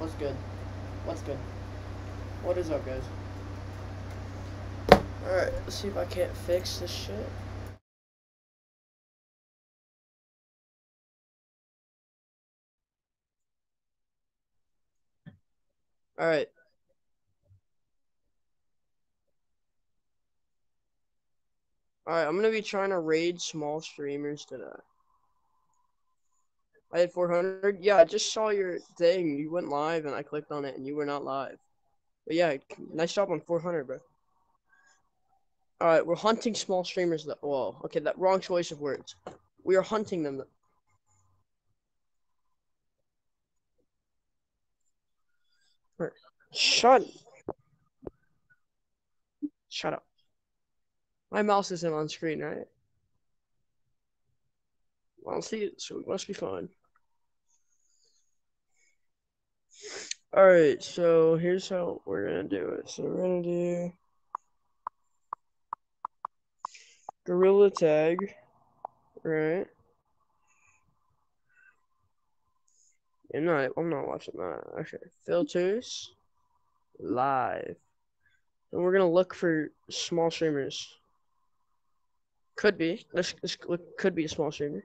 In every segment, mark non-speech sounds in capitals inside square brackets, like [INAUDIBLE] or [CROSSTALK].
What's good? What's good? What is up, guys? Alright, let's see if I can't fix this shit. Alright. Alright, I'm gonna be trying to raid small streamers today. I had 400. Yeah, I just saw your thing. You went live and I clicked on it and you were not live. But yeah, nice job on 400, bro. Alright, we're hunting small streamers. That, whoa, okay, that wrong choice of words. We are hunting them. Shut. Shut up. My mouse isn't on screen, right? I don't see it, so it must be fine. Alright, so here's how we're gonna do it. So we're gonna do Gorilla Tag, right? And I'm not watching that. Okay, filters, live. And we're gonna look for small streamers. Could be. This, this could be a small streamer.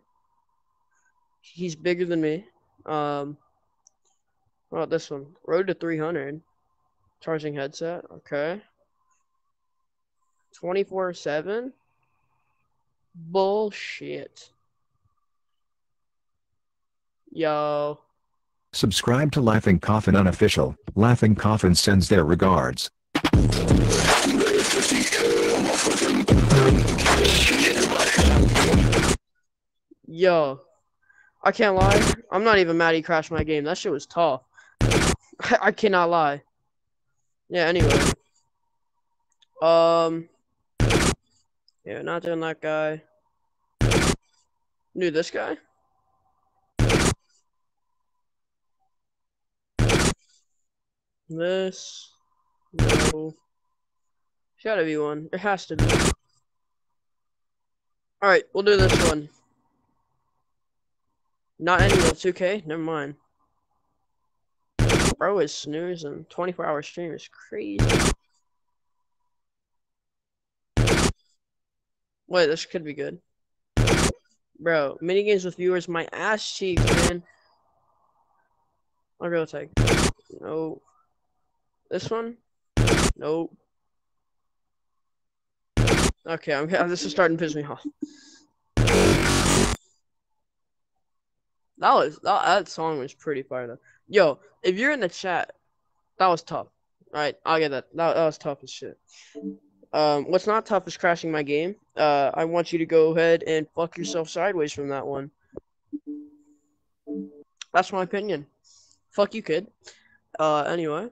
He's bigger than me. Um, what about this one? Road to 300. Charging headset. Okay. 24 7. Bullshit. Yo. Subscribe to Laughing Coffin Unofficial. Laughing Coffin sends their regards. Yo. I can't lie. I'm not even mad he crashed my game. That shit was tough. [LAUGHS] I cannot lie. Yeah, anyway. Um. Yeah, not doing that guy. Knew this guy? This. No. There's gotta be one. There has to be. Alright, we'll do this one. Not any of 2K? Never mind. Bro is snoozing. 24 hour stream is crazy. Wait, this could be good. Bro, minigames with viewers, my ass cheeks, man. I'll go take. No. This one? Nope. Okay, I'm [LAUGHS] this is starting to piss me off. That was that, that song was pretty fire though. Yo, if you're in the chat, that was tough. All right, I'll get that. That, that was tough as shit. Um, what's not tough is crashing my game. Uh, I want you to go ahead and fuck yourself sideways from that one. That's my opinion. Fuck you, kid. Uh, anyway.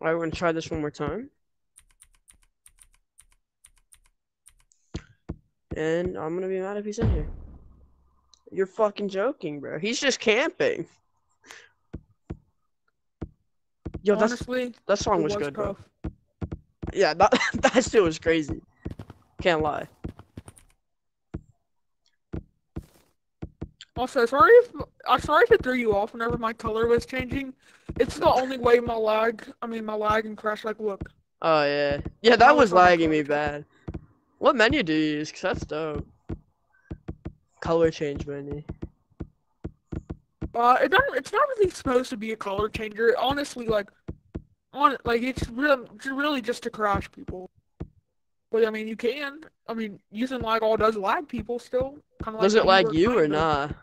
Alright, we're gonna try this one more time. And I'm gonna be mad if he's in here. You're fucking joking, bro. He's just camping. Yo, Honestly, that's, that song was, was, good, bro. Yeah, that [LAUGHS] that shit was crazy. Can't lie. Also, sorry if I'm sorry if it threw you off whenever my color was changing. It's the only way my lag, I mean my lag and crash like look. Oh yeah, yeah, that was lagging me bad. What menu do you use? Cause that's dope. Color change menu. Uh, it doesn't. It's not really supposed to be a color changer. Honestly, like, on like it's really, really just to crash people. But I mean, you can. I mean, using lag all does lag people still. Kind of. Does like it lag you or not?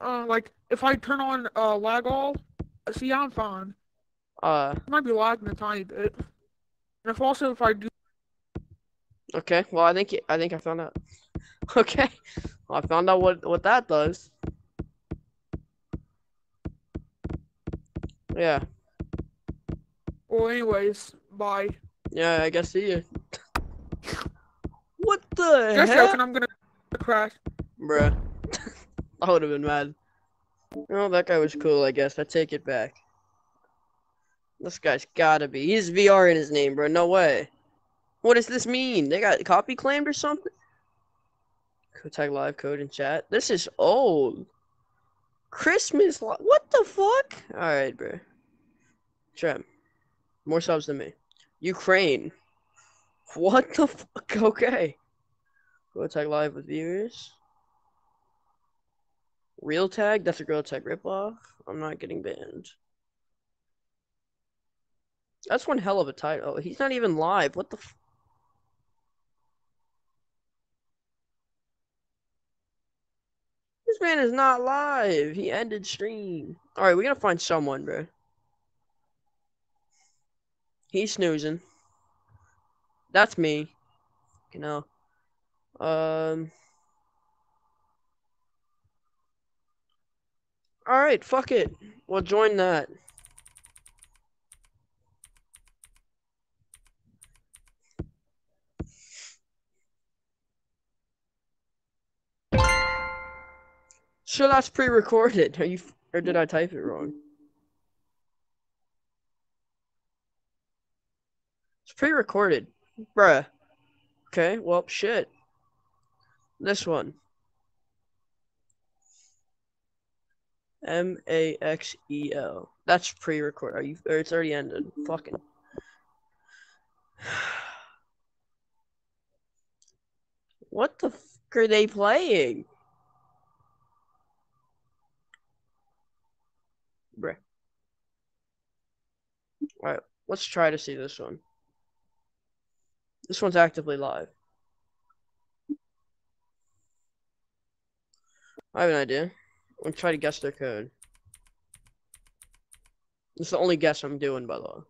Uh, like if I turn on uh lag all, see, I'm fine. Uh. It might be lagging a tiny bit. And if also if I do Okay, well I think I think I found out. [LAUGHS] Okay, well, I found out what what that does. Yeah. Well, anyways, bye. Yeah, I guess see you. [LAUGHS] what the Just heck? joking, I'm gonna crash. Bruh. [LAUGHS] I would have been mad. Oh, that guy was cool, I guess. I take it back. This guy's gotta be. He's VR in his name, bro. No way. What does this mean? They got copy claimed or something? Tag live code in chat. This is old. Christmas What the fuck? Alright, bro. Trem. More subs than me. Ukraine. What the fuck? [LAUGHS] Okay. Go tag live with viewers. Real tag? That's a girl tag ripoff. I'm not getting banned. That's one hell of a title. Oh, he's not even live. What the This man is not live. He ended stream. Alright, we gotta find someone, bro. He's snoozing. That's me. You know. Um. Alright, fuck it. We'll join that. Sure, that's pre-recorded. Are you, or did I type it wrong? It's pre-recorded, bruh. Okay, well, shit. This one. M A X E L. That's pre-recorded. Are you? Or it's already ended. Fucking. [SIGHS] What the fuck are they playing? Bruh. Alright, let's try to see this one. This one's actively live. I have an idea. I'm gonna try to guess their code. Is the only guess I'm doing, by the way.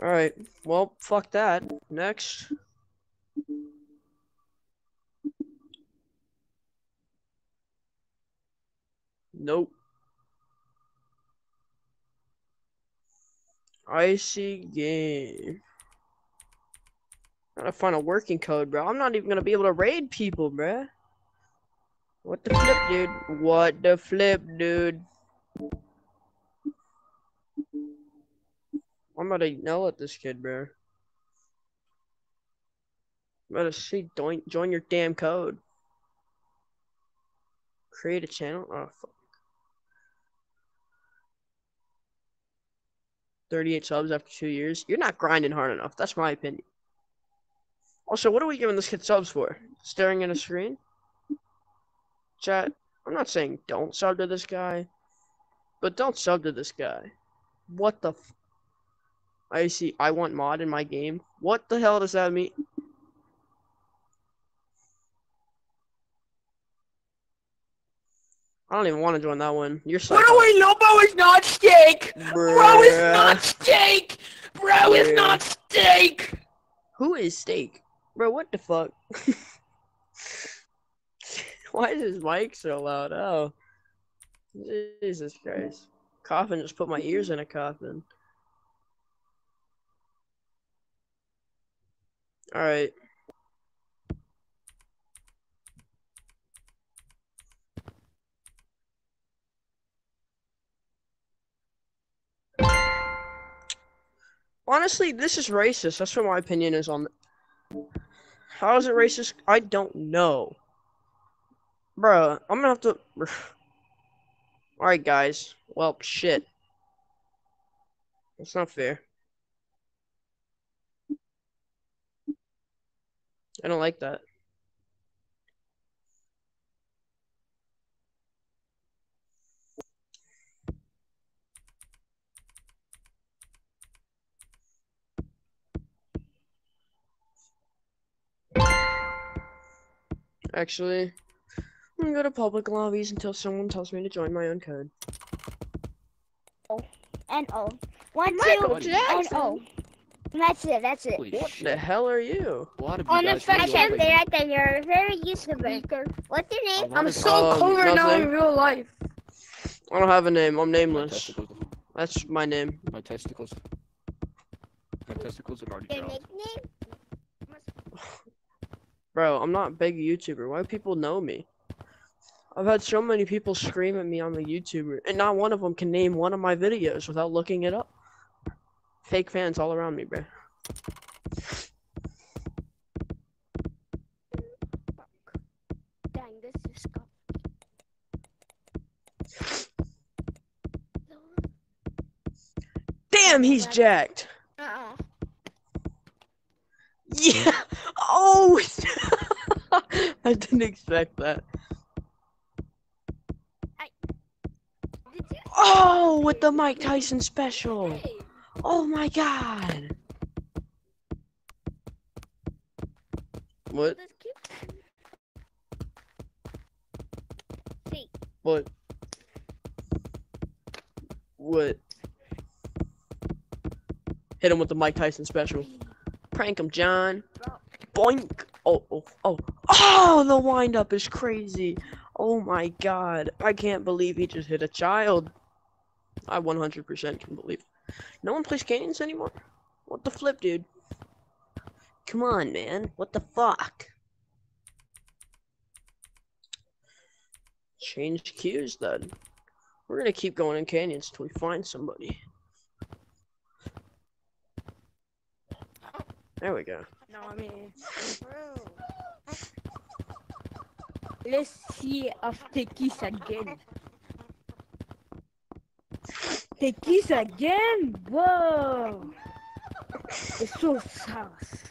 Alright, well, fuck that. Next. Nope. Icy game. Gotta find a working code, bro. I'm not even gonna be able to raid people, bro. What the flip, dude? What the flip, dude? I'm gonna yell at this kid, bro. I'm to see, join, join your damn code. Create a channel? Oh, fuck. 38 subs after two years. You're not grinding hard enough. That's my opinion. Also, what are we giving this kid subs for? Staring at a screen? Chat, I'm not saying don't sub to this guy, but don't sub to this guy. What the f- I see, I want mod in my game. What the hell does that mean? I don't even want to join that one. You're What psycho. do we know? Bro is not steak. Bro is not steak. Bro is not steak. Who is Steak? Bro, what the fuck? [LAUGHS] Why is his mic so loud? Oh. Jesus Christ. Coffin just put my ears in a coffin. Alright. Honestly, this is racist. That's what my opinion is on. How is it racist? I don't know. Bruh, I'm gonna have to. [SIGHS] Alright, guys. Well, shit. That's not fair. I don't like that. Actually, I'm gonna go to public lobbies until someone tells me to join my own code. N O. One, Michael two, Jackson. N O. That's it. That's it. Holy What shit. the hell are you? A lot of On the guys really front are end there, right there. You're a very useful speaker. What's your name? I'm of- so Um, cold now in real life. I don't have a name. I'm nameless. testicles. That's my name. My testicles. My testicles are already Your dropped. nickname? Bro, I'm not a big YouTuber. Why do people know me? I've had so many people scream at me I'm a YouTuber, and not one of them can name one of my videos without looking it up. Fake fans all around me, bro. Dang, this is. Damn, he's jacked. Uh-uh. Yeah. Oh. [LAUGHS] I didn't expect that. Did? Oh, with the Mike Tyson special. Hey, Oh my god. What? this What? What? Hit him with the Mike Tyson special. Prank him, John. Boink. Oh, oh, oh. Oh, the windup is crazy. Oh my god. I can't believe he just hit a child. I 100% can believe. No one plays canyons anymore? What the flip, dude? Come on, man. What the fuck? Change queues then. We're gonna keep going in canyons till we find somebody. There we go. no, I mean, let's see if Tequis again. Tequis again? Whoa! It's so sauce.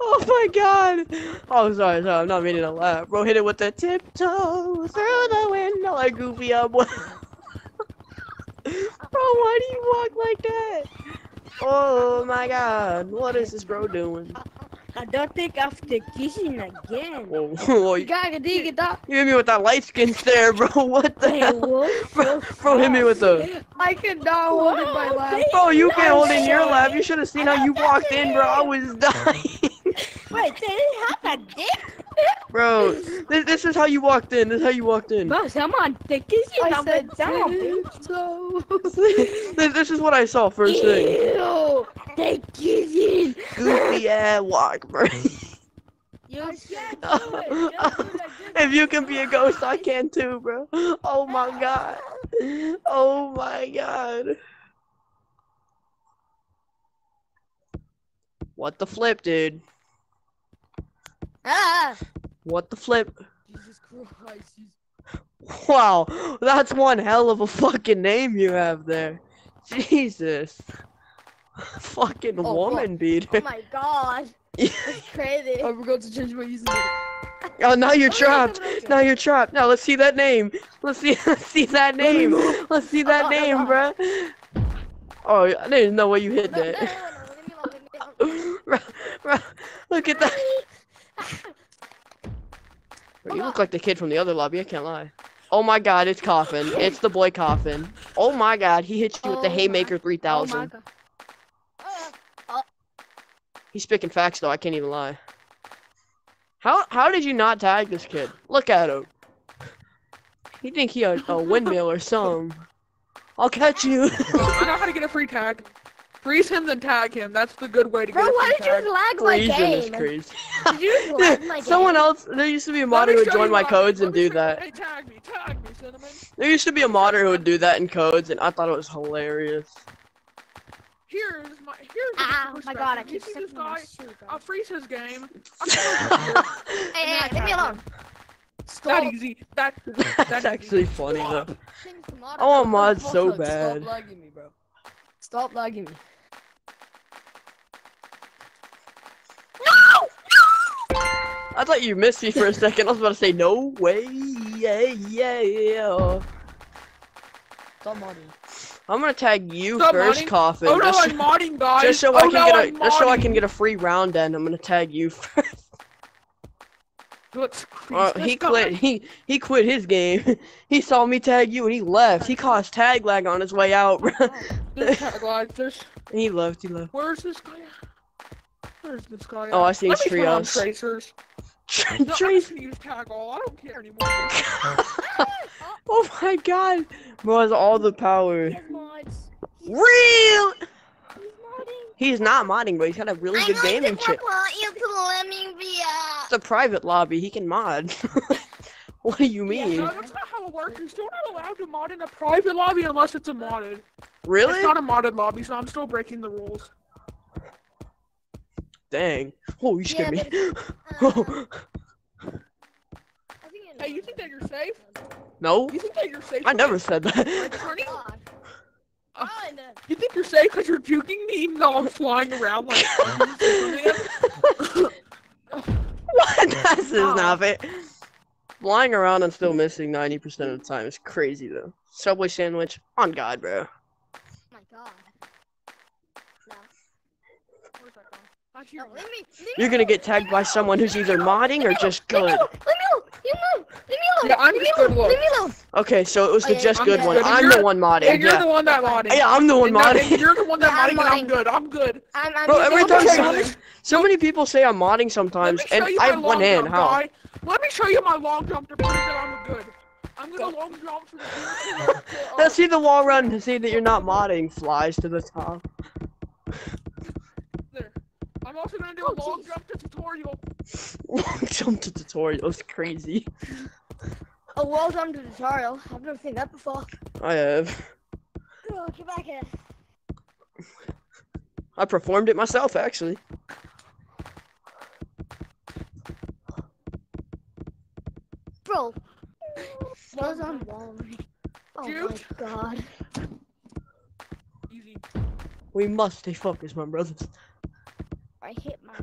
Oh my god! Oh, sorry, sorry, I'm not meaning to laugh. Bro, hit it with the tiptoe through the window like Goofy up. [LAUGHS] Bro, why do you walk like that? Oh my god, what is this bro doing? I don't think after kissing again. Whoa, whoa, you, Gaga dig it up. you hit me with that light skin [LAUGHS] stare, bro. What the Hey, hell? what? [LAUGHS] Bro, bro, hit me with the. I cannot hold in my lap. Bro, you can't hold in your lap. You should have seen how you walked in, bro. I was [LAUGHS] dying. Wait, they didn't have a dick? Bro, this, this is how you walked in. This is how you walked in. Boss, come on, take kissing I number said down. so. [LAUGHS] this, this is what I saw first thing. Ew, take kissing. Goofy ass walk, bro. You can't do it. Just do it. Just if you can be a ghost, I can too, bro. Oh my god. Oh my god. What the flip, dude? Ah, What the flip? Jesus Christ. Wow, that's one hell of a fucking name you have there. Jesus. Fucking Oh, woman beater. oh my god. It's [LAUGHS] crazy. I forgot to change my username. Oh, now you're trapped. Now you're trapped. Now let's see that name. Let's see. [LAUGHS] Let's see that name. Let's see that name, bruh. Oh, I didn't know what you hit No, no, that. no, no, leave me alone, leave me alone. Bruh, bruh, Look at that. You look like the kid from the other lobby. I can't lie. Oh my God, it's Coffin. It's the boy Coffin. Oh my God, he hit you with the Oh Haymaker Oh 3000. god. He's spitting facts though. I can't even lie. How how did you not tag this kid? Look at him. He think he a, a [LAUGHS] windmill or something. I'll catch you. I know how to get a free tag. Freeze him, then tag him. That's the good way to Bro, get a why did you lag my Freezing game? crazy. Did you [LAUGHS] lag my Someone else. There used to be a modder who would join my mine. codes Let and do that. Hey, tag me, tag me, cinnamon. There used to be a modder who would do that in codes, and I thought it was hilarious. Here's my here's Ah, the my god, I keep see this guy. Shoe, I'll freeze his game. [LAUGHS] I'm Hey, hey, leave me alone. that easy. That [LAUGHS] That's That's actually funny though. Change the mod. I want mods so bad. Stop lagging me, bro. Stop lagging me. I thought you missed me for a second. I was about to say no way. Yeah, yeah, yeah. Stop modding. I'm gonna tag you Stop first, modding. Coffin. Oh no, just, I'm modding, guys. just so oh, I can no, get I'm a just so I can get a free round end. I'm gonna tag you [LAUGHS] first. Let's Uh, he quit. He he quit his game. [LAUGHS] he saw me tag you and he left. He caused tag lag on his way out, tag lag. There's he left. He left. where's this guy? Where's this guy? Oh. I see Let his me put on trios. tracers. No, I'm Trace. just gonna use tag all. I don't care anymore. [LAUGHS] oh my god, bro has all the power. Real. He's not modding, but he's got a really good gaming chip. want you to let me be It's a private lobby. He can mod. [LAUGHS] what do you mean? No, that's not how it works. You're still not allowed to mod in a private lobby unless it's a modded. Really? It's not a modded lobby, so I'm still breaking the rules. Dang. Oh, you scared Yeah, me. [LAUGHS] Uh, I think Hey, you think that you're safe? no, You think that you're safe? I never said that. [LAUGHS] Tony? God. Uh, Fine. You think you're safe because you're juking me even though I'm flying around like Superman? [LAUGHS] what? This is not fair. Flying around and still missing 90% of the time is crazy, though. Subway sandwich, on God, bro. Oh my God. No. Where's that gone? I No, hear leave me. Leave me You're gonna get tagged by someone who's either modding or just good. alone. Leave me alone. Leave me alone. Leave me alone. Yeah, I'm leave just good alone. Leave me alone. Okay, so it was Oh, the yeah, just I'm good one. I'm the one modding. And modding. you're Yeah. the one that modded. Yeah, I'm the one And now- and modding. you're the one that Yeah, I'm modding, and I'm good. I'm good. I'm, I'm Bro, every time the Okay, someone- time. So many people say I'm modding sometimes, and I my have one long hand. How? guy. Let me show you my long jump to prove that I'm good. I'm gonna long jump from [LAUGHS] here to, to uh, Let's see the wall run to see that you're not modding. Flies to the top. There. I'm also gonna do a Oh, long jeez. jump to tutorial. [LAUGHS] Long jump to tutorial is crazy. A well done tutorial. I've never seen that before. I have. Oh, get back here. I performed it myself, actually. Bro. Well done, wall. Oh Dude. my god. Easy. We must stay focused, my brothers. I hit my.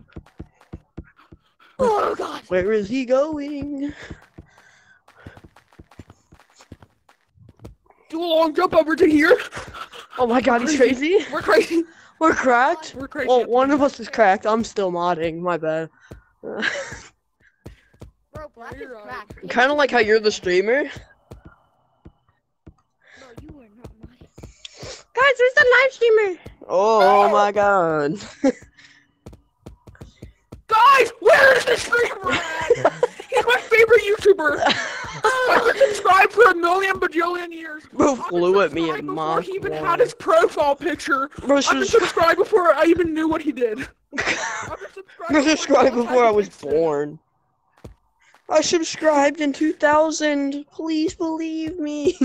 Oh god. Where is he going? Do a long jump over to here. Oh my god, he's crazy. We're crazy. We're cracked. We're crazy. Well, one of us is cracked. I'm still modding. My bad. Bro, black is You're cracked. kind of like how you're the streamer. You are not. Guys, who's the live streamer? Oh, oh my god. [LAUGHS] Guys, where is the streamer at? [LAUGHS] He's my favorite YouTuber. [LAUGHS] I've been subscribed for a million bajillion years. Bro flew at me before Mach he even 1. had his profile picture. Bro, I've been subscribed before I even knew what he did. [LAUGHS] I've been subscribed, before he subscribed knew before I was born. I subscribed in 2000. Please believe me.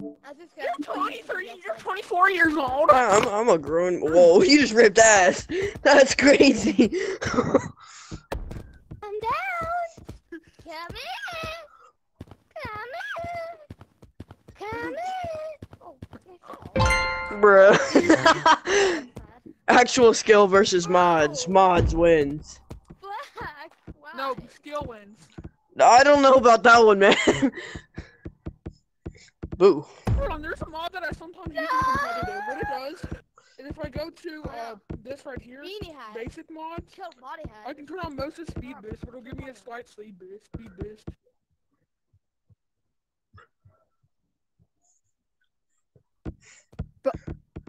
I just You're 23, you're 24 years old. I'm, I'm a grown. Whoa, you just ripped ass. [LAUGHS] That's crazy. Come down. Come in. Come in. Come in. Oh, Bruh. [LAUGHS] Actual skill versus mods. Mods wins. black. Wow. No, skill wins. I don't know about that one, man. [LAUGHS] Boo. Hold on, there's a mod that I sometimes use in competitive. What it does is if I go to uh, this right here, basic mod, Kill body hat. I can turn on most of speed boost, but it'll give me a slight speed boost. Speed boost.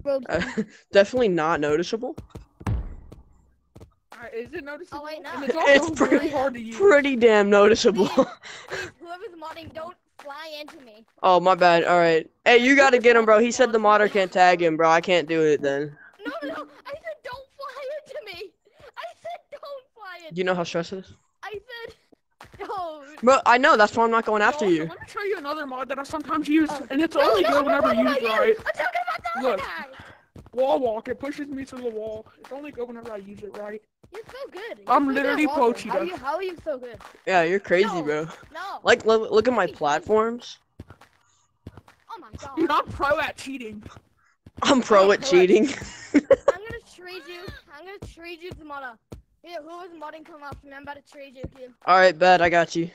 Bro, Uh, [LAUGHS] definitely not noticeable. Alright, is it noticeable? Oh, wait, no. It's [LAUGHS] It's also pretty- hard to use. Pretty damn noticeable. please, [LAUGHS] whoever's modding, don't fly into me. oh, my bad. Alright. Hey, you gotta get him, bro. He said the modder can't tag him, bro. I can't do it then. No, no, no. I said don't fly into me. I said don't fly into You know how stressful it is? I said no. Bro, I know. That's why I'm not going after Also, you. Let me show you another mod that I sometimes use, Oh. and it's No, only good I'm whenever talking used about right. you. I'm talking about the Look. guy. Wall walk, it pushes me to the wall. It's only good whenever I use it right. You're so good. You're I'm so literally walking. How are you? How are you so good? Yeah, you're crazy, No. bro. No. Like, look, look at my platforms. Oh my god. Dude, I'm pro at cheating. I'm pro Oh, at correct. cheating. I'm gonna trade you. I'm gonna trade you to modder. Yeah, whoever's modding come up to me, I'm about to trade you to him. Alright, bet. I got you.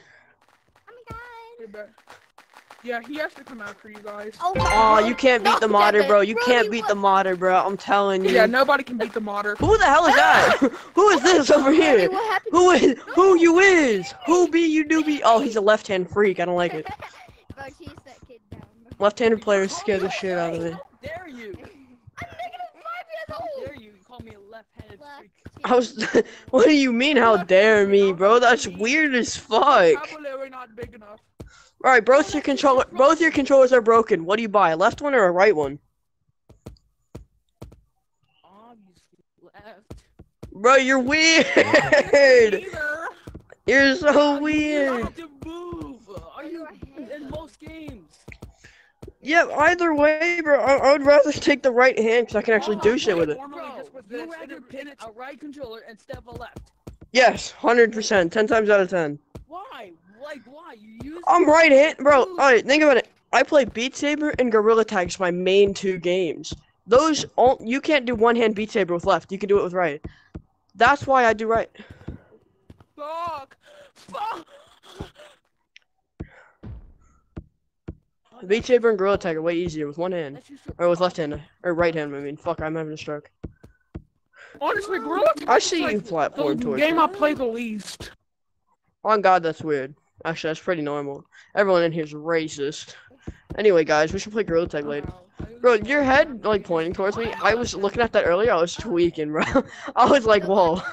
Oh my god. Hey, bet. Yeah, he has to come out for you guys. Oh, Oh, you can't beat the No, modder, bro. You can't beat the modder, bro. I'm telling you. Yeah, nobody can beat the modder. Who the hell is that? [LAUGHS] Who is this over here? Who is? Who you is? Who be you do be? Oh, he's a left-hand freak. I don't like it. [LAUGHS] Bro, chase that kid down. bro. Left-handed players scare the shit out of me. Dare you? I'm negative five years How old. dare you? You call me a left-handed freak. I was. [LAUGHS] what do you mean? How dare me, bro? That's weird as fuck. Vocabulary not big enough. All right, both your controller, both your controllers are broken. What do you buy? A left one or a right one? Obviously left. Bro, you're weird. Either. [LAUGHS] You're so You weird. have to move. Are you I hate in most games? Yeah, either way, bro. I, I would rather take the right hand because I can actually do shit with it. Normally Bro, just with you this, rather pin a right controller instead of a left. Yes, hundred percent, ten times out of ten. Why? Like why? You use. I'm right hand, bro. Alright, think about it. I play Beat Saber and Gorilla Tag as my main two games. Those all you can't do one hand Beat Saber with left. You can do it with right. That's why I do right. Fuck! Fuck! Beat Saber and Gorilla Tag are way easier with one hand. Or with left hand. Or right hand, I mean. Fuck, I'm having a stroke. Honestly, Gorilla I Tag's see you like platform the towards game me. I play the least. On God, that's weird. Actually, that's pretty normal. Everyone in here's racist. Anyway, guys, we should play Gorilla Tag later. Bro, your head like pointing towards me. I was looking at that earlier. I was tweaking, bro. [LAUGHS] I was like, whoa. [LAUGHS]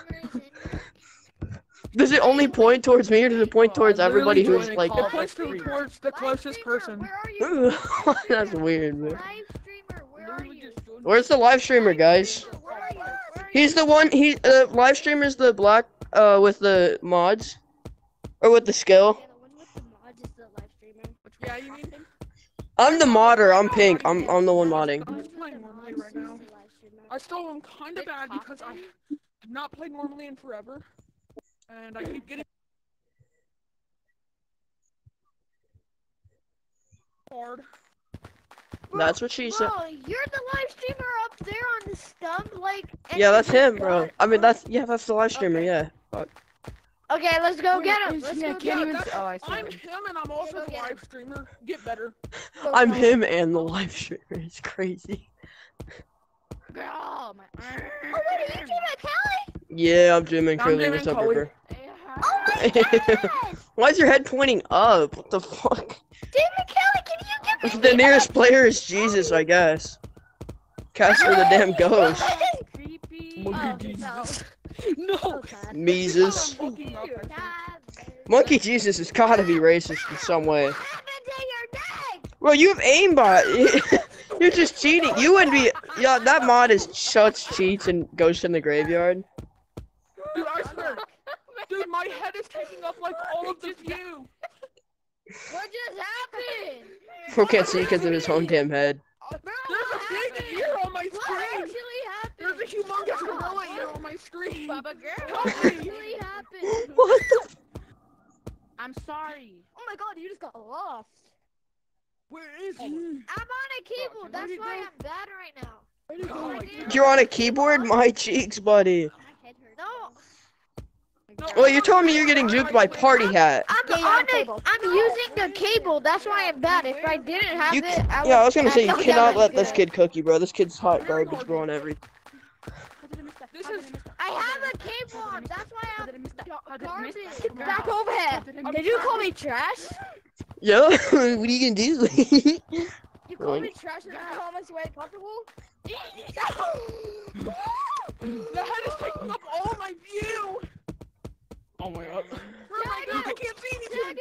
Does it only point towards me, or does it point towards everybody who's like? Call It points to- towards the closest person. Where are you? [LAUGHS] That's weird, man. Live streamer, where are Literally you? just joined- Where's the live streamer, guys? Where are you? Where are He's the one. He uh, live streamer's the black uh with the mods, or with the skill. Yeah, the one with the mod is the live streamer. Yeah, you mean? I'm the modder. I'm oh, pink. I'm I'm the one modding. I'm just playing normally right now. The live streamer. I still am kind of bad because I have not played normally in forever, and I keep getting hard. That's what she said. Bro, you're the live streamer up there on the stump, like. Yeah, that's him, bro. I mean, that's yeah, that's the live streamer. Yeah. Okay, let's go Wait, get him. Let's yeah, go get him. oh, I see I'm him. him, and I'm also the get him. live streamer. Get better. Go I'm get him. him and the live streamer. It's crazy. Oh my. Oh, wait, are you Jim Kelly? Yeah, I'm Jim and I'm Curly. Jim What's up, Cully. River? Oh my [LAUGHS] god! Why is your head pointing up? What the fuck? Jim Kelly, can you give me [LAUGHS] The nearest player is Jesus, I guess. Cast for the damn [LAUGHS] ghost. Creepy. Monkey Oh, Jesus. [LAUGHS] No. Oh, [LAUGHS] Mises. Fucking up, I think. God. Monkey Jesus has gotta be racist in some way. What happened to your neck? Well, you have aimbot. [LAUGHS] You're just cheating. You wouldn't be. Yeah, that mod is such cheats and Ghost in the Graveyard. Dude, I swear. Dude, my head is taking up like all of the view. What just happened? Who can't see because of his own damn head. There's a what big ear on my screen. Actually There's a humongous gorilla ear on my screen. Baba girl. What actually happened? What the? I'm sorry. Oh my god, you just got lost. Where is oh. he? I'm on a cable. That's why go? I'm bad right now. Oh my I. You're on a keyboard? My cheeks, buddy. My head hurts. No, Well, you're telling me you're getting juked by Party Hat. I'm Yeah, on cable. the, I'm using the cable. That's why I'm bad. If I didn't have You it, c- I Yeah, I was gonna say you cannot damn let this kid cook you, bro. This kid's hot garbage, bro, on every. This is. I have a cable on. That's why I'm How did I garbage. Get back over here. Did you call me trash? [LAUGHS] Yo, [LAUGHS] what are you gonna do? [LAUGHS] You called me trash and I call my way comfortable? The head is taking up all my view. Oh my god. I can't see anything.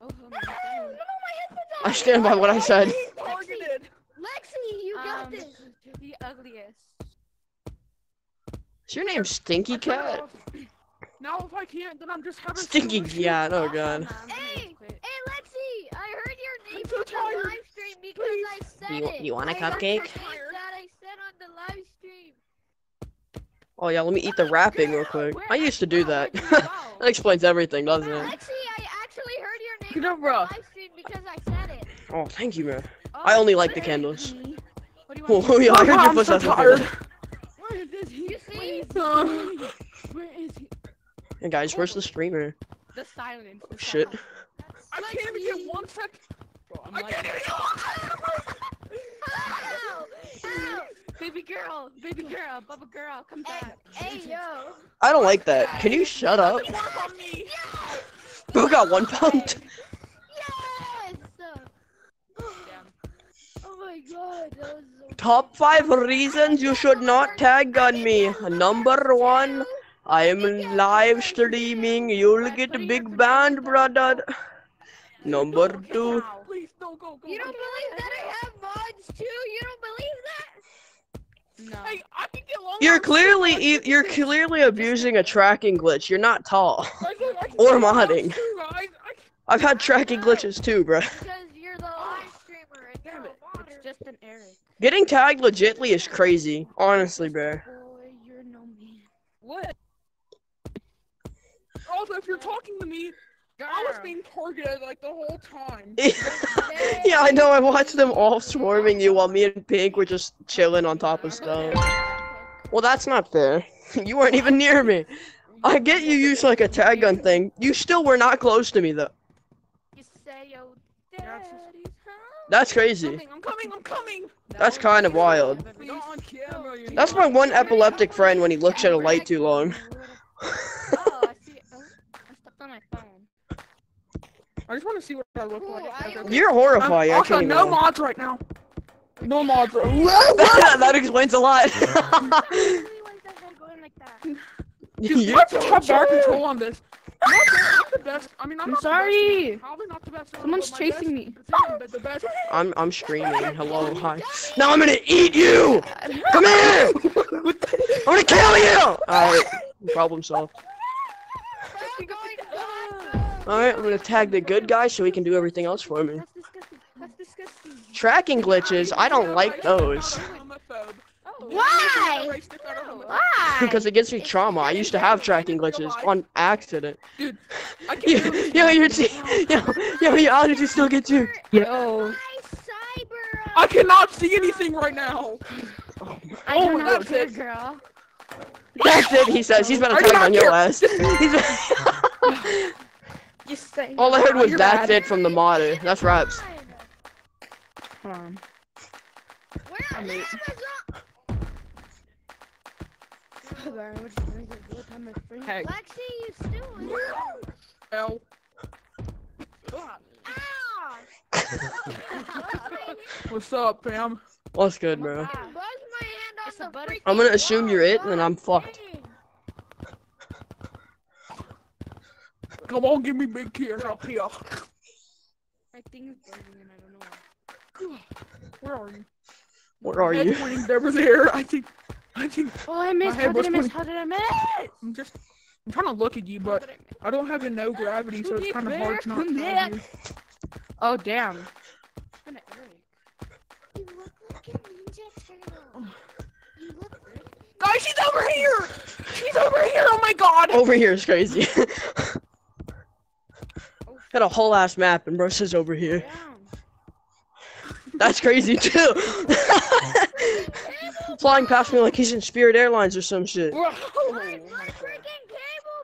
Oh, No, no, my headphones I stand by what I said. Targeted. Lexi, you got Um, this. The ugliest. Is your name Stinky I turned it Cat? Now if I can't, then I'm just having Stinky Cat. Oh god. Hey, hey, Lexi, I heard your name so on the live stream because I said You- it. you want a I cupcake? That I said on the live stream. Oh yeah, let me eat the wrapping real quick. I used to do that. [LAUGHS] that explains everything, doesn't it? Lexi, I actually heard your name on the live stream because I said it. Oh, thank you, man. Oh, I only like the candles. What do you [LAUGHS] want? Oh yeah, I heard I'm your push so out tired. Where is he? You see? [LAUGHS] Where is he? Hey guys, where's the oh. streamer? The silence. Oh shit. I can't even get one sec. Bro, I'm I like, can't even get one sec. [LAUGHS] Ow! Ow! baby girl, baby girl, bubba girl, come back. Hey, yo. I don't like that. Can you shut up? Doesn't work on me. Who got one pumped? Yes! My god, that was so Top five reasons you should not tag on me. Number one, I am live streaming. You'll get big band, brother. Number two, Please, no, go, go. You don't believe that I have mods too? You don't believe that? No. Hey, I can get long you're clearly I e- you're clearly abusing a tracking glitch. You're not tall. I can- I can or get long arms modding. too, I- I- I've had tracking glitches too, bro. Because you're the live just an Eric. Getting tagged legitly is crazy. Honestly, bro. Boy, you're no man. What? Also, if you're talking to me, I was being targeted like the whole time. [LAUGHS] yeah, I know. I watched them all swarming you while me and Pink were just chilling on top of stuff. Well, that's not fair. [LAUGHS] You weren't even near me. I get you use like a tag gun thing. You still were not close to me though. You say your That's- daddy's home. That's crazy. Coming, I'm coming, I'm coming. That's kind of wild. Not on camera. you're That's my one epileptic friend when he looks at a light too long. [LAUGHS] Oh, I see. Oh, I stepped on my phone. I just want to see what I look like. I- You're horrifying. I also, no even- mods right now. No [LAUGHS] mods. Right [LAUGHS] that explains a lot. Really like that going like that. You- Let's have better control on this. I'm not, the- not the best. I mean, I'm, I'm not sorry. The best, probably not the best. Someone's but chasing best me. decision, But the best. [LAUGHS] I'm I'm screaming. Hello, hi. Now I'm gonna eat you. Come here. [LAUGHS] I'm gonna kill you. All right, problem solved. I'm going to die, bro. All right, I'm gonna tag the good guy so he can do everything else for me. That's disgusting. That's disgusting. Tracking glitches, I don't like those Homophobe. Why? Erase it out of homophobe. Why? because it gives me trauma. I used to have tracking glitches on accident. I [LAUGHS] can't Yo, yo, you're yo, yo, yo, how did you still get you? Yo. Oh, my cyber. I cannot see anything right now. I Oh, don't know, that's good it. girl. That's it. He says he's about to I did tag not on your hear- ass. [LAUGHS] He's- [LAUGHS] You say. All I heard was that's bad. it from the modder. That's raps. Hold on. Where I'm am late. I? Hey. Lexi, you still in? L. Ow! What's up, fam? What's good, bro? Buzz my hand on It's a the butter- freaking I'm gonna assume you're it, and then. I'm fucked. Come on, give me big kiss up here. My thing is buzzing and I don't know why. Where are you? Where are you? pointing over there. I think. I think. Oh, I missed. How did I miss? pointing- How did I miss? I'm just. I'm trying to look at you, but I don't have a no gravity, so it's kind of hard to not Come tag you. [LAUGHS] Oh, damn. Kinda Eric. You look like a ninja turtle. You look like Guys, she's over here! She's over here! Oh my god! Over here is crazy. [LAUGHS] Oh. Got a whole ass map, and bro says over here. Down. That's crazy too. [LAUGHS] Flying past me like he's in Spirit Airlines or some shit. Whoa. my, my freaking cable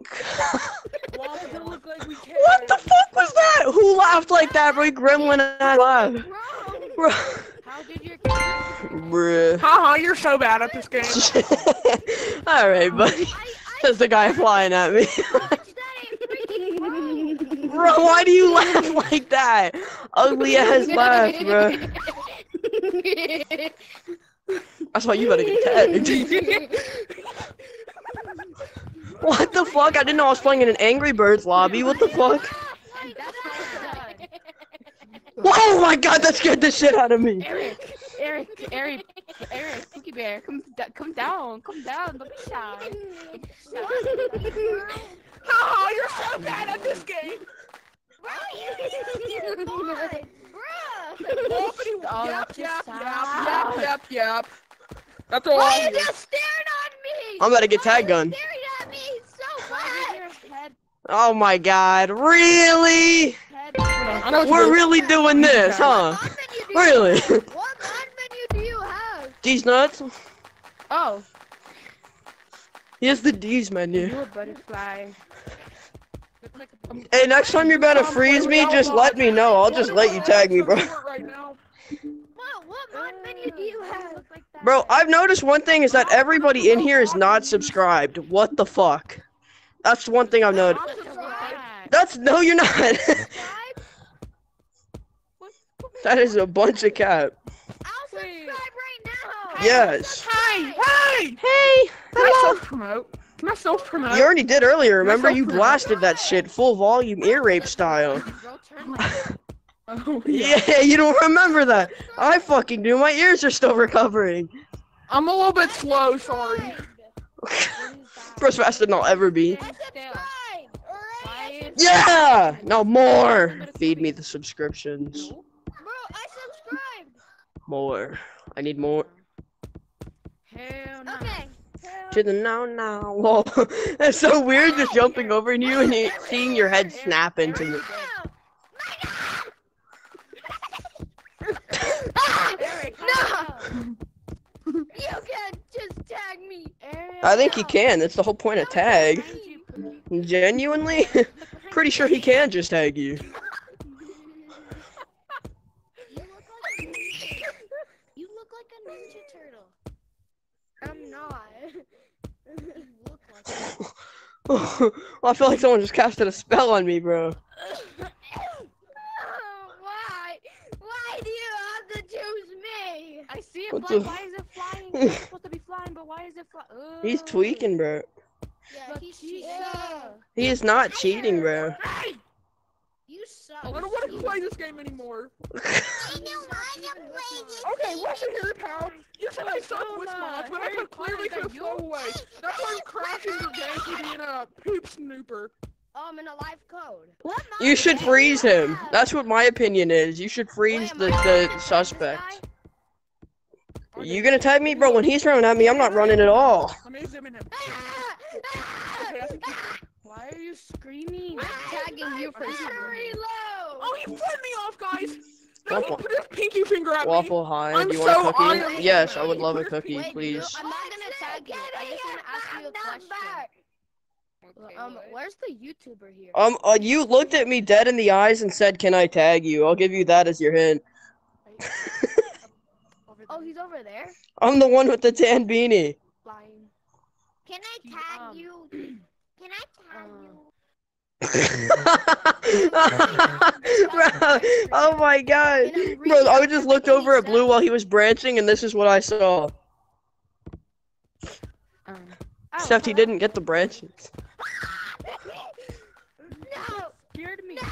broke. [LAUGHS] Well, doesn't look like we can. What the fuck was that? Who laughed like that, bro? Gremlin and I laughed. Bro. Bro. How did your? Bruh. Haha, you're so bad at this game. [LAUGHS] Alright, buddy. I, That's the guy flying at me. I watched that and [LAUGHS] freaking broke. bro, why do you laugh like that? Ugly ass laugh, bro. That's why you better get tagged. [LAUGHS] What the fuck? I didn't know I was playing in an Angry Birds lobby. What the fuck? Like That's [LAUGHS] that. Oh my god, that scared the shit out of me. Eric, Eric, Eric, Eric, Cookie Bear, come, come down, come down, don't be shy. [LAUGHS] Haha, you're so bad at this game. Bruh. Opening. Oh, Yep, yep, yep, yep, yep, yep. That's all Why I are you just staring on me? I'm about to get tag Why are you gun. Staring at me so Why much. did your head, Oh my god, really? I know We're really doing this, huh? What mod menu do you- Really? [LAUGHS] What mod menu do you have? D's nuts? Oh, Here's the D's menu. you a butterfly. Look like a pumpkin. Hey, next time you're about to freeze me, just let me know. I'll just let you tag me, bro. Right now. What, what mod menu do you have? Look like that. Bro, I've noticed one thing is that everybody in here is not subscribed. What the fuck? That's one thing I've noticed. Look at that. That's no, you're not. That is a bunch of cap. I'll subscribe right now. Yes. Hey, hey! Hey, I promote? Can I self promote? You already did earlier. Remember, you blasted that shit full volume ear rape [LAUGHS] style. Bro, turn like Oh, yeah. Yeah, you don't remember that. I fucking do. My ears are still recovering. I'm a little bit slow, sorry. What is that? Bro's faster than I'll ever be. I subscribed. Alright. Why is Yeah! No more! Feed me the subscriptions. Bro, I subscribed. More. I need more. Hell no. Okay. To the now now. Lol. [LAUGHS] That's so weird just jumping over you and you, seeing your head snap into. Eric, No! You can't just tag me. I think he can. That's the whole point of tag. Genuinely? [LAUGHS] Pretty sure he can just tag you. You [LAUGHS] look like you look like a ninja turtle. I'm not. you look like. Well, [LAUGHS] I feel like someone just casted a spell on me, bro. [LAUGHS] Why? Why do you have to choose me? I see it What flying. the- Why is it flying? [LAUGHS] It's supposed to be flying, but why is it flying? He's tweaking, bro. Yeah, he's he cheating. He is not cheating, bro. You suck. I don't want to play this game anymore. [LAUGHS] I don't want to play this. Okay, listen here, pal. You said I suck with mods, but I Harry could clearly Potter, could you- flow away. [LAUGHS] That's why I'm crashing your game for being a poop snooper. Um, in a live code. What? You should freeze him. That's what my opinion is. You should freeze the, the suspect. You gonna tag me, bro? When he's running at me, I'm not running at all. [LAUGHS] Let me zoom in him. Okay, I think he- Why are you screaming? I'm tagging you for very low. Oh, he flipped me off, guys. No, he put his pinky finger at me. Waffle High, I'm do you want so a cookie? honored. Yes, I would love a cookie, Wait, please. I'm not gonna tag you. I just wanna ask you a question. Okay, Um, what? where's the YouTuber here? Um, uh, you looked at me dead in the eyes and said, "Can I tag you?" I'll give you that as your hint. [LAUGHS] Oh, he's over there. I'm the one with the tan beanie. flying. Can I tag um, you? [CLEARS THROAT] Can I tag uh, you? [LAUGHS] bro, oh my god. Bro, I just looked over at Blue while he was branching, and this is what I saw. Um, Except he didn't get the branches. [LAUGHS] No, scared me. no.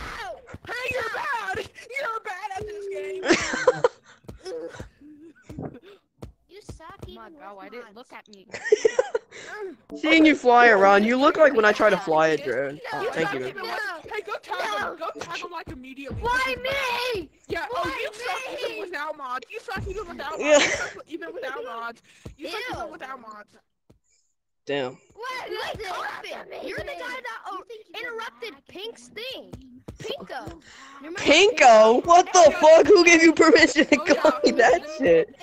Hey, you're bad. You're bad at this game. [LAUGHS] You. Oh my god, why did it mods. look at me? [LAUGHS] Seeing you fly around, you look like when I try to fly a drone. Oh, thank you. even No. like- Hey, go tag him. Go tag him like immediately. Why This is bad. me? Yeah. Oh, Why you suck even without mods. You suck even without mods. Yeah. You suck even without mods. You suck even without mods. Damn. What? What happened? You're the guy that oh, interrupted Pink's thing. Pinko. You Pinko? What the fuck? Who gave you permission to oh, call me that shit?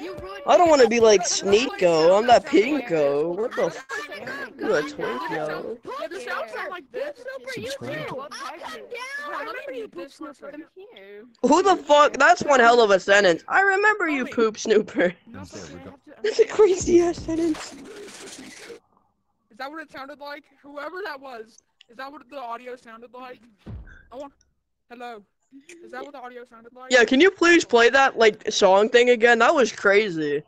I don't want to be like Sneako. Sneako. I'm not Pinko. What the f? Oh You a my twink, yo. Yeah, the sound sound like this. Subscribe. I'll come down. I remember you poop snooper. From here. Who the fuck? That's one hell of a sentence. I remember you, poop snooper. No, There but we I go. have to- That's a crazy ass sentence. Is that what it sounded like? Whoever that was, is that what the audio sounded like? I want. Hello. Is that what the audio sounded like? Yeah, can you please play that like song thing again? That was crazy.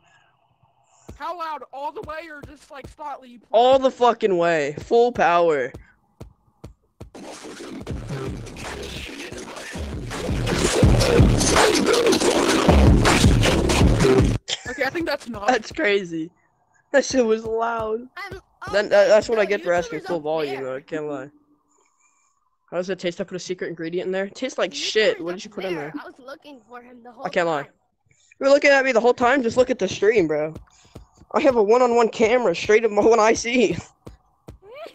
How loud? All the way or just like slightly? All the fucking way. Full power. Okay, I think that's not. That's crazy. That shit was loud. I'm, oh, Then that, that's what I get for asking YouTuber's full volume I can't lie. How does it taste? I put a secret ingredient in there. It tastes like shit. What did you put in there? I was looking for him the whole I can't lie. You were looking at me the whole time? Just look at the stream, bro. I have a one-on-one camera straight at my [LAUGHS] one I see. [LAUGHS]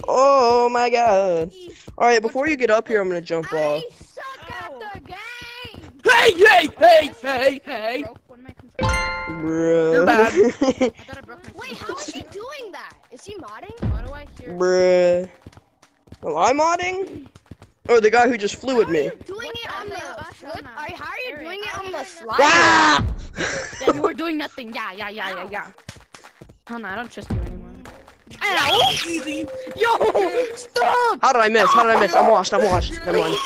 Oh my god. Alright, before you get up here, I'm gonna jump I off. suck at the game. Hey, hey, hey, hey, hey! Broke one of my controllers. Bro. You're bad. I thought I broke my [LAUGHS] Wait, how is he doing that? Is he modding? Why do I hear? Bruh. Am I modding? Or the guy who just flew at me? Doing it on the What? flip? Are, how are you doing it on the slide? Ah! Yeah, you were doing nothing. Yeah, yeah, yeah, yeah, yeah. Oh no, I don't trust you anymore. Easy. Yo, stop! How did I miss? How did I miss? I'm washed. I'm washed. Never mind.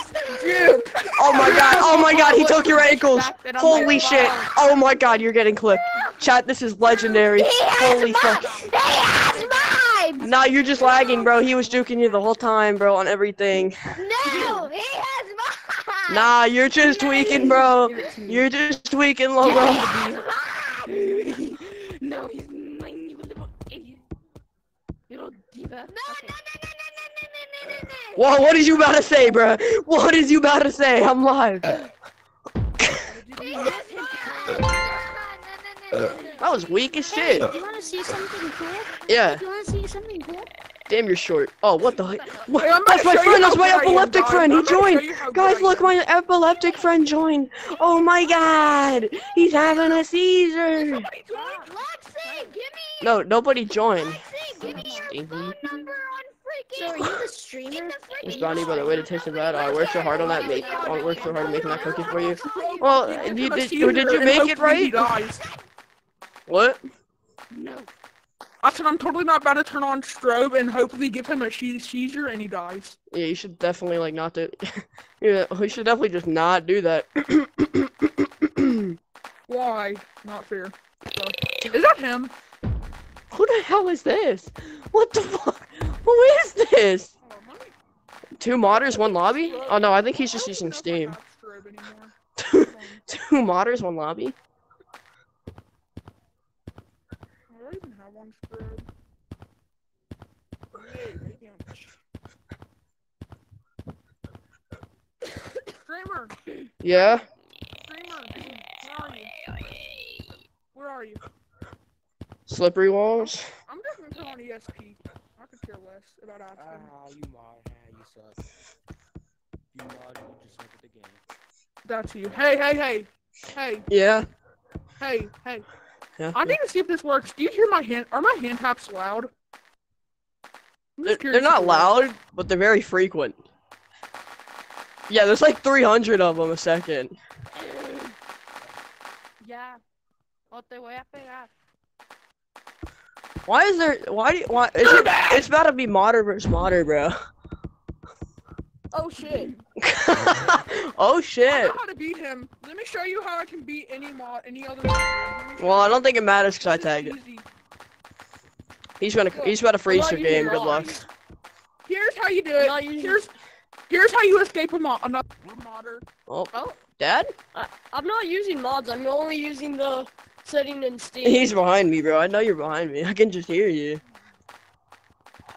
Dude. [LAUGHS] Oh my god. Oh my god. He took your ankles. Back then I'm Holy shit. Oh my god. You're getting clipped. Chat, this is legendary. Holy fuck. He has vibes! Nah, you're just lagging, bro. He was juking you the whole time, bro, on everything. No, he has vibes! Nah, you're just tweaking, bro. Give it to me. You're just tweaking, Logo. [LAUGHS] no, he's mine, you little idiot. Little diva. No, no, no, no, no, no, no, no, no, no. Whoa, what is you about to say, bro? What is you about to say? I'm live. He has vibes! That was weak as Hey, shit. do you want to see something cool? Yeah. Do you want to see something cool? Damn, you're short. Oh, what the heck? What? Hey, That's my friend. That's my good I am, epileptic friend. He I'm gonna show joined. you how good Guys, look, my epileptic friend joined. Oh my god. He's having a seizure. Lexi, give me, No, nobody joined. Lexi, give me your Stinky. phone number on freaking. So are you the streamer? It's Brownie, by the way, to taste the bad. I worked so hard on that make. I worked so hard on making that cookie for you. Well, you did. Did you make it he right? dies. What? I said I'm totally not about to turn on strobe and hopefully give him a she- seizure and he dies. Yeah, you should definitely like not do. [LAUGHS] yeah, we should definitely just not do that. [COUGHS] Why? Not fair. So, is that him? Who the hell is this? What the fuck? Who is this? Oh, me- Two modders, one lobby? Oh no, I think he's just using even know if I Steam. have strobe anymore. Two, [LAUGHS] two modders, one lobby? I don't have one strobe. Streamer! Yeah? Streamer! Where are you? Where are you? Slippery walls? I'm just gonna turn on ESP. I could care less about Aspen. Ah, you mod. You suck. You mod, you just suck at the game. That's you. Hey, hey, hey! Hey, Yeah? hey, hey. Yeah? I need to see if this works. Do you hear my hand? Are my hand taps loud? They're, they're not loud, but they're very frequent. Yeah, there's like 300 of them a second. Ya. O te voy a pegar. Why is there? Why? Do you, why? Is it, it's about to be modder versus modder, bro. Oh shit. [LAUGHS] oh I shit. know how to beat him. Let me show you how I can beat any mod, any other. mod. Let me show Well, I don't think it matters because I This is tagged it. He's gonna. He's about to freeze your game. Good luck. Here's how you do it. Here's here's how you escape a mod. Another modder. Oh, Oh. Dad? I'm not using mods. I'm only using the setting in Steam. He's behind me, bro. I know you're behind me. [LAUGHS] I can just hear you.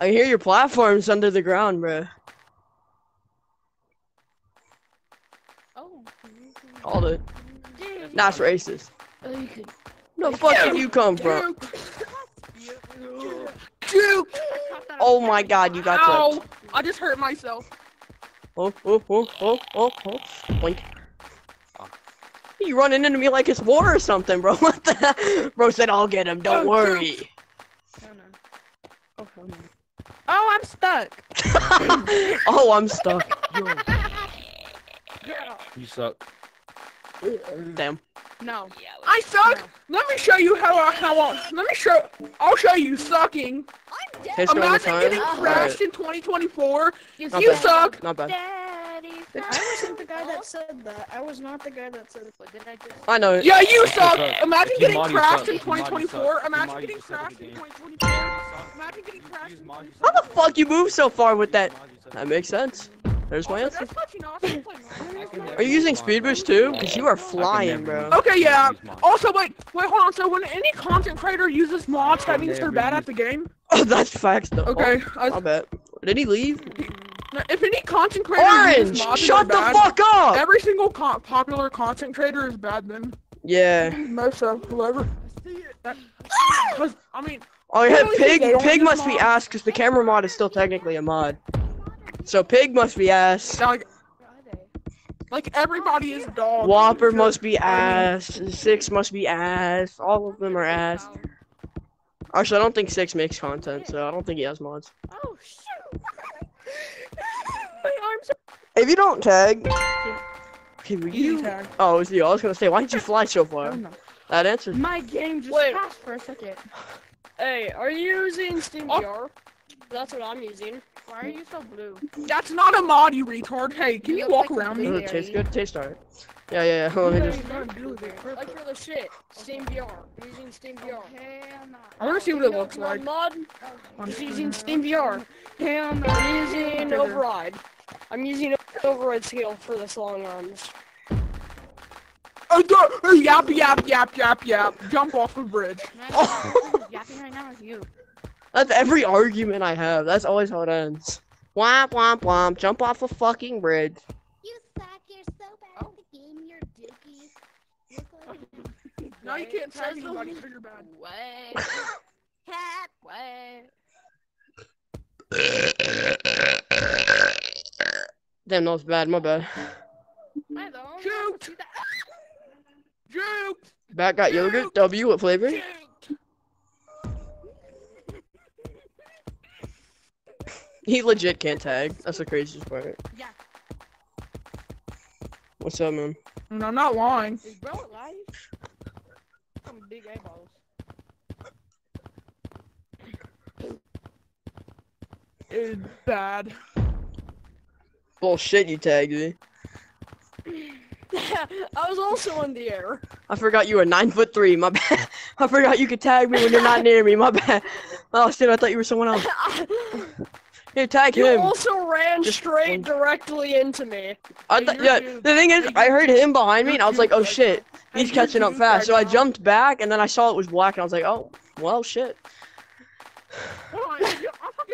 I hear your platforms under the ground, bro. Oh. Called it. Dude. That's racist. Oh, you could. No, the fuck did you come from? Juke. Juke. Oh my god, you got Ow! clipped. I just hurt myself. Oh, oh, oh, oh, oh, oh. Blink. You running into me like it's war or something, bro. [LAUGHS] What the? Bro said, I'll get him, don't Oh, worry. Oh, no. Oh, I'm stuck. [LAUGHS] oh, I'm stuck. Yeah. [LAUGHS] You suck. Damn. No. I suck. Let me show you how I how I, let me show I'll show you sucking. I'm dead. Taste around the Imagine time. getting Alright. crashed in 2024. Not You bad. suck. Not bad. Daddy. I wasn't the guy that said that. I was not the guy that said What did I just? I know it. Yeah, you Suck. suck. Suck. Imagine getting crashed in If you mod, you 2024. suck. If you Imagine getting crashed in 2024. Imagine getting crashed in Use mod, you 2024. How the fuck you move so far with that? Mod, you suck That makes sense. There's my answer. that's what you know, I can play Minecraft. Are you using speed boost too? Because you are flying, bro. Okay, yeah. Also, wait, wait, hold on. So when any content creator uses mods, that means they're bad at the game. [LAUGHS] Oh, that's facts though. Okay. Oh, I, I bet. Did he leave? if any content creator Orange! uses mods, Shut the they're bad, fuck up! Every single con- popular content creator is bad then. Yeah. Most of whoever. That, 'cause, I mean, Oh yeah, Really? Pig Pig use must be asked because the camera mod is still technically a mod. So Pig must be ass. like, like everybody is dog. Whopper Sure. must be I ass. Six must be ass. All of them are ass. Actually, I don't think Six makes content, so I don't think he has mods. Oh shoot. [LAUGHS] My arms If you don't tag, okay, were are you? tag. Oh, it was you. I was gonna say, why did you fly so far? That answer. My game just Wait. crashed for a second. Hey, are you using oh. Steam Oh. VR? That's what I'm using. Why are you so blue? That's not a mod, you retard. Hey, can you look walk like around you me? Does it taste good? Taste alright. Yeah, yeah, yeah. Let me just. Like for the shit. Steam VR. I'm using Steam VR. Oh, hell no. I want to see what it looks like. mod. Oh, I'm using Steam VR. Hell no. I'm using Override. I'm using Override skill for this long runs. Oh, duh, oh, yap, yap, yap, yap, yap. Jump off the bridge. Oh. [LAUGHS] Yapping right now is you. That's every argument I have. That's always how it ends. Womp womp womp. Jump off a fucking bridge. You suck. You're so bad at the game. You're dookie. Look [LAUGHS] No, you can't tag Says anybody because you're bad. What? Cat. What? Damn, that was bad. My bad. I don't. Shoot! Juke! Bat got yogurt. W. What flavor? Juke! He legit can't tag. That's the craziest part. Yeah. What's up, man? And I'm not lying. Is bro alive? Some big eyeballs. It's bad. Bullshit, you tagged me. [LAUGHS] I was also in the air. I forgot you were nine foot three. My [LAUGHS] bad. I forgot you could tag me when you're not near me. My bad. [LAUGHS] Oh shit, I thought you were someone else. Here, tag you him. also ran Just straight directly into me. I th- yeah, the thing is, I heard him behind me, and I was like, "Oh shit, he's catching up fast." So I jumped back, and then I saw it was black, and I was like, "Oh, well, shit."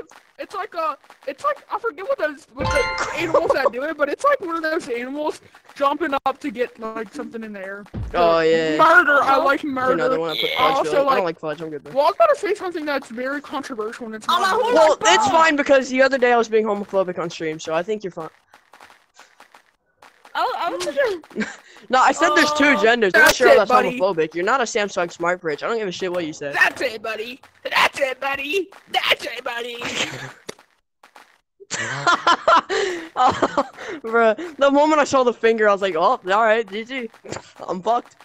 Hold on, I I forget. It's like a, it's like I forget what those what the animals that do it, but it's like one of those animals jumping up to get like something in there. Oh yeah. Murder. I like There's murder. another one I put I fudge. also filled. I like- don't like fudge. I'm good though. Well, I was about to say something that's very controversial, and it's I'm not. Well, like it's fine because the other day I was being homophobic on stream, so I think you're fine. I, I was just [LAUGHS] No, I said there's two Uh, genders. I'm not sure it, that's buddy. homophobic. You're not a Samsung Smart Bridge. I don't give a shit what you said. That's it, buddy. That's it, buddy. That's it, buddy. [LAUGHS] oh, bruh. The moment I saw the finger, I was like, oh, alright, GG. [LAUGHS] I'm fucked.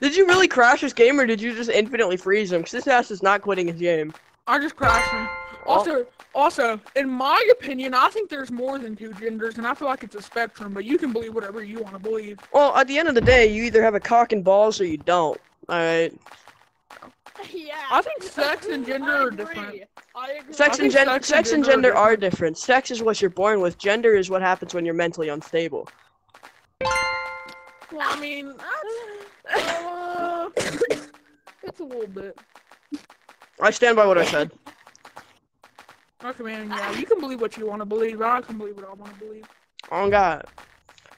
Did you really crash this game, or did you just infinitely freeze him? Because this ass is not quitting his game. I just crashed him. Also, also, in my opinion, I think there's more than two genders, and I feel like it's a spectrum. But you can believe whatever you want to believe. Well, at the end of the day, you either have a cock and balls or you don't. Alright. [LAUGHS] yeah. I think sex and gender are different. I agree. Sex and, think gen- sex and sex and gender gender are are different. Sex is what you're born with. Gender is what happens when you're mentally unstable. Well, I mean, uh, [COUGHS] it's a little bit. I stand by what I said. Okay, man. Yeah, you can believe what you want to believe. but I can believe what I want to believe. Oh God.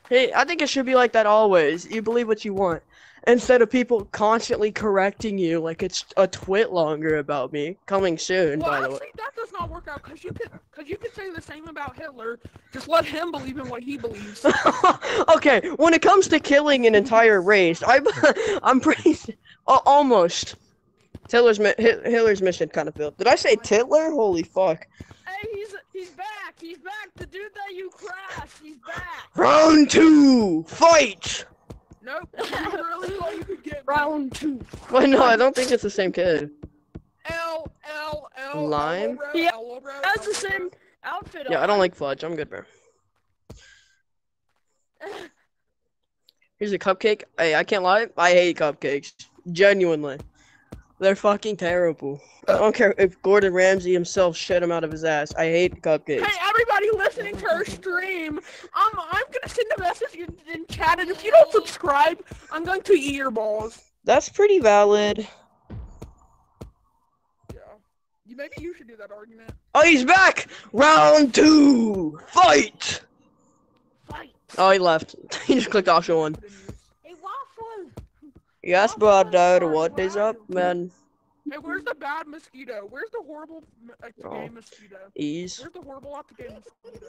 Hey, I think it should be like that always. You believe what you want. Instead of people constantly correcting you like it's a twit longer about me. Coming soon, Well, by the way. actually, that does not work out because you could, because you could say the same about Hitler. Just let him believe in what he believes. [LAUGHS] okay, when it comes to killing an entire race, I'm [LAUGHS] I'm pretty [LAUGHS] almost. Hitler's mi- Hit- Hitler's mission kind of failed. Did I say Titler? Holy fuck! Hey, he's he's back. He's back. The dude that you crashed. He's back. Round two, fight! nope. You really thought you could get. Round two. Wait, no, I don't think it's the same kid. L L L Lime? Yeah, That's the same outfit. Yeah, I don't like fudge. I'm good, bro. [LAUGHS] Here's a cupcake. Hey, I can't lie. I hate cupcakes. Genuinely. They're fucking terrible. I don't care if Gordon Ramsay himself shit them out of his ass. I hate cupcakes. Hey, everybody listening to our stream, I'm I'm gonna send a message in, in chat, and if you don't subscribe, I'm going to eat your balls. That's pretty valid. Yeah. You maybe you should do that argument. Oh, he's back! Round two! Fight! Fight. Oh, he left. [LAUGHS] he just clicked option one. Hey, waffle. Yes, brother. What is up, man? Hey, where's the bad mosquito? Where's the horrible m- like, Oh. gay mosquito? Ease. Where's the horrible out the gay mosquito?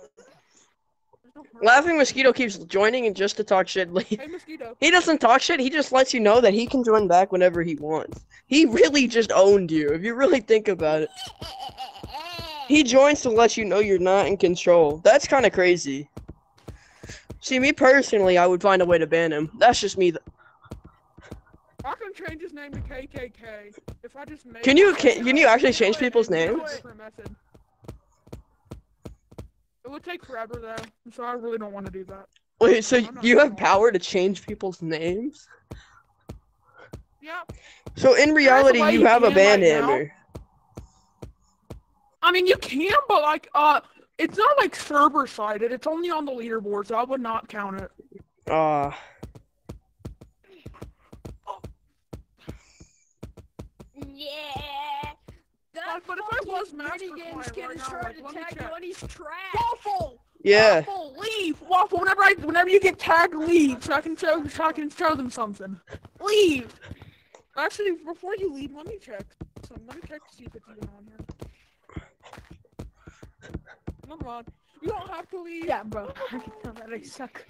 There's no horrible- Laughing Mosquito keeps joining and just to talk shit. [LAUGHS] Hey, mosquito. He doesn't talk shit. He just lets you know that he can join back whenever he wants. He really just owned you, if you really think about it. He joins to let you know you're not in control. That's kind of crazy. See, me personally, I would find a way to ban him. That's just me. I can change his name to KKK if I just make. Can you can, can you actually change people's names? It would take forever though, so I really don't want to do that. Wait, so you have power to change people's names? Yeah. So in reality, you you have a can ban right hammer. I mean, you can, but like, uh, it's not like server sided. It's only on the leaderboard, so I would not count it. Ah. Yeah. That But if I was fucking Master mini game's Client right getting now, started like, let me attacking check. when he's trash. Waffle. yeah. Waffle, leave. Waffle. Whenever I, whenever you get tagged, leave, so I can show, so I can show them something. Leave. Actually, before you leave, let me check. So let me check to see if it's even on here. Come on. You don't have to leave. Yeah, bro. [LAUGHS] I can tell that I suck.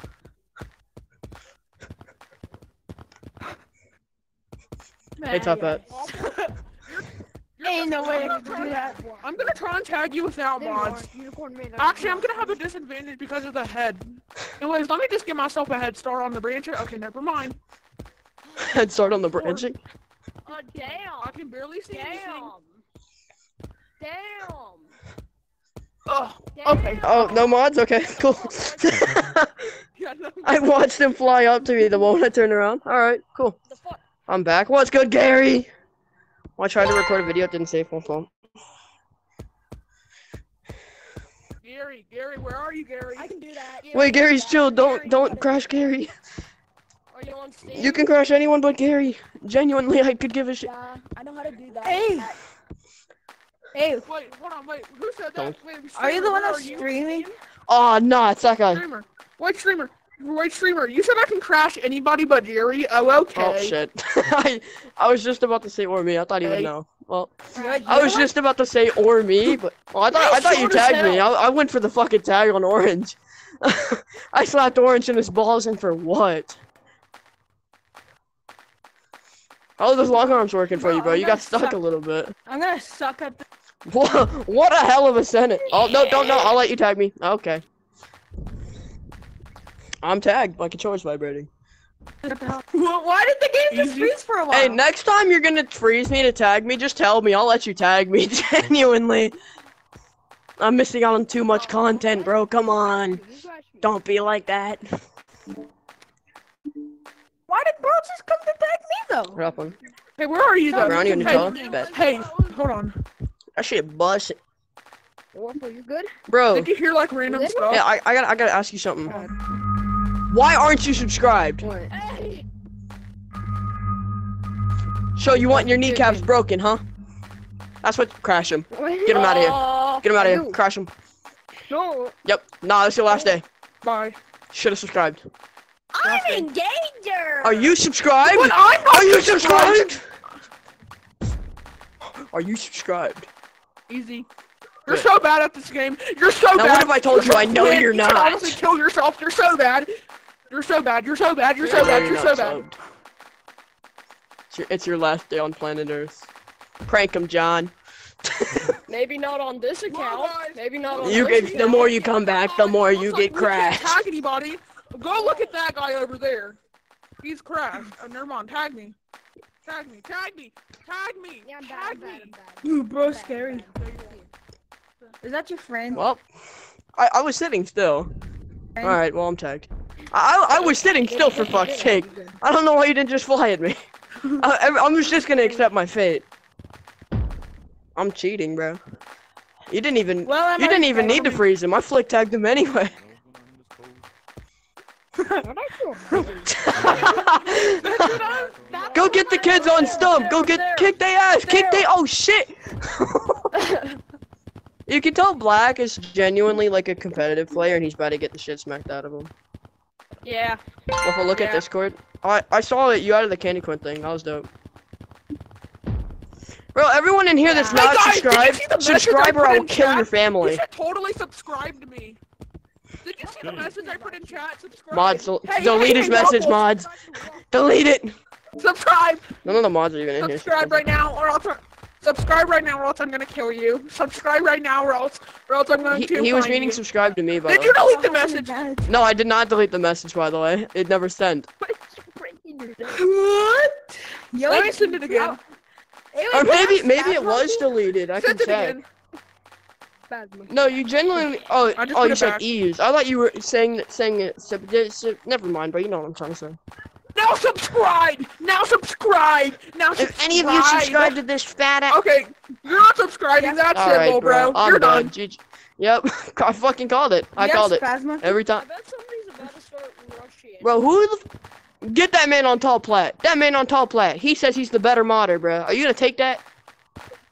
Hey, Top Hat. Ain't no way I I'm can gonna do try- that. I'm gonna try and tag you without mods. Unicorn Actually, I'm gonna have a disadvantage because of the head. Anyways, let me just give myself a head start on the brancher. Okay, never mind. [LAUGHS] Head start on the branching. Uh, oh damn. I can barely see anything. Damn. Damn. Ugh. Damn. Okay. Oh, no mods? Okay, [LAUGHS] cool. [LAUGHS] Yeah, no. I watched him fly up to me the moment I turned around. Alright, cool. The fuck? I'm back. What's good, Gary? Well, I tried to record a video, it didn't save my phone. Gary, Gary, where are you, Gary? I can do that. Wait, Gary's chill. Don't don't crash Gary. Are you on stage? You can crash anyone but Gary. Genuinely, I could give a shit. Yeah, I know how to do that. Hey! Hey, Wait, hold on, wait. Who said that? Don't. Wait, are you the one where that's are you? streaming? Oh, nah, it's that guy. Streamer. Wait, streamer. Wait, streamer. You said I can crash anybody but Gary. Oh, okay. Oh shit. [LAUGHS] I I was just about to say or me. I thought he would know. Well, Good, I was you? just about to say or me, but well, I thought I thought you tagged me. I. I went for the fucking tag on orange. [LAUGHS] I slapped orange in his balls and for what? How's those long arms working for you, bro? You got stuck a little bit. I'm gonna suck at the. What, [LAUGHS] what a hell of a sentence. Oh, no, don't, no, I'll let you tag me. Okay. I'm tagged. My controller's vibrating. [LAUGHS] Well, Why did the game just freeze for a while? Hey, next time you're gonna freeze me to tag me, just tell me. I'll let you tag me. [LAUGHS] Genuinely. I'm missing out on too much content, bro. Come on. Don't be like that. Why did bro just come to tag me though? What happened? Hey, where are you though? Brownie and hey, Nutella? Hey, hold on. That shit bust. Waffle, you good? Bro, Did you hear like random stuff? yeah, I, I gotta, I gotta ask you something. Why aren't you subscribed? Hey. So you want your kneecaps broken, huh? That's what. Crash him. Get him out of here. Get him out of here. Crash him. No. Yep. Nah, that's your last day. Bye. Should have subscribed. I'm in danger. Are you subscribed? But I'm not Are you subscribed? Are you subscribed? Easy. You're Good. so bad at this game. You're so Now bad. what if I told you I know you're not. You should not? honestly kill yourself. You're so bad. You're so bad. You're so bad. You're so bad. you're You're so bad. It's your, it's your last day on planet Earth. Prank him, John. [LAUGHS] Maybe not on this account. Maybe not on You this get the more you come back, the more you get like we can't crashed. Tag anybody. Go look at that guy over there. He's crashed. Oh, never mind. Tag me. Tag me. Tag me. Tag me. Yeah, I'm. Tag bad. me. I'm bad. Ooh, bro, scary. Is that your friend? Well, I, I was sitting still. All right, well I'm tagged. I, I I was sitting still for fuck's sake. I don't know why you didn't just fly at me. [LAUGHS] I, I, I was just gonna accept my fate. I'm cheating, bro. You didn't even. Well, You didn't already even need to freeze him. I flick tagged him anyway. [LAUGHS] Go get the kids on stump. Go get kick their ass. Kick they. Oh shit. [LAUGHS] you can tell Black is genuinely like a competitive player, and he's about to get the shit smacked out of him. Yeah. Well, if I look at Yeah. Discord, I I saw it. you added the candy corn thing. That was dope. Bro, everyone in here that's Hey, not guys, subscribed, see the subscribe or put I will kill chat? your You family. should totally subscribe to me. Did you see the message I put in chat? Subscribe. Mods, Hey, delete hey, his hey, message, Waffles, mods. Delete it. Subscribe. None of the mods are even in here. Subscribe right now, or else. I- Subscribe right now, or else I'm gonna kill you. Subscribe right now, or else, or else I'm going He, to. he was find meaning you. subscribe to me, by Did the you delete the message? No, I did not delete the message, by the way. It never sent. [LAUGHS] What? Yo, Let me send it again. Hey, Or maybe that's- maybe it what was deleted. I can Send it check. again. No, you genuinely. Oh, oh, you said back. ease. I thought you were saying that saying it. sub- sub- Never mind, but You know what I'm trying to say. Now subscribe. Now subscribe. Now subscribe. If any of you subscribe to this fat ass. Okay, you're not subscribing. That's All it, right, little bro. bro. I'm You're done. done. GG. Yep, [LAUGHS] I fucking called it. I Yes, called it Phasma. every time. bet somebody's about to start rushing. Bro, who the? F- Get that man on tall plat. That man on tall plat. He says he's the better modder, bro. Are you gonna take that?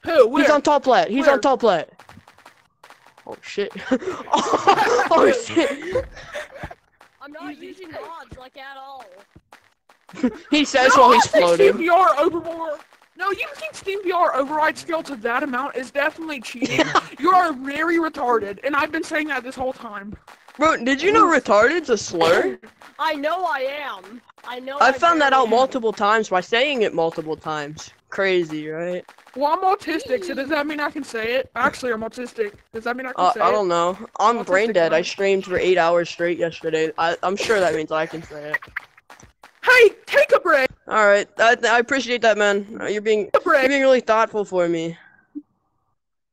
Who? Where? He's on tall plat. He's Where? on tall plat. Oh shit. [LAUGHS] oh, oh [LAUGHS] shit. I'm not using mods like at all. [LAUGHS] he says No, while I he's think floating. SteamVR overboard. No, using SteamVR override skill to that amount is definitely cheating. you are very retarded, and I've been saying that this whole time. Bro, did you know retarded's a slur? I know I am. I know. I found that out am. multiple times by saying it multiple times. Crazy, right? Well, I'm autistic, so does that mean I can say it? Actually, I'm autistic. Does that mean I can Uh, say I it? I don't know. I'm Autistic brain dead. I streamed for eight hours straight yesterday. I, I'm sure that means I can say it. Hey, take a break. All right, I, I appreciate that, man. You're being A you're being really thoughtful for me.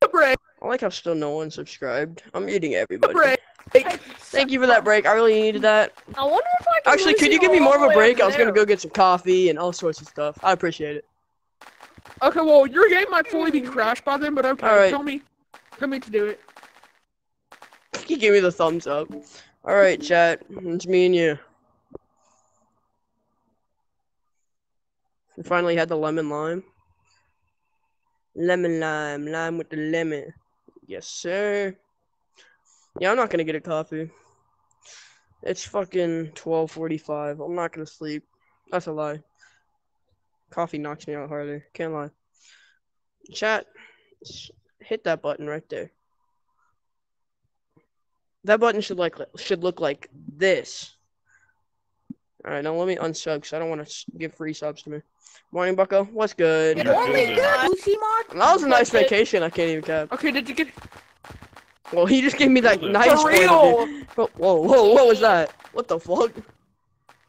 A break. I like how still no one subscribed. I'm eating A everybody. break. Thank you for that break. I really needed that. I wonder if I can. Actually, could you give me more of a break? I was gonna go get some coffee and all sorts of stuff. I appreciate it. Okay, well, your game might fully be crashed by then, but okay. Tell me. Tell me to do it. You give me the thumbs up. All right, chat. It's me and you. We finally had the lemon lime. Lemon lime, lime with the lemon. Yes, sir. Yeah, I'm not gonna get a coffee. It's fucking 12:45. I'm not gonna sleep. That's a lie. Coffee knocks me out harder. Can't lie. Chat, hit that button right there. That button should like should look like this. All right, now let me unsub because I don't want to give free subs to me. Morning, Bucko. What's good? Yeah. That good, Lucy mod? was a nice That's it. vacation. I can't even cap. Okay, did you get Well, he just gave me that For nice for point of view. real? Whoa, whoa, whoa, what was that? What the fuck?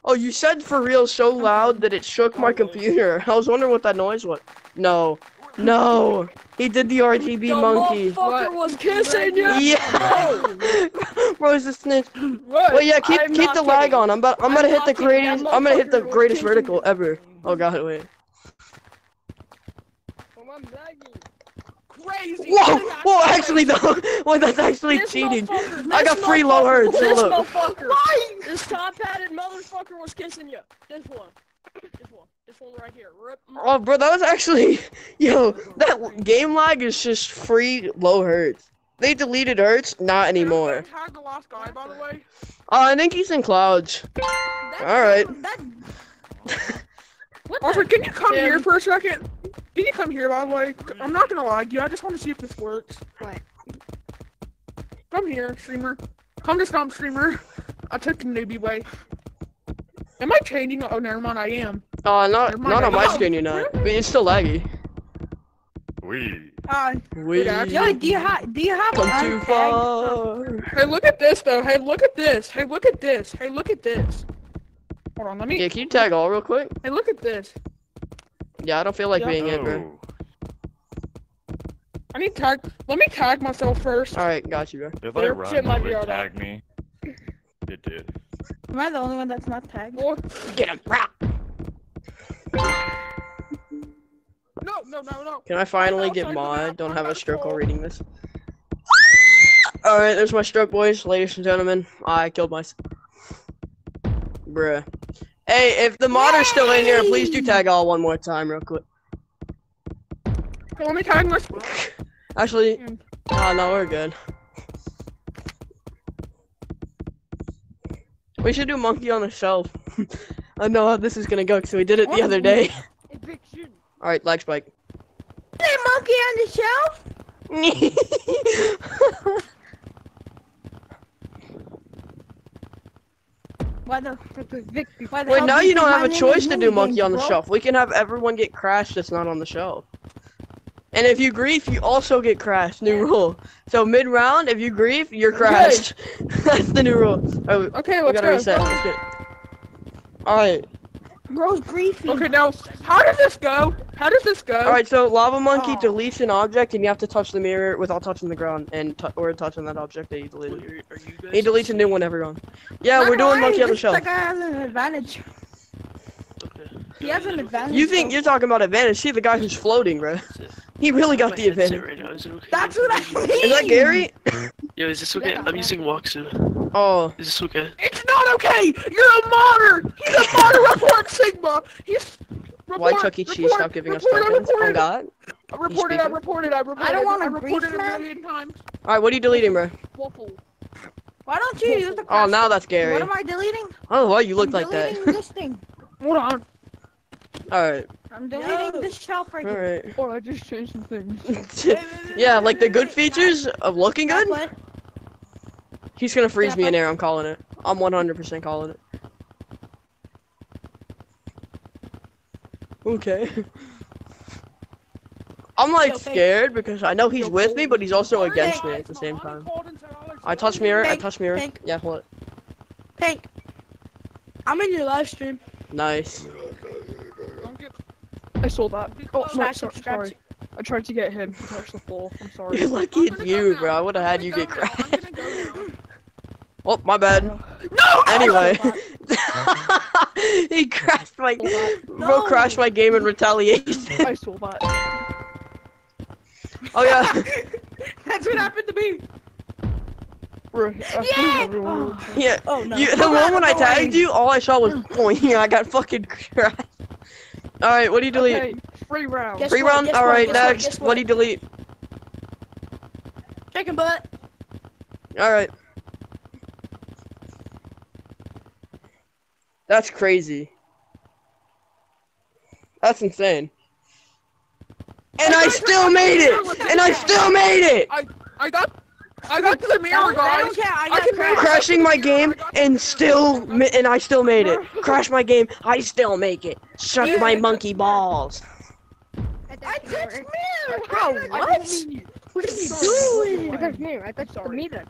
Oh, you said for real so loud that it shook my computer. [LAUGHS] I was wondering what that noise was. No, no, he did the RGB The monkey. motherfucker was kissing you. Yeah, [LAUGHS] bro, is a snitch. What? Well, yeah, keep I'm keep not the lag on. I'm about I'm I'm gonna hit the kidding. That greatest. I'm gonna hit the greatest vertical me. ever. Oh god, wait. Oh, I'm lagging. Crazy. Whoa, whoa, crazy. actually though, [LAUGHS] wait, that's actually This cheating. I got this free low motherfucker- hertz, This look. motherfucker. This top-hatted motherfucker was kissing you. This one. This one. This one right here. Rip. Oh, bro, that was actually, [LAUGHS] yo, that game lag is just free low hertz. They deleted hertz, not anymore. Tag the last guy, by the way. Oh, I think he's in clouds. All right. [LAUGHS] What Also, the? can you come Tim. here for a second? Can you come here, by the way? I'm not gonna lag you. I just want to see if this works. What? Come here, streamer. Come to stomp, streamer. I took the newbie way. Am I changing? Oh, never mind. I am. Uh, oh, not Never mind, not on my screen, you're not. But it's still laggy. We. Hi. We Yo, do you have? Do you have? come too tags? far. Hey, look at this though. Hey, look at this. Hey, look at this. Hey, look at this. Hold on. Let me. Yeah, can you tag all real quick? Hey, look at this. Yeah, I don't feel like Yeah. being in, bro. Oh. I need tag. Let me tag myself first. All right, got you, bro. If I run, shit might be all tag me? It did. Am I the only one that's not tagged? Boy. Get him. No, no, no, no. Can I finally get tag them out. mod? Don't have a stroke while reading this. All right, there's my stroke, boys, ladies and gentlemen. I killed myself. Bruh. Hey, if the mod is still in here, please do tag all one more time, real quick. Let me tag myself. Actually, oh no, we're good. We should do monkey on the shelf. [LAUGHS] I know how this is gonna go because we did it the other day. [LAUGHS] All right, leg spike. Hey, monkey on the shelf. [LAUGHS] Why the? Why the Wait, now you don't have a choice to do monkey on the shelf. We can have everyone get crashed that's not on the shelf. And if you grief, you also get crashed. New rule. So mid round, if you grief, you're crashed. [LAUGHS] that's the new rule. Oh, Okay, we let's gotta go. reset. Let's get... All right. Bro's griefy. Okay, now how does this go? How does this go? All right. So lava monkey Oh. deletes an object, and you have to touch the mirror without touching the ground, and t- or touching that object that you deleted. Are you guys He deletes a new one everyone. Yeah, Not we're doing mine, monkey on the this shelf. guy has an advantage. He has an advantage. You think you're talking about advantage? See the guy who's floating, bro. He really got the advantage. Right now. Okay? That's what I mean. Is that Gary? Yo, is this okay? Yeah. I'm using Walksu. Oh, Is this okay? It's not okay. You're a modder. He's a modder. [LAUGHS] report Sigma. He's. Report, why Chuck E. Cheese report, stopped giving us report, I tokens? Oh reported, God. I reported. I reported. I reported. I don't want I a reported grief a million times. All right, what are you deleting, bro? Waffle. Why don't you use the? Oh, now that's Gary. What am I deleting? Oh, why you look I'm like that? deleting this thing. Hold on. Alright, I'm deleting No. this shelf right here. alright. Or I just changed some things. [LAUGHS] yeah, like the good features of looking good. He's gonna freeze me in air. I'm calling it. I'm 100% calling it. Okay. [LAUGHS] I'm like scared because I know he's with me, but he's also against me at the same time. Called and said, "Alex, I touch mirror. I touch mirror. Yeah, what? Pink. I'm in your live stream. Nice. I saw that. Oh, no, sorry, sorry. I tried to get him to touch the floor. I'm [LAUGHS] sorry. You're lucky it's you, bro. I would have had you get go crashed. gonna go now. [LAUGHS] Oh, my bad. No! Anyway. [LAUGHS] he crashed my bro crashed my game in retaliation. I saw that. oh yeah. That's what happened to me. Bro, I think oh. Yeah. Oh no. You, the moment I tagged you, all I saw was [SIGHS] boing. I got fucking crashed. All right, what do you delete? Okay, free round. Guess Free what, round. guess All what, right, guess what, next. What do you delete? Chicken butt. All right. That's crazy. That's insane. And I still made it. And I still made it. I I got, I got to the mirror, guys. don't. I I can crashed. Crashing my game and still and I still made it. [LAUGHS] Crash my game. I still make it. Suck my monkey balls. I touched mirror. Bro, Bro, what? didn't mean you. What are you doing? I touched mirror. I touched the mirror.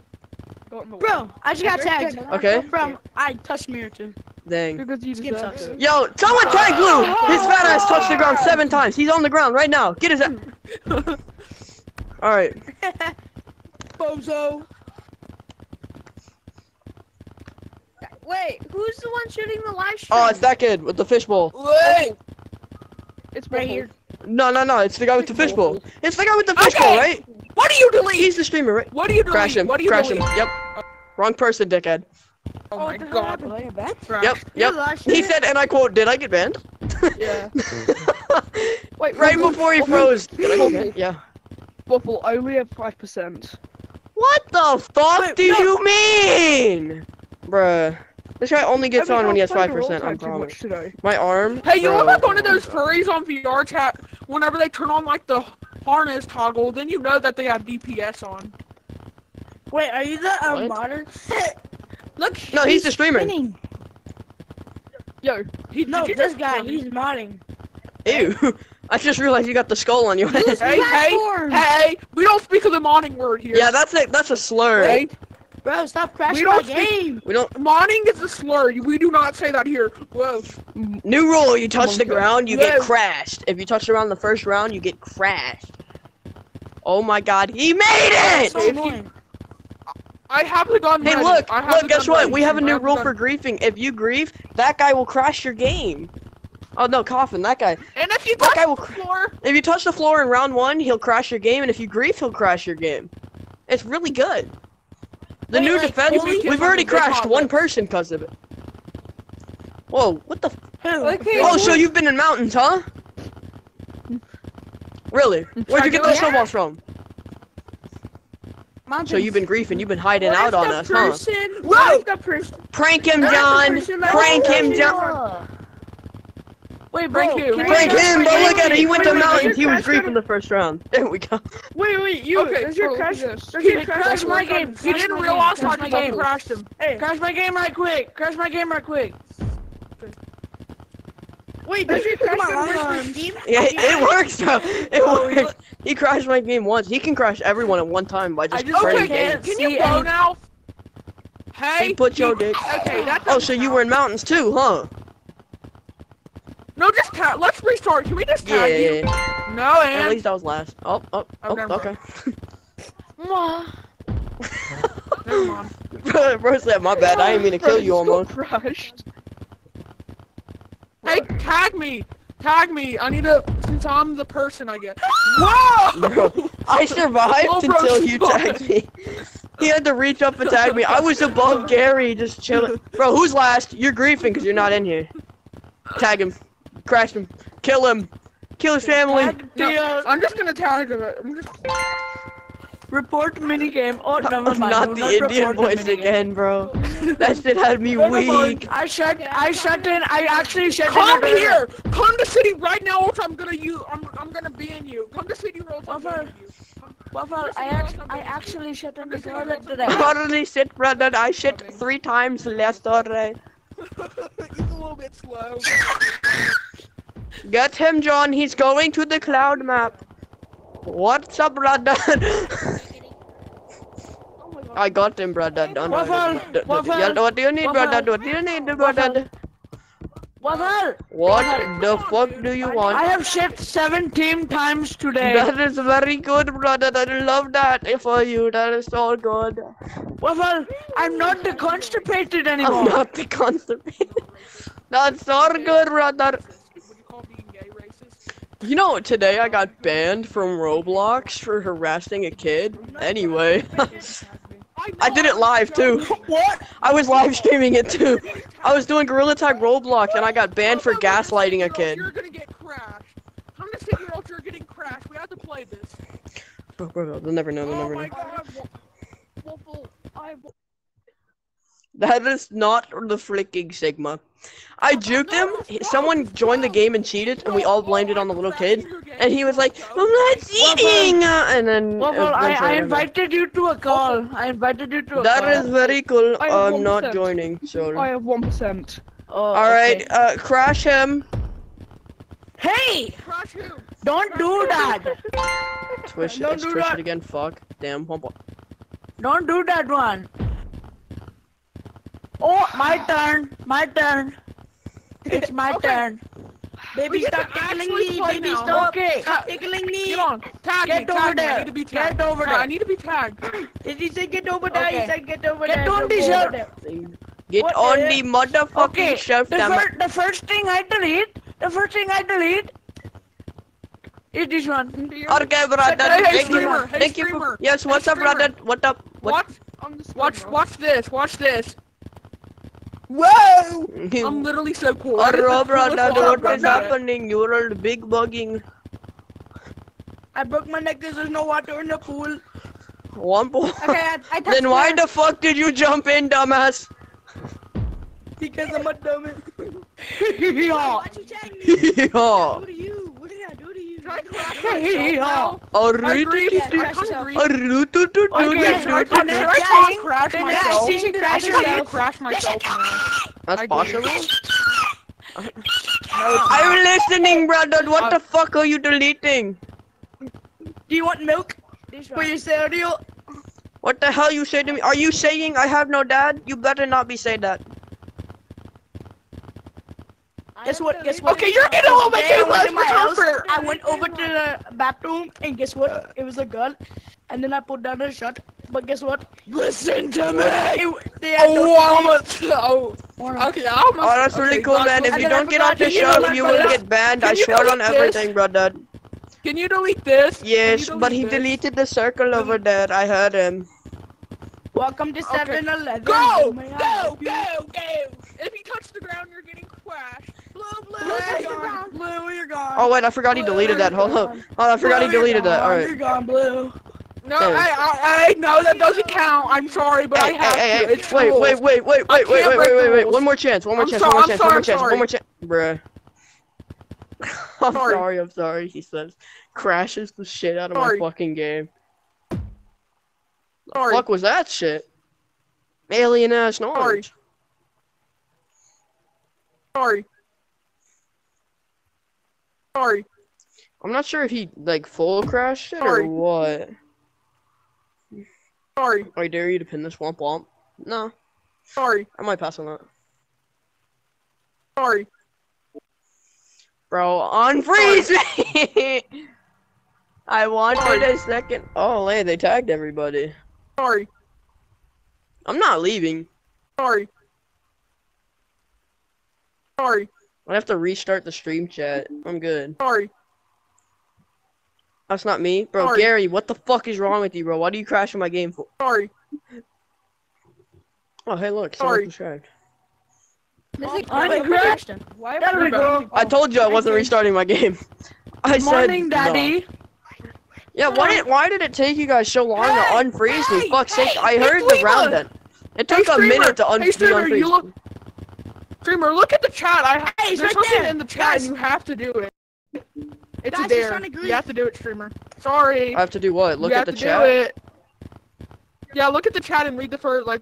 Got in the way. Bro, I just got tagged. Okay. Bro, I touched mirror too. Dang. Because you Skip deserve sucks. it. Yo, someone tag Blue. His fat ass touched the ground seven times. He's on the ground right now. Get his. a- [LAUGHS] All right. [LAUGHS] Bozo. Wait, who's the one shooting the live ah, stream? Oh, it's that kid with the fishbowl. Wait. It's Right right here. here. No, no, no. It's the guy with the fishbowl. It's the guy with the fishbowl, Okay. right? What do you delete? He's the streamer, right? What do you delete? Crash him. What do you Crash him. Yep. Wrong person, dickhead. Oh my what the hell god. happened? Did banned? Yep. Yep. He said, and I quote, "Did I get banned?" Yeah. [LAUGHS] Wait, right before he froze. Did I get banned? Yeah. Waffle only at five percent. What the fuck Wait, do no. you mean, bruh? This guy only gets on when he has five percent. I Too promise. today. My arm. Hey, you bro. look like one of those furries on VR chat. Whenever they turn on like the harness toggle, then you know that they have DPS on. Wait, are you the uh, modern? [LAUGHS] Look. No, he's the streamer. Spinning. Yo, he No, this guy, he's modding. Ew. [LAUGHS] I just realized you got the skull on your head. Hey, hey, Platform. hey! We don't speak of the modding word here. yeah, that's a that's a slur. Hey, Bro, stop crashing We don't speak- game. We don't. modding is a slur. We do not say that here. Whoa. New rule: you touch the ground, you get crashed. If you touch around the first round, you get crashed. Oh my God, he made it! So annoying. I have the gun Hey, ready. look, I have look, guess what? ready. We have a new the rule for griefing. If you grief, that guy will crash your game. Oh no, coffin, that guy. And if you That touch guy will the floor, If you touch the floor in round one, he'll crash your game, and if you grief, he'll crash your game. It's really good. The Wait, new like, defense, holy- we've already crashed one person because of it. Whoa, what the? F- Who? Okay. oh, so you've been in mountains, huh? Really? Where'd you get those Yeah. snowballs from? So you've been griefing, you've been hiding What out on the us, huh? person, Whoa! What if the person? Prank him, what John. Prank him, crashing John. Wait, bro. Can Prank you- him, but look at it. He went to mountains. He was griefing the first round. [LAUGHS] There we go. Wait, wait, you. Okay, does your bro, crash? Does your crash crash my game? He didn't realize game, how crash my game. crashed him. Hey, crash my game right quick. Crash my game right quick. Wait, does your [LAUGHS] crash Come on, my come on. game? Yeah, it works though. It oh, works. He crashed my game once. He can crash everyone at one time by just, I just turning Okay, can't games. can you go now? Hey, Hey, put your dick. Okay, that's Oh, so you were in mountains too, huh? No, just tag. Let's restart. Can we just tag yeah, you? yeah. No, At least I was last. Oh, oh, Oh, oh, okay. never mind. Bro, [LAUGHS] bro said, my bad. I didn't mean to kill you almost. still crashed. Hey, tag me. Tag me. I need to. Since I'm the person, I get. Whoa! Bro, I [LAUGHS] survived Oh, bro, until you tagged me. He had to reach up and tag me. I was above [LAUGHS] Gary, just chilling. Bro, who's last? You're griefing because you're not in here. Tag him. Crash him. Kill him. Kill his family. Tag the, uh, I'm just gonna tag him. I'm just. report minigame. Oh, [LAUGHS] never mind. Not do the not Indian report voice minigame. again, bro. That shit had me weak. I shut. I shut in. I actually shut Come in. here! Come to city right now, or I'm gonna you. I'm I'm gonna ban you. Come to city, or else I'm Waffle. banning you. Waffle, I, act, I actually shut in the toilet today. Holy shit, brother. I shit three times yesterday. [LAUGHS] He's a little bit slow. Get him, John. He's going to the cloud map. What's up, brother? [LAUGHS] Oh I got him, brother. Don't worry. Waffle, D- d- Waffle, yeah, what do you need, brother? Waffle, What do you need, brother? Waffle, What the fuck do you want? I have shit 17 times today. That is very good, brother. I love that for you. That is so good. Waffle, I'm not constipated anymore. I'm not the constipated. That's so good, brother. Would you call being gay racist? You know, today I got banned from Roblox for harassing a kid. Anyway, [LAUGHS] I did it live too. [LAUGHS] What? I was live streaming it too. I was doing Gorilla Tag Roblox and I got banned for gaslighting a kid. You're gonna get crashed. Come to city, or else you're getting crashed. We have to play this. Bro, bro, bro, They'll never know. They'll Oh never my know. god. Waffle, I. That is not the flicking Sigma. I juked him. Someone joined the game and cheated, and we all blamed it on the little kid. And he was like, "I'm not cheating," uh, and then Waffle, I, I invited you to a call. I invited you to a That call. is very cool. I have I'm not joining. So. I have one percent. Oh, All right, okay. uh, crash him. Hey, Crash who? don't do that. [LAUGHS] Twitch, Don't it's do Twitch that. it again. Fuck. Damn. One more. Don't do that one. Oh, my turn. My turn. It's my Okay. turn. Baby, stop tickling me. Baby, now. stop. Okay. Stop tickling me. Get on. Tag Get me. Tag over me. I need to be tagged. Get over Tag- I need to be tagged. Did he say get over there? Okay. He said get over Get there. on so the go shelf. Get What on the- the motherfucking Okay, shelf, the, damn fir- it. the first thing I delete, the first thing I delete is this one. Okay, brother. Hey, hey, thank you. streamer, hey, thank you. streamer, For, yes. What's hey, up, brother? streamer. What up? What? Watch. I'm Watch. Watch this. Watch this. Whoa! I'm literally so cool. [LAUGHS] That is the Alright, coolest brother. thing What I've is done yet. happening? You're all big bugging. I broke my neck because there's no water in the pool. One pool? Okay, I, I [LAUGHS] touched Then why my- the fuck did you jump in, dumbass? Because I'm a dumbass. yeah. Why'd you [LAUGHS] tag me? Yeah. What do you? Crash myself now? Alright. I agree. Yeah, I crash kind of yourself. agree. Alright. Okay, Should I, okay, should I okay. call crash Then myself? you should crash I should yourself. crash myself. now. That's I possible. No, it's not. I'm listening, brother. What the fuck are you deleting? Do you want milk for your cereal? What the hell you say to me? Are you saying I have no dad? You better not be saying that. Guess what? Guess what? Okay, you're getting a little bit Today I too went much to my for house. comfort. I went over to the bathroom, and guess what? Uh. It was a girl. And then I put down her shirt. But guess what? Listen to me. It, they had oh, no- Oh, I'm a, oh, okay, I almost. Oh, that's really okay, cool, that's man. If you And then I don't get off the forgot show, you will get banned. I Can you swear on delete this? everything, brother. Can you delete this? Can you Yes, but he this? deleted the circle over there. I heard him. Welcome to Okay. 7-Eleven. Go! Go! Go! Go! If you touch the ground, you're getting crashed. Blue, blue, Blue, you're you're gone. gone. Blue, you're gone. Oh wait, I forgot he deleted that. Hold up. Oh, I forgot he Blue, you're deleted that. All right. You're gone, Blue. No, Hey. I, I, I, no, that doesn't count. I'm sorry, but Hey, I have hey, hey, to. hey. It's Wait, rules. wait, wait, wait, wait, wait, wait, wait, wait, wait. One more chance. One more I'm chance. sorry, One more I'm chance. One more chance. One more chance. Bruh. [LAUGHS] I'm Sorry. sorry. I'm sorry. He says, crashes the shit out of Sorry. my fucking game. Sorry. Fuck was that shit? Alien ass knowledge. Sorry. Sorry. I'm not sure if he like full crashed it Sorry. or what. Sorry. I dare you to pin this womp womp. No, Sorry. I might pass on that. Sorry. Bro, unfreeze me! [LAUGHS] I wanted Sorry. a second. Oh, hey, they tagged everybody. Sorry. I'm not leaving. Sorry. Sorry. I have to restart the stream chat. I'm good. Sorry. That's not me. Bro, Sorry. Gary, what the fuck is wrong with you, bro? Why do you crash in my game for? Sorry. Oh, hey, look. Sorry. subscribed. I'm crashed. Why am There we I go. I told you I wasn't restarting my game. [LAUGHS] I Good said morning, no. Daddy. Yeah, why did why did it take you guys so long to unfreeze hey, me? Fuck's sake, I it's heard the round then. It took a minute to un- Hey, be streamer, you unfreeze. look- Streamer, look at the chat. I Hey, it's there's right something there. in the chat, Guys. you have to do it. It's Guys, he's there. trying to agree. You have to do it, streamer. Sorry. I have to do what? Look you at have the to chat. do it. Yeah, look at the chat and read the first like.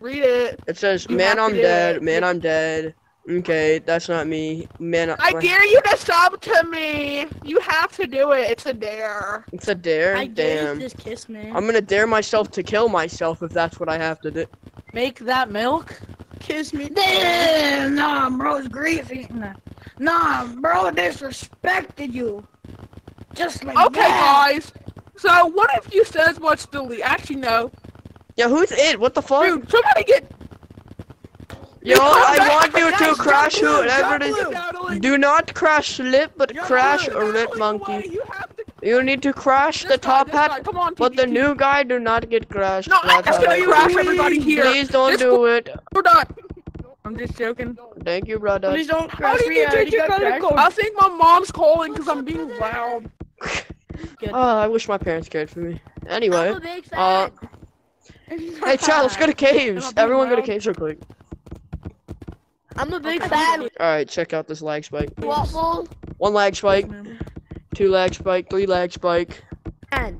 Read it. It says, You "Man, I'm dead. it. Man, I'm dead." Okay, that's not me. Man, I my- dare you to sub to me. You have to do it. It's a dare. It's a dare. I dare Damn. you to just kiss me. I'm gonna dare myself to kill myself if that's what I have to do. Make that milk. Kiss me. Damn, nah, bro's grieving. Nah, bro disrespected you. Just like Okay, that. guys. So what if you says what's delete? Actually, no. Yeah, who's it? What the fuck? Dude, somebody get. Yo, I want you Guys, to jump crash blue, whoever it jump is. blue. Natalie, Do not crash lip, but Jump crash blue. a rip Natalie, monkey. wait, You have to. You need to crash This the top guy, hat, Come on, but the new guy do not get crashed. No, I'm Flat just gonna crash everybody here. Please don't This do it. We're done. I'm just joking. Thank you, brother. Please don't How crash did me. you I change got color crashed. code? I think my mom's calling because I'm being loud. [LAUGHS] Oh, I wish my parents cared for me. Anyway, I'm a big uh, fan. hey, chat, let's go to [LAUGHS] caves. Am I being Everyone go to caves real quick. I'm a big fan. Alright, check out this lag spike. Waffle One lag spike, two lag spike, three lag spike. fan.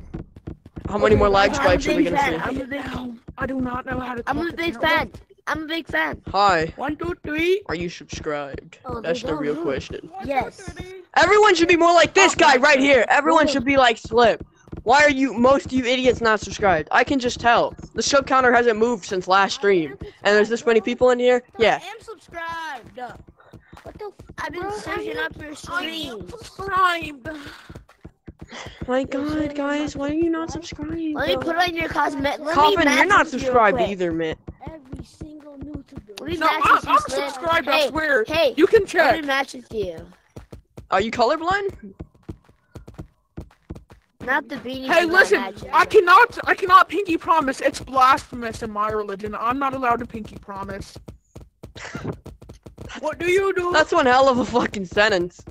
How many more lag I'm spikes are we gonna fan. see? I'm a big. fan. I do not know how to. I'm talk a big apparently. fan. I'm a big fan. Hi, One, two, three. are you subscribed? Oh, That's the real don't. question. Yes. Everyone should be more like this oh, guy right here. Everyone should be like Slip. Why are you, most of you idiots, not subscribed? I can just tell. The sub counter hasn't moved since last stream. And there's this many people in here? Yeah. I am subscribed. What the? F- I've been searching up your stream. Subscribed. My god, guys, why are you not subscribed? Let me put on your cosmetic. Let Coffin, you're not with you real subscribed either, man. Every single YouTuber. Let me No, match I'm, you, I'm Slim. subscribed. I Hey, swear. hey, You can let check. me match with you. Are you colorblind? Not the beanie. Hey, listen. I cannot, I cannot pinky promise. It's blasphemous in my religion. I'm not allowed to pinky promise. [LAUGHS] [LAUGHS] What do you do? That's one hell of a fucking sentence.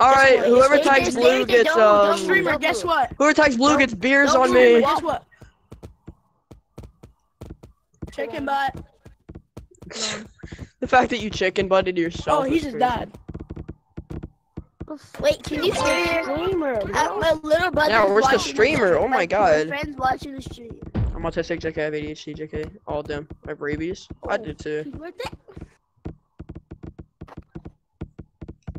Alright, what? whoever Stay- types blue stay- gets, don't- don't um... Streamer, guess what? Whoever types blue gets beers don't on do me. it. Guess what? Chicken butt. [LAUGHS] The fact that you chicken butted yourself Oh, he is just crazy. died. Wait, can you hear streamer? Uh, my little brother. Yeah, where's the streamer? Oh my God. friend's watching the stream. I'm autistic, JK, I have ADHD, JK. All of them. I have rabies. I do too. He's right there.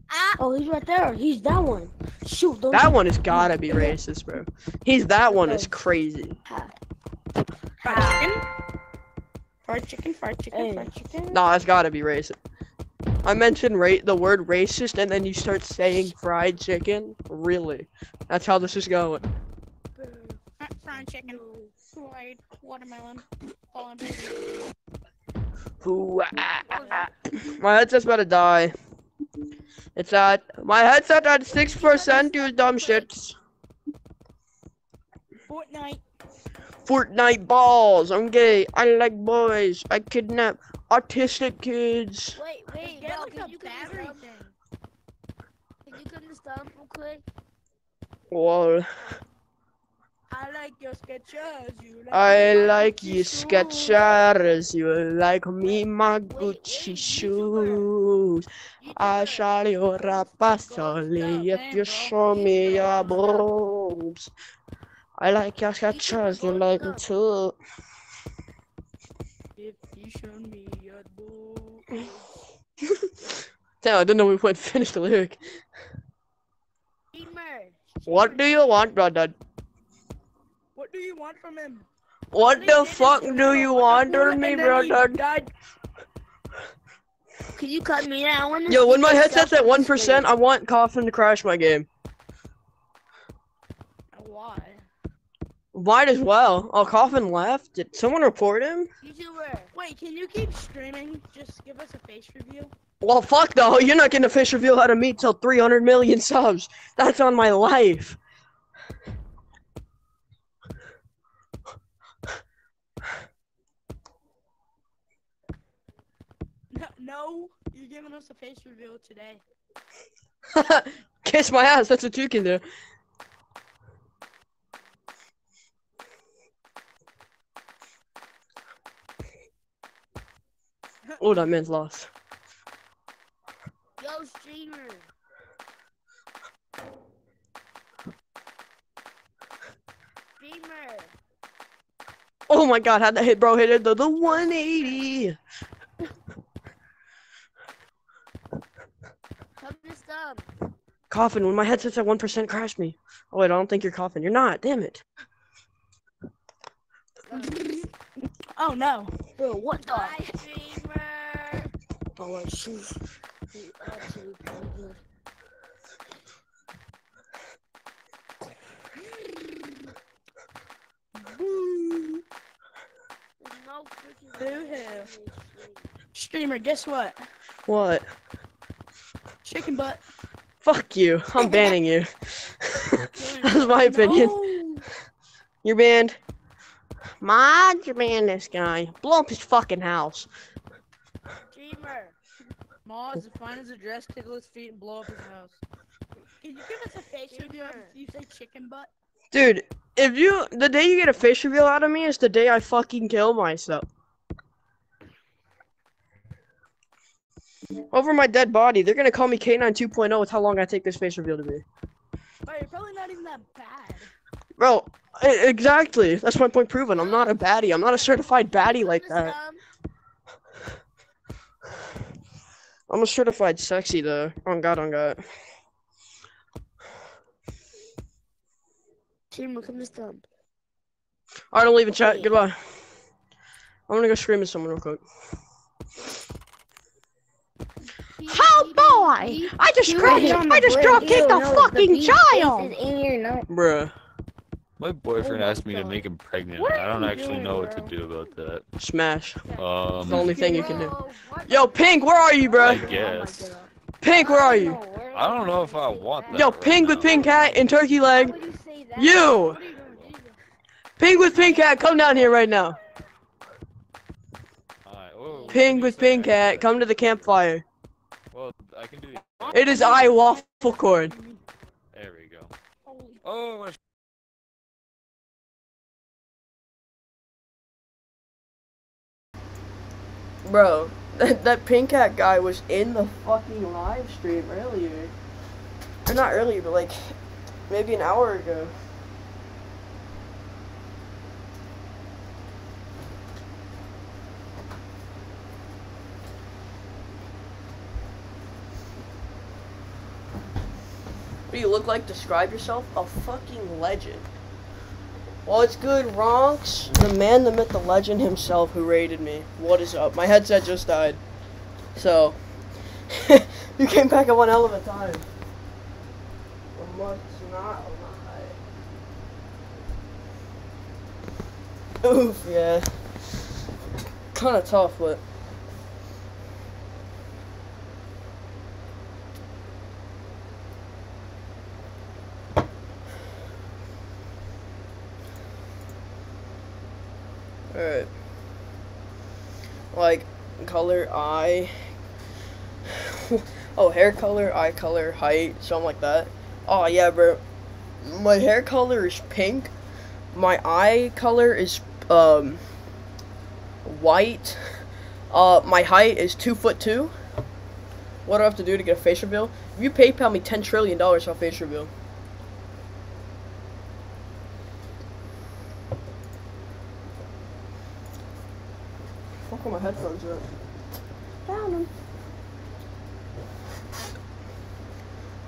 Ah. Oh, he's right there. He's that one. Shoot, don't That one has gotta be racist, bro. He's that one is crazy. Fried chicken. Fried chicken, fried chicken, Hey. fried chicken. Nah, it's gotta be racist. I mentioned ra- the word racist and then you start saying fried chicken? Really? That's how this is going. Fried chicken. Fried watermelon. Fallen Ooh, ah, ah, ah. My headset's about to die. It's at my headset at six percent. You dumb shits. Fortnite. Fortnite balls. I'm gay. I like boys. I kidnap autistic kids. Wait, wait, Get bro, like can you come to. Can you come to stump real quick? Well, I like your sketches. You like I like Gucci you shoes. Skechers. You like me my Gucci shoes. I shall your rapasoli if you show me your boobs. I like your Skechers. You like me too. If you show me your boob. Damn, I didn't know we went finish the lyric. What do you want, brother? What do you want from him? What the fuck do you want from me, And then died. Can you cut me out? I want to Yo, when my headset's at one percent, I want Coffin to crash my game. Why? Might as well. Oh, Coffin left. Did someone report him? YouTuber. Wait, can you keep streaming? Just give us a face review. Well, fuck though. You're not getting a fish reveal out of me till 300 million subs. That's on my life. giving us a face reveal today. [LAUGHS] Kiss my ass, that's what you can do. [LAUGHS] oh, that man's lost. Yo, streamer. Streamer. Oh my god, how'd that hit, bro? Hit it the, the 180. Come to. Coffin, when my headset's at 1%, crash me. Oh, wait, I don't think you're coughing. You're not. Damn it. Oh no. Bro, what the? Bye, streamer. Oh, wait, she's she's actually pretty good. There's no Boo-hoo. Streamer, guess what? What? Chicken butt. Fuck you. I'm [LAUGHS] banning you. That's my opinion. No. You're banned. Mind you ban this guy. Blow up his fucking house. Streamer. Moz, find his address, tickle his feet, and blow up his house. Can you give us a face review after you say chicken butt? Dude, if you the day you get a face reveal out of me is the day I fucking kill myself. Over my dead body, they're gonna call me K9 2.0 with how long I take this face reveal to be. You're probably not even that bad. Bro, exactly. That's my point proven. I'm not a baddie. I'm not a certified baddie like that. [SIGHS] I'm a certified sexy though. On God, on God. Streamer, come to stop. Alright, don't leave in chat. Goodbye. I'm gonna go scream at someone real quick. Oh boy! I just dropped- I just drop kicked a fucking child. Bruh. My boyfriend asked me to make him pregnant. I don't actually know what to do about that. Smash. Um, the only thing you can do. Yo, Pink, where are you, I bruh? guess. Pink, where are you? I don't know if I want that. Yo, right Pink with. Pink Hat and Turkey Leg. you say that? You! What are you doing? Jesus. Pink with Pink Hat, come down here right now. Alright, Pink with? Pink Cat, come to the campfire. Well, I can do. It is I, Waffle Corn. There we go. Oh, my Bro, [LAUGHS] that, that Pink Cat guy was in the fucking live stream earlier. Or not earlier, but like maybe an hour ago. What do you look like? Describe yourself? A fucking legend. Well, it's good, Ronks. The man, the myth, the legend himself who raided me. What is up? My headset just died. So, [LAUGHS] you came back at one hell of a time. Month's not. Oof, yeah. Kind of tough, but. Alright. Like, color, eye. [SIGHS] oh, hair color, eye color, height, something like that. Oh, yeah, bro. My hair color is pink. My eye color is, um, white. Uh, my height is two foot two. What do I have to do to get a face reveal? If you PayPal me ten trillion dollars I'll face reveal. Fuck where my headphones at. Found them.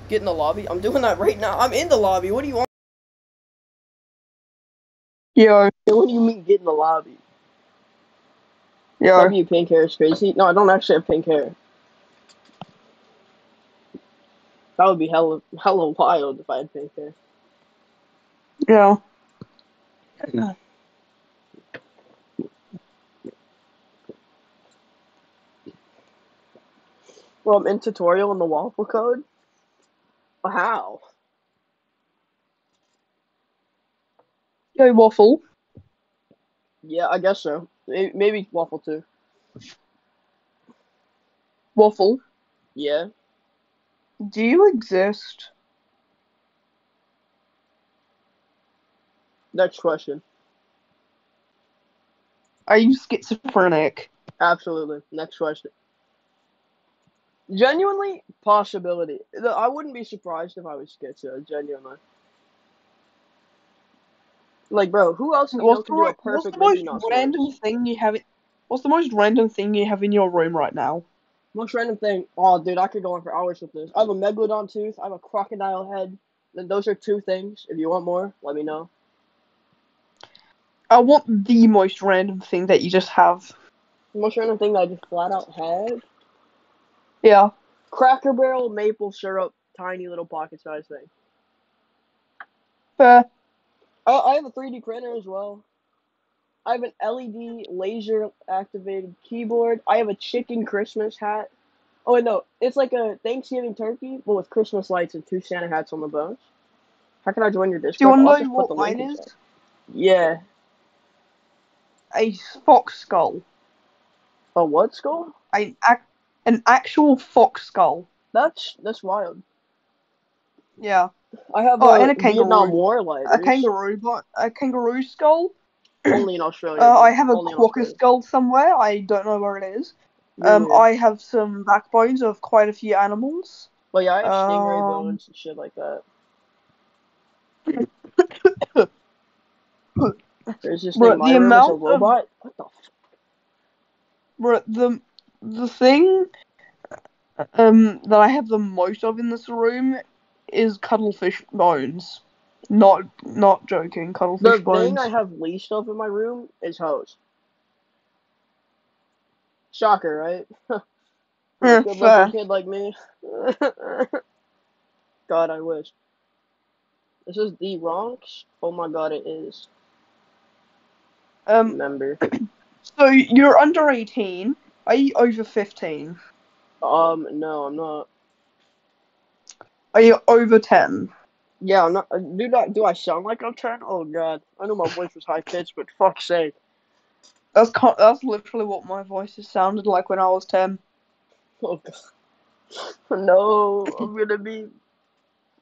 Get in the lobby. I'm doing that right now. I'm in the lobby. What do you want? Yeah. What do you mean get in the lobby? Yeah. W pink hair is crazy. No, I don't actually have pink hair. That would be hella hella wild if I had pink hair. Yeah. Well, I'm in tutorial in the waffle code. How? Go waffle. Yeah, I guess so. Maybe waffle too. Waffle. Yeah. Do you exist? Next question. Are you schizophrenic? Absolutely. Next question. Genuinely, possibility. I wouldn't be surprised if I was schizo. Genuinely. Like, bro, who else do you know What's the, can do a what's the most random thing you have? What's the most random thing you have in your room right now? Most random thing. Oh, dude, I could go on for hours with this. I have a megalodon tooth. I have a crocodile head. Then those are two things. If you want more, let me know. I want the most random thing that you just have. The most random thing that I just flat out have. Yeah. Cracker Barrel maple syrup, tiny little pocket size thing. Fair. I, I have a 3D printer as well. I have an LED laser activated keyboard. I have a chicken Christmas hat. Oh no, it's like a Thanksgiving turkey, but with Christmas lights and two Santa hats on the bones. How can I join your Discord? Do you want to know what mine inside. is? Yeah. A fox skull. A what skull? An, ac- an actual fox skull. That's that's wild. Yeah. I have Oh, a, and a Vietnam kangaroo. War A kangaroo, but a kangaroo skull. Only in Australia. Uh, I have a quokka skull somewhere. I don't know where it is. Um, Really? I have some backbones of quite a few animals. Well, yeah, I have stingray um, bones and shit like that. [COUGHS] There's this Bruh, the a amount of- robot. What the? But the the thing um that I have the most of in this room is cuttlefish bones. Not not joking, cuttlefish bones. the thing. I have least of in my room is hose. Shocker, right? For Eh, good fair. looking kid like me. [LAUGHS] God, I wish. This is the Ronks. Oh my God, it is. Um, Remember. [COUGHS] so you're under eighteen. Are you over fifteen? Um, no, I'm not. Are you over ten? Yeah, I'm not. uh, Do not. Do I sound like I'm ten? Oh God, I know my voice was high pitched, but fuck's sake. That's con- that's literally what my voices sounded like when I was ten. Oh God. [LAUGHS] No, I'm gonna be.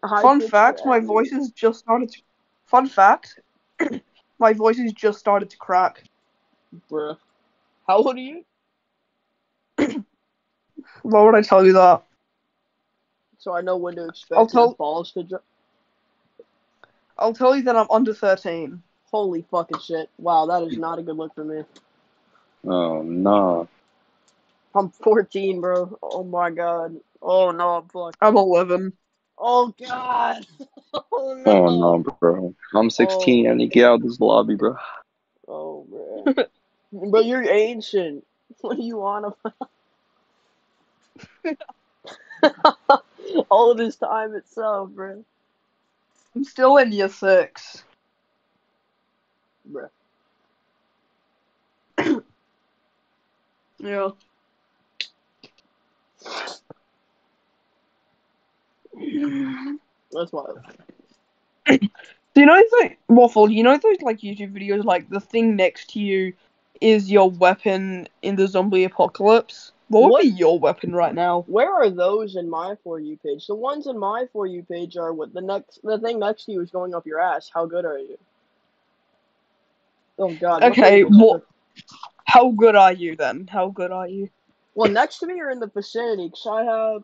high Fun fact: my voice voices just started. To- Fun fact: [CLEARS THROAT] my voices just started to crack. Bruh. How old are you? [CLEARS THROAT] Why would I tell you that? So I know when to expect I'll tell- balls to drop. I'll tell you that I'm under thirteen. Holy fucking shit! Wow, that is not a good look for me. Oh no. I'm 14, bro. Oh my god. Oh no, I'm fucked. I'm eleven. Oh god. [LAUGHS] Oh no. Oh no, bro. I'm 16. I need to get out of this lobby, bro. Oh, bro. [LAUGHS] bro, you're ancient. [LAUGHS] What do you want about? [LAUGHS] All this time itself, bro. I'm still in year six. Bro. [CLEARS THROAT] Yeah. That's wild. Do you know like waffle? You know those like YouTube videos like the thing next to you is your weapon in the zombie apocalypse? What would What? be your weapon right now? Where are those in my for you page? The ones in my for you page are what the next the thing next to you is going up your ass. How good are you? Oh god. Okay, what-? How good are you then? How good are you? Well, next to me or in the vicinity, because I have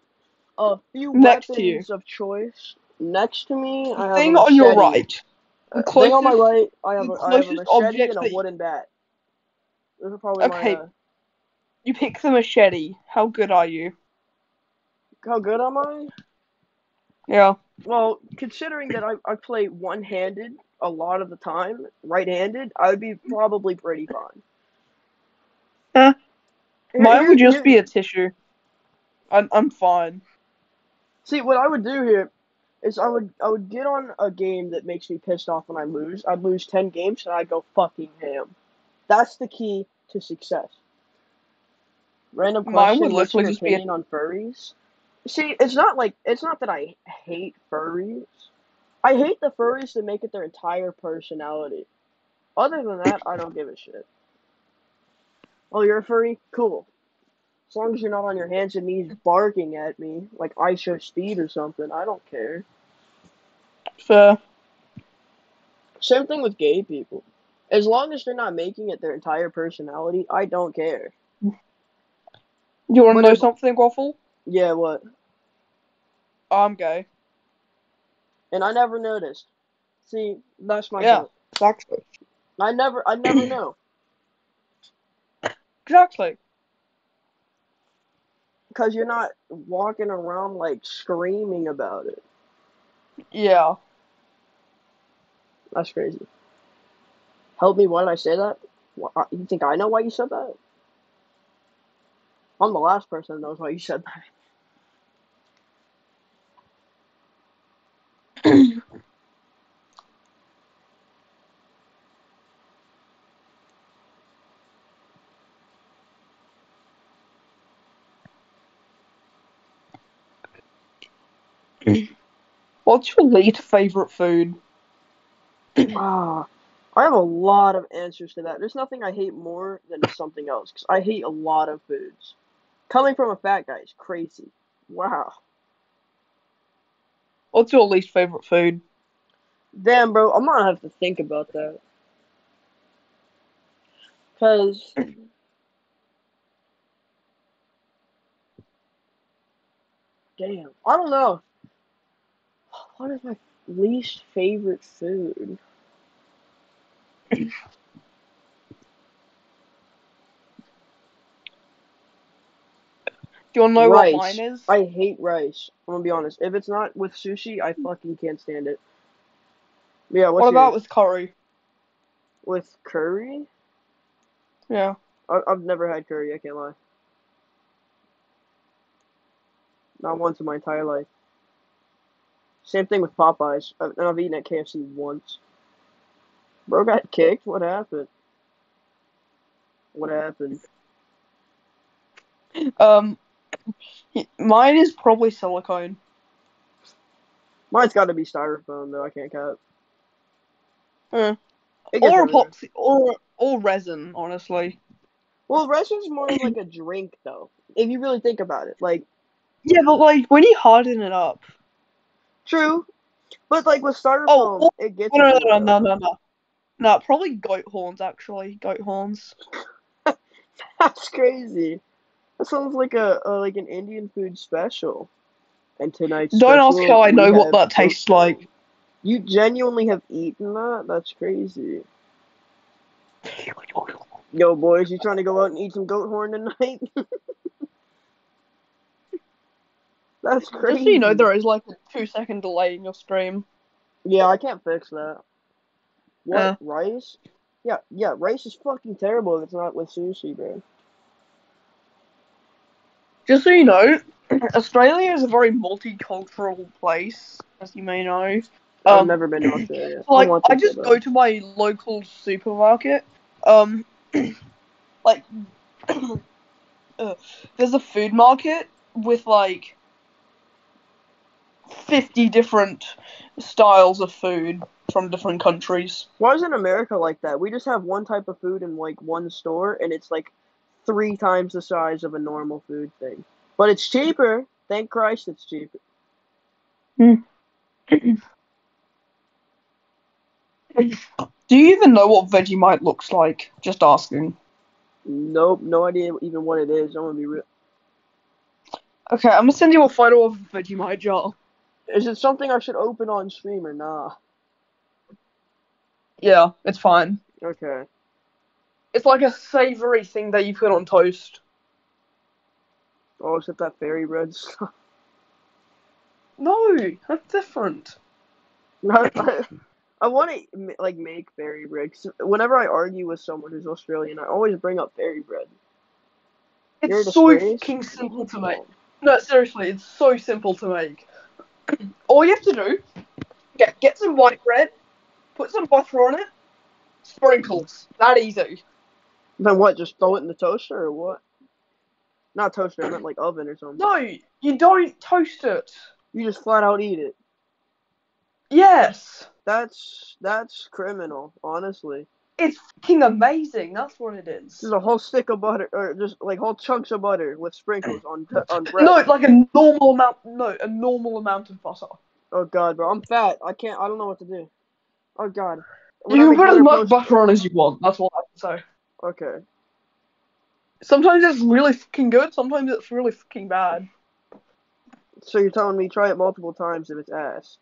a few Next weapons of choice. Next to me, I have thing a on your right. Uh, The thing on my right, I have a, I have a machete object and a wooden bat. Those are probably Okay. my. Uh, You pick the machete. How good are you? how good am I? Yeah. Well, considering that I, I play one handed a lot of the time, right handed, I would be probably pretty fine. Huh. Mine would just be a tissue. I'm I'm fine. See, what I would do here is I would I would get on a game that makes me pissed off when I lose. I'd lose ten games and I'd go fucking ham. That's the key to success. Random Mine question: would What's your literally just be a- on furries? See, it's not like it's not that I hate furries. I hate the furries that make it their entire personality. Other than that, I don't give a shit. Oh, you're a furry? Cool. As long as you're not on your hands and knees barking at me like IShowSpeed or something, I don't care. Fair. Same thing with gay people. As long as they're not making it their entire personality, I don't care. You want to know something, Waffle? Yeah, what? I'm gay. And I never noticed. See, that's my Yeah. point. Exactly. I never, I never [CLEARS THROAT] know. Exactly. Because you're not walking around like screaming about it. Yeah. That's crazy. Help me, why did I say that? Uh, You think I know why you said that? I'm the last person that knows why you said that. What's your least favorite food? [CLEARS THROAT] Ah, I have a lot of answers to that. There's nothing I hate more than something else because I hate a lot of foods. Coming from a fat guy is crazy. Wow. What's your least favorite food? Damn, bro, I'm gonna have to think about that. Cause damn, I don't know. What is my least favorite food? Do you want to know rice. what mine is? I hate rice. I'm gonna be honest. If it's not with sushi, I fucking can't stand it. Yeah, what's what about yours? with curry? with curry? Yeah. I, I've never had curry. I can't lie. Not once in my entire life. Same thing with Popeyes. I've, and I've eaten at KFC once. Bro got kicked. What happened? What happened? Um, mine is probably silicone. Mine's got to be styrofoam though. I can't cut. Eh. Or epoxy, or or resin, honestly. Well, resin's more like a drink though. If you really think about it, like Yeah, but like when you harden it up. true, but like with styrofoam, Oh, it gets. No, no, no, everywhere. no, no, no. No, probably goat horns actually. Goat horns. [LAUGHS] That's crazy. That sounds like a, a like an Indian food special. And tonight's Don't ask how I know what that tastes goat like. You genuinely have eaten that? That's crazy. Yo, boys, you trying to go out and eat some goat horn tonight? [LAUGHS] That's crazy. Just so you know, there is like a two second delay in your stream. Yeah, I can't fix that. What Uh. rice? Yeah, yeah, rice is fucking terrible if it's not with sushi, bro. Just so you know, [CLEARS THROAT] Australia is a very multicultural place, as you may know. I've Um, never been to Australia. So, [CLEARS THROAT] like I to just go to my local supermarket. Um, [CLEARS THROAT] like uh, there's a food market with like fifty different styles of food from different countries. Why isn't America like that? We just have one type of food in like one store, and it's like three times the size of a normal food thing. But it's cheaper. Thank Christ, it's cheaper. Do you even know what Vegemite looks like? Just asking. Nope, no idea even what it is. I'm gonna be real. Okay, I'm gonna send you a photo of Vegemite jar. Is it something I should open on stream or nah? Yeah, it's fine. Okay. It's like a savory thing that you put on toast. Oh, is it that fairy bread stuff? No, that's different. [LAUGHS] I, I want to like make fairy bread. whenever I argue with someone who's Australian, I always bring up fairy bread. You're It's so fucking simple to make. No, seriously, it's so simple to make. [CLEARS THROAT] All you have to do, get get some white bread, put some butter on it, sprinkles. That easy. Then what? Just throw it in the toaster or what? Not toaster. I meant like oven or something. No, you don't toast it. You just flat out eat it. Yes, That's that's criminal, honestly. it's fucking amazing. That's what it is. Just a whole stick of butter, or just like whole chunks of butter with sprinkles on t- on [LAUGHS] bread. No, it's like a normal amount. No, a normal amount of butter. Oh god, bro, I'm fat. I can't. I don't know what to do. Oh god. When You can put as much toast- butter on as you want. That's all I can say. Okay. Sometimes it's really fucking good. Sometimes it's really fucking bad. So you're telling me try it multiple times if it's ass.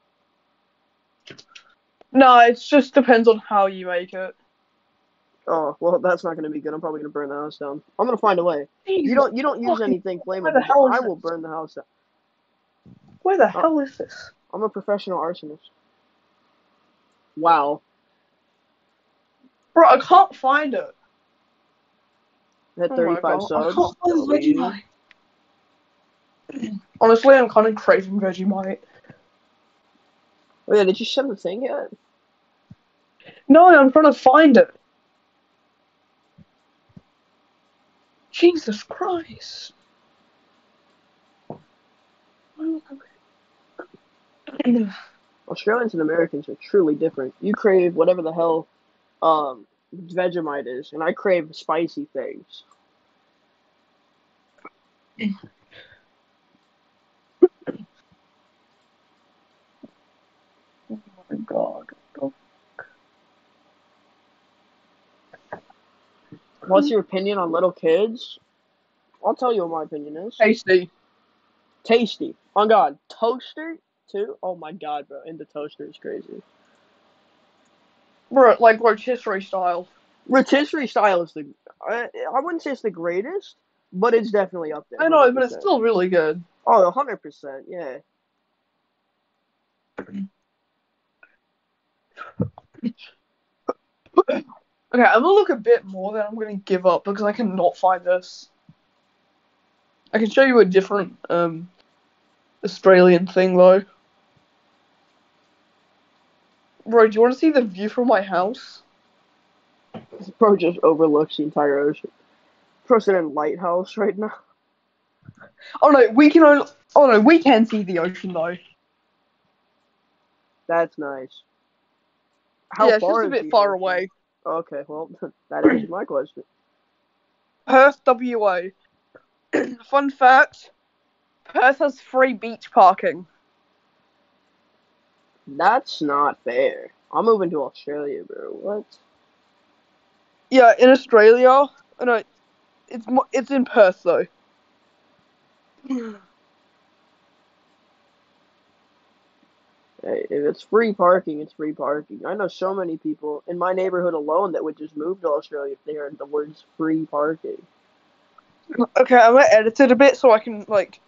No, it just depends on how you make it. Oh well, that's not gonna be good. I'm probably gonna burn the house down. I'm gonna find a way. You don't you don't use anything flammable. I will this? burn the house down. Where the uh, hell is this? I'm a professional arsonist. Wow. Bro, I can't find it. Hit Oh my 35 God, I subs. can't find That'll be you. Vegemite. [CLEARS THROAT] Honestly, I'm kind of craving Vegemite. Oh yeah, did you send the thing yet? No, I'm trying to find it. Jesus Christ. [CLEARS THROAT] Australians and Americans are truly different. You crave whatever the hell um Vegemite is, and I crave spicy things. Oh my god. What's your opinion on little kids? I'll tell you what my opinion is. Tasty. Tasty. On God. Toaster too? Oh my god, bro. And the toaster is crazy. Bro, like rotisserie style. Rotisserie style is the I, I wouldn't say it's the greatest, but it's definitely up there. I know, but it's still really good. Oh, 100%, yeah. Okay, I'm gonna look a bit more, then I'm gonna give up because I cannot find this. I can show you a different um Australian thing though. Bro, do you want to see the view from my house? This Bro just overlooks the entire ocean. Bro's in a lighthouse right now. Oh no, we can only. Oh no, we can see the ocean though. That's nice. How yeah, it's far just a bit far ocean? away. Okay, well, [LAUGHS] that answers my question. Perth, WA. [CLEARS THROAT] Fun fact: Perth has free beach parking. That's not fair. I'm moving to Australia, bro. What? Yeah, in Australia. Oh no, it's mo- it's in Perth though. Hey, if it's free parking, it's free parking. I know so many people in my neighborhood alone that would just move to Australia if they heard the words free parking. Okay, I'm gonna edit it a bit so I can like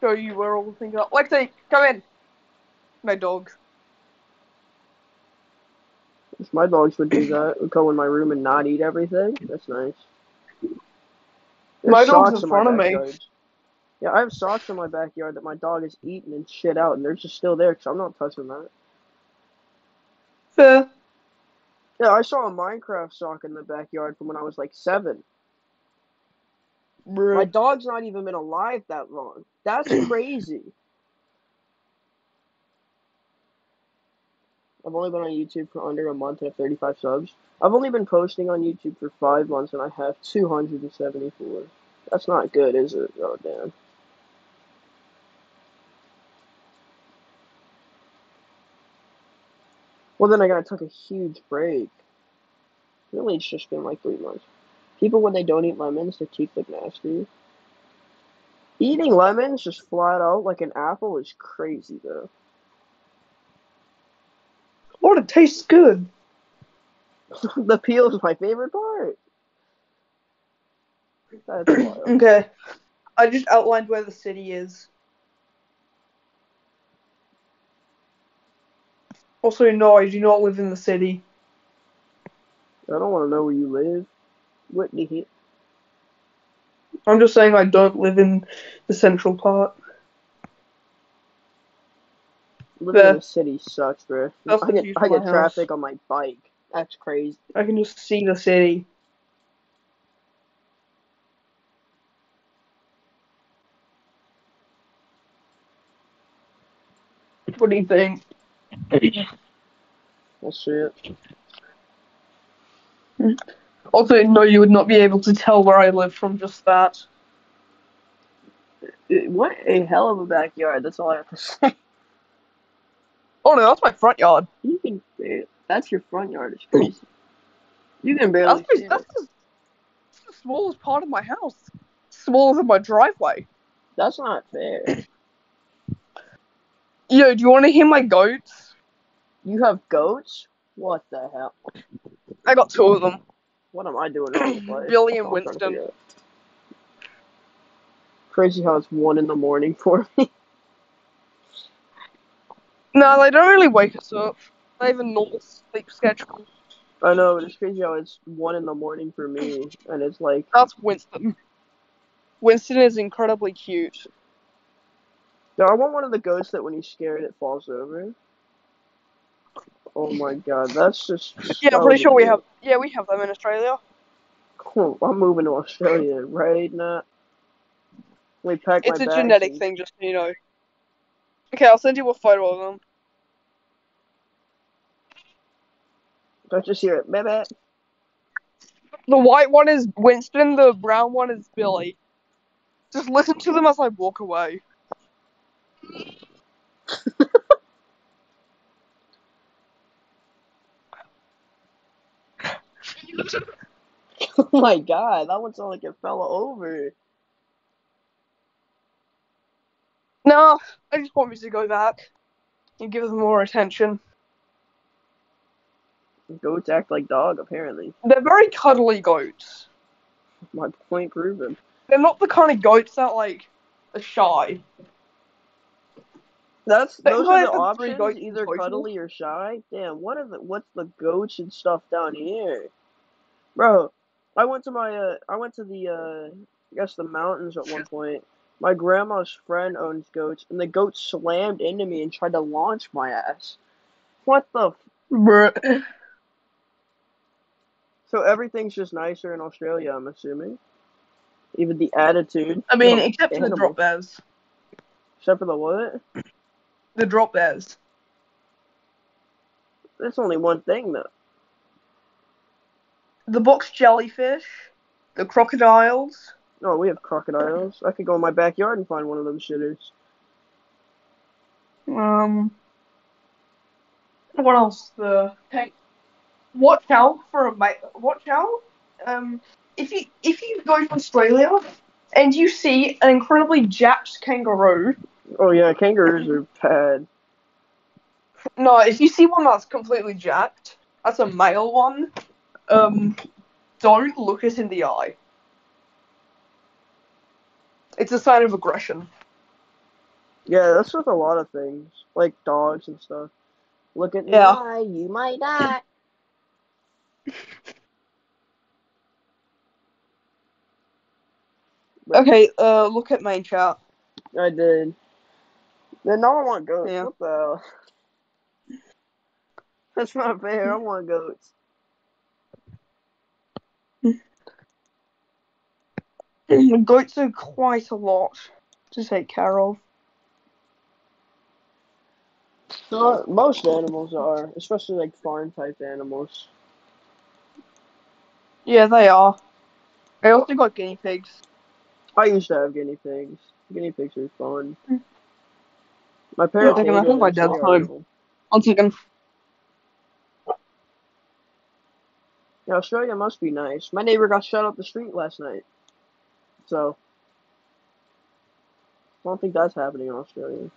show you where all the things are. Lexi, come in. My dog. If my dogs would do that, would go in my room and not eat everything. That's nice. There's My dog's in front of me. Yeah, I have socks in my backyard that my dog has eaten and shit out, and they're just still there because I'm not touching that. Fair. Yeah, I saw a Minecraft sock in the backyard from when I was like seven. My dog's not even been alive that long. That's [CLEARS THROAT] crazy. I've only been on YouTube for under a month and have 35 subs. I've only been posting on YouTube for five months and I have 274. That's not good, is it? Oh, damn. Well, then I got took a huge break. Really, it's just been like three months. People, when they don't eat lemons, their teeth look nasty. Eating lemons just flat out like an apple is crazy, though. Lord, it tastes good. [LAUGHS] the peel is my favorite part. [CLEARS THROAT] Okay. I just outlined where the city is. Also, no, I do not live in the city. I don't want to know where you live. Whitney here. I'm just saying I don't live in the central part. Living in the city sucks, bro. That's I get I get my house. traffic on my bike. That's crazy. I can just see the city. What do you think? That's it. Also, no, you would not be able to tell where I live from just that. What a hell of a backyard. That's all I have to [LAUGHS] say. Oh no, that's my front yard. You can. That's your front yard. It's crazy. Oh. You can barely That's, that's, just, that's smallest part of my house. Smaller than my driveway. That's not fair. Yo, do you want to hear my goats? You have goats? What the hell? I got two of them. What am I doing wrong? [CLEARS THROAT] Billy and I'm trying to Winston. Crazy how it's one in the morning for me. [LAUGHS] No, they don't really wake us up. They have a normal sleep schedule. I know, but it's crazy how it's one in the morning for me, and it's like That's Winston. Winston is incredibly cute. No, I want one of the goats that when he's scared it falls over. Oh my god, that's just. Yeah, I'm pretty sure we have. Yeah, we have them in Australia. Cool. I'm moving to Australia right now. Me pack It's a genetic and- thing, just so you know. Okay, I'll send you a photo of them. I just hear it. Baby. The white one is Winston, the brown one is Billy. Just listen to them as I walk away. [LAUGHS] Oh my god, that one sounded like it fell over. No, I just want me to go back and give them more attention. Goats act like dog, apparently. They're very cuddly goats. My point proven. They're not the kind of goats that like are shy. That's They those are the options, goats either cuddly or shy. Damn, what is are the what's the goats and stuff down here? Bro, I went to my uh I went to the uh I guess the mountains at one point. My grandma's friend owns goats and the goat slammed into me and tried to launch my ass. What the f-. So everything's just nicer in Australia, I'm assuming. Even the attitude. I mean, except for the drop bears. Except for the what? The drop bears. That's only one thing though. The box jellyfish. The crocodiles. Oh, we have crocodiles. I could go in my backyard and find one of them shitters. Um. What else? The tank. Watch out for a mate. Watch out. Um. If you if you go to Australia and you see an incredibly jacked kangaroo. Oh yeah, kangaroos are bad. No, if you see one that's completely jacked, that's a male one. Um. Don't look it in the eye. It's a sign of aggression. Yeah, that's with a lot of things, like dogs and stuff. Look at Yeah. the eye, you might die. Okay. Uh. Look at main chat. I did. Then now I want goats. Yeah. What the hell? That's not fair. I want goats. The [CLEARS THROAT] goats are quite a lot to take care of. So, most animals are, especially like farm type animals. Yeah, they are. I also got guinea pigs. I used to have guinea pigs. Guinea pigs are fun. Mm. My parents. second, I think my dad's home. One second. Yeah, Australia must be nice. My neighbor got shot up the street last night. So, I don't think that's happening in Australia.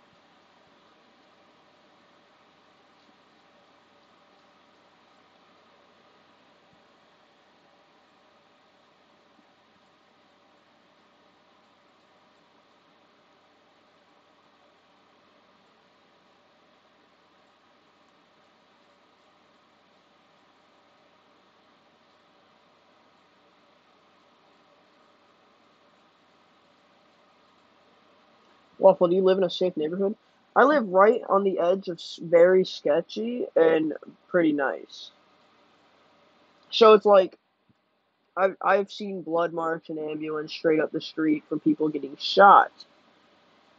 Waffle, do you live in a safe neighborhood? I live right on the edge of very sketchy and pretty nice. So it's like I've I've seen blood marks and ambulance straight up the street from people getting shot.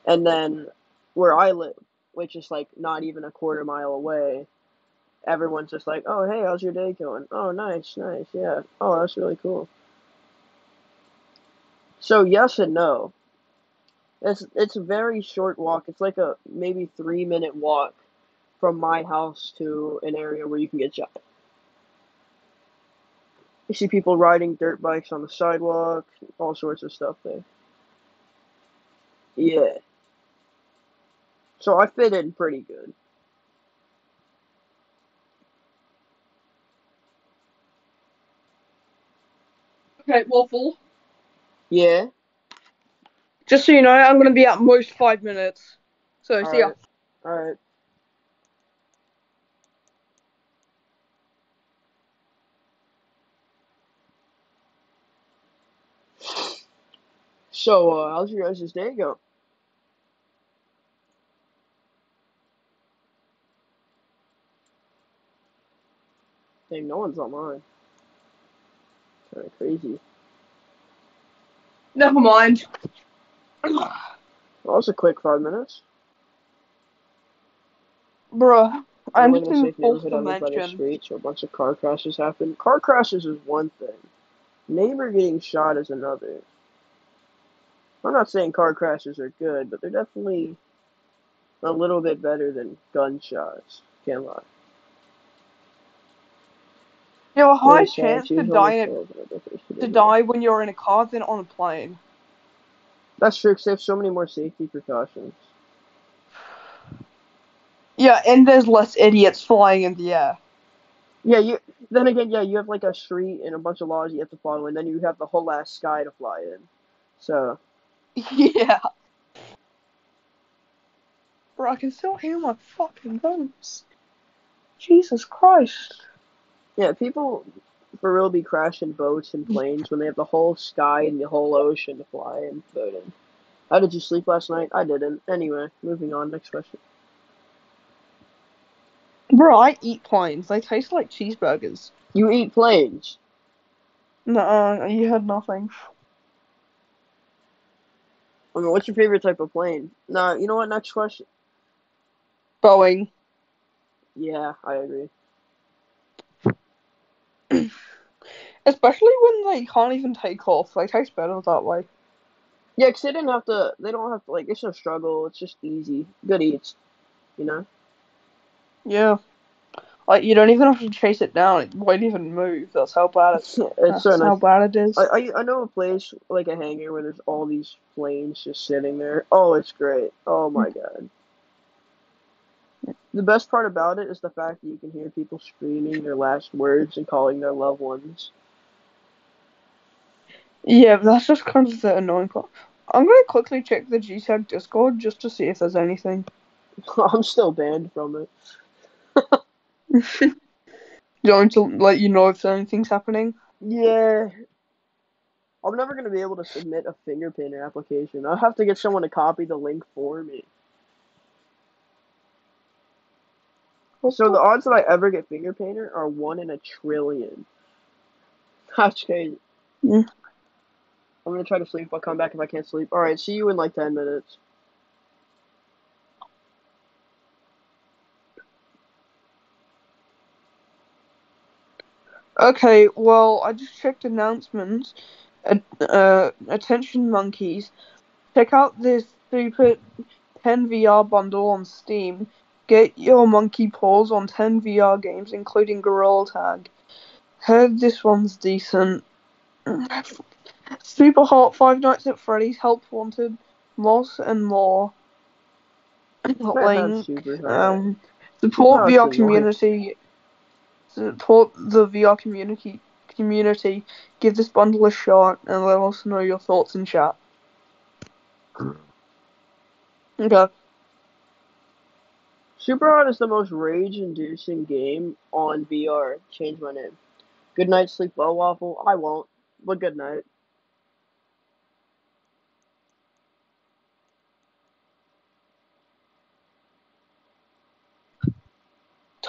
And then where I live, which is like not even a quarter mile away, everyone's just like, "Oh, hey, how's your day going? Oh, nice, nice, yeah. Oh, that's really cool." So yes and no. It's it's a very short walk. It's like a maybe three minute walk from my house to an area where you can get shot. You see people riding dirt bikes on the sidewalk, all sorts of stuff there. Yeah. So I fit in pretty good. Okay, Waffle. Yeah. Just so you know, I'm gonna be at most five minutes. So see ya. Alright. Alright. So, uh, how's your guys' day go? Dang, no one's online. Kind of crazy. Never mind. Well, that was a quick five minutes. Bruh, I'm just in a been safe forced neighborhood on the mention. street, so a bunch of car crashes happen. Car crashes is one thing. Neighbor getting shot is another. I'm not saying car crashes are good, but they're definitely a little bit better than gunshots. Can't lie. You have a high chance to die in 12 when I got first a, to die when you're in a car than on a plane. That's true, 'cause they have so many more safety precautions. Yeah, and there's less idiots flying in the air. Yeah, you. Then again, yeah, you have like a street and a bunch of laws you have to follow, and then you have the whole ass sky to fly in. So [LAUGHS] yeah. Bro, I can still hear my fucking bones. Jesus Christ. yeah, people for real be crashing boats and [LAUGHS] planes when they have the whole sky and the whole ocean to fly and float in. How did you sleep last night? I didn't. Anyway, moving on. Next question. Bro, I eat planes. They taste like cheeseburgers. You eat planes. No, you had nothing. I mean, what's your favorite type of plane? Nah, you know what? Next question. Boeing. Yeah, I agree. Especially when they can't even take off. They taste better that way. Yeah, 'cause they didn't have to. They don't have to like. It's no struggle. It's just easy. Good eats. You know. Yeah. Like, you don't even have to chase it down. It won't even move. That's how bad it, [LAUGHS] It's that's so how nice. bad it is. I, I I know a place like a hangar where there's all these planes just sitting there. Oh, it's great. Oh my [LAUGHS] god. The best part about it is the fact that you can hear people screaming their last words and calling their loved ones. Yeah, that's just kind of the annoying part. I'm gonna quickly check the GTAG Discord just to see if there's anything. [LAUGHS] I'm still banned from it. [LAUGHS] Going to let you know if anything's happening. Yeah. I'm never gonna be able to submit a finger painter application. I'll have to get someone to copy the link for me. So the odds that I ever get finger painter are one in a trillion. [LAUGHS] That's crazy. Yeah. I'm gonna try to sleep. I'll come back if I can't sleep. Alright, see you in like 10 minutes. Okay, well, I just checked announcements. Uh, attention monkeys, check out this super 10 VR bundle on Steam. Get your monkey paws on 10 VR games, including Gorilla Tag. Heard this one's decent. Super Hot, Five Nights at Freddy's, Help Wanted, Moss and more. Link. Um, support VR community. Support the VR community. Community. Give this bundle a shot and let us know your thoughts in chat. [CLEARS THROAT] Okay. Superhot is the most rage-inducing game on VR. Change my name. Good night, sleep well, waffle. I won't, but good night.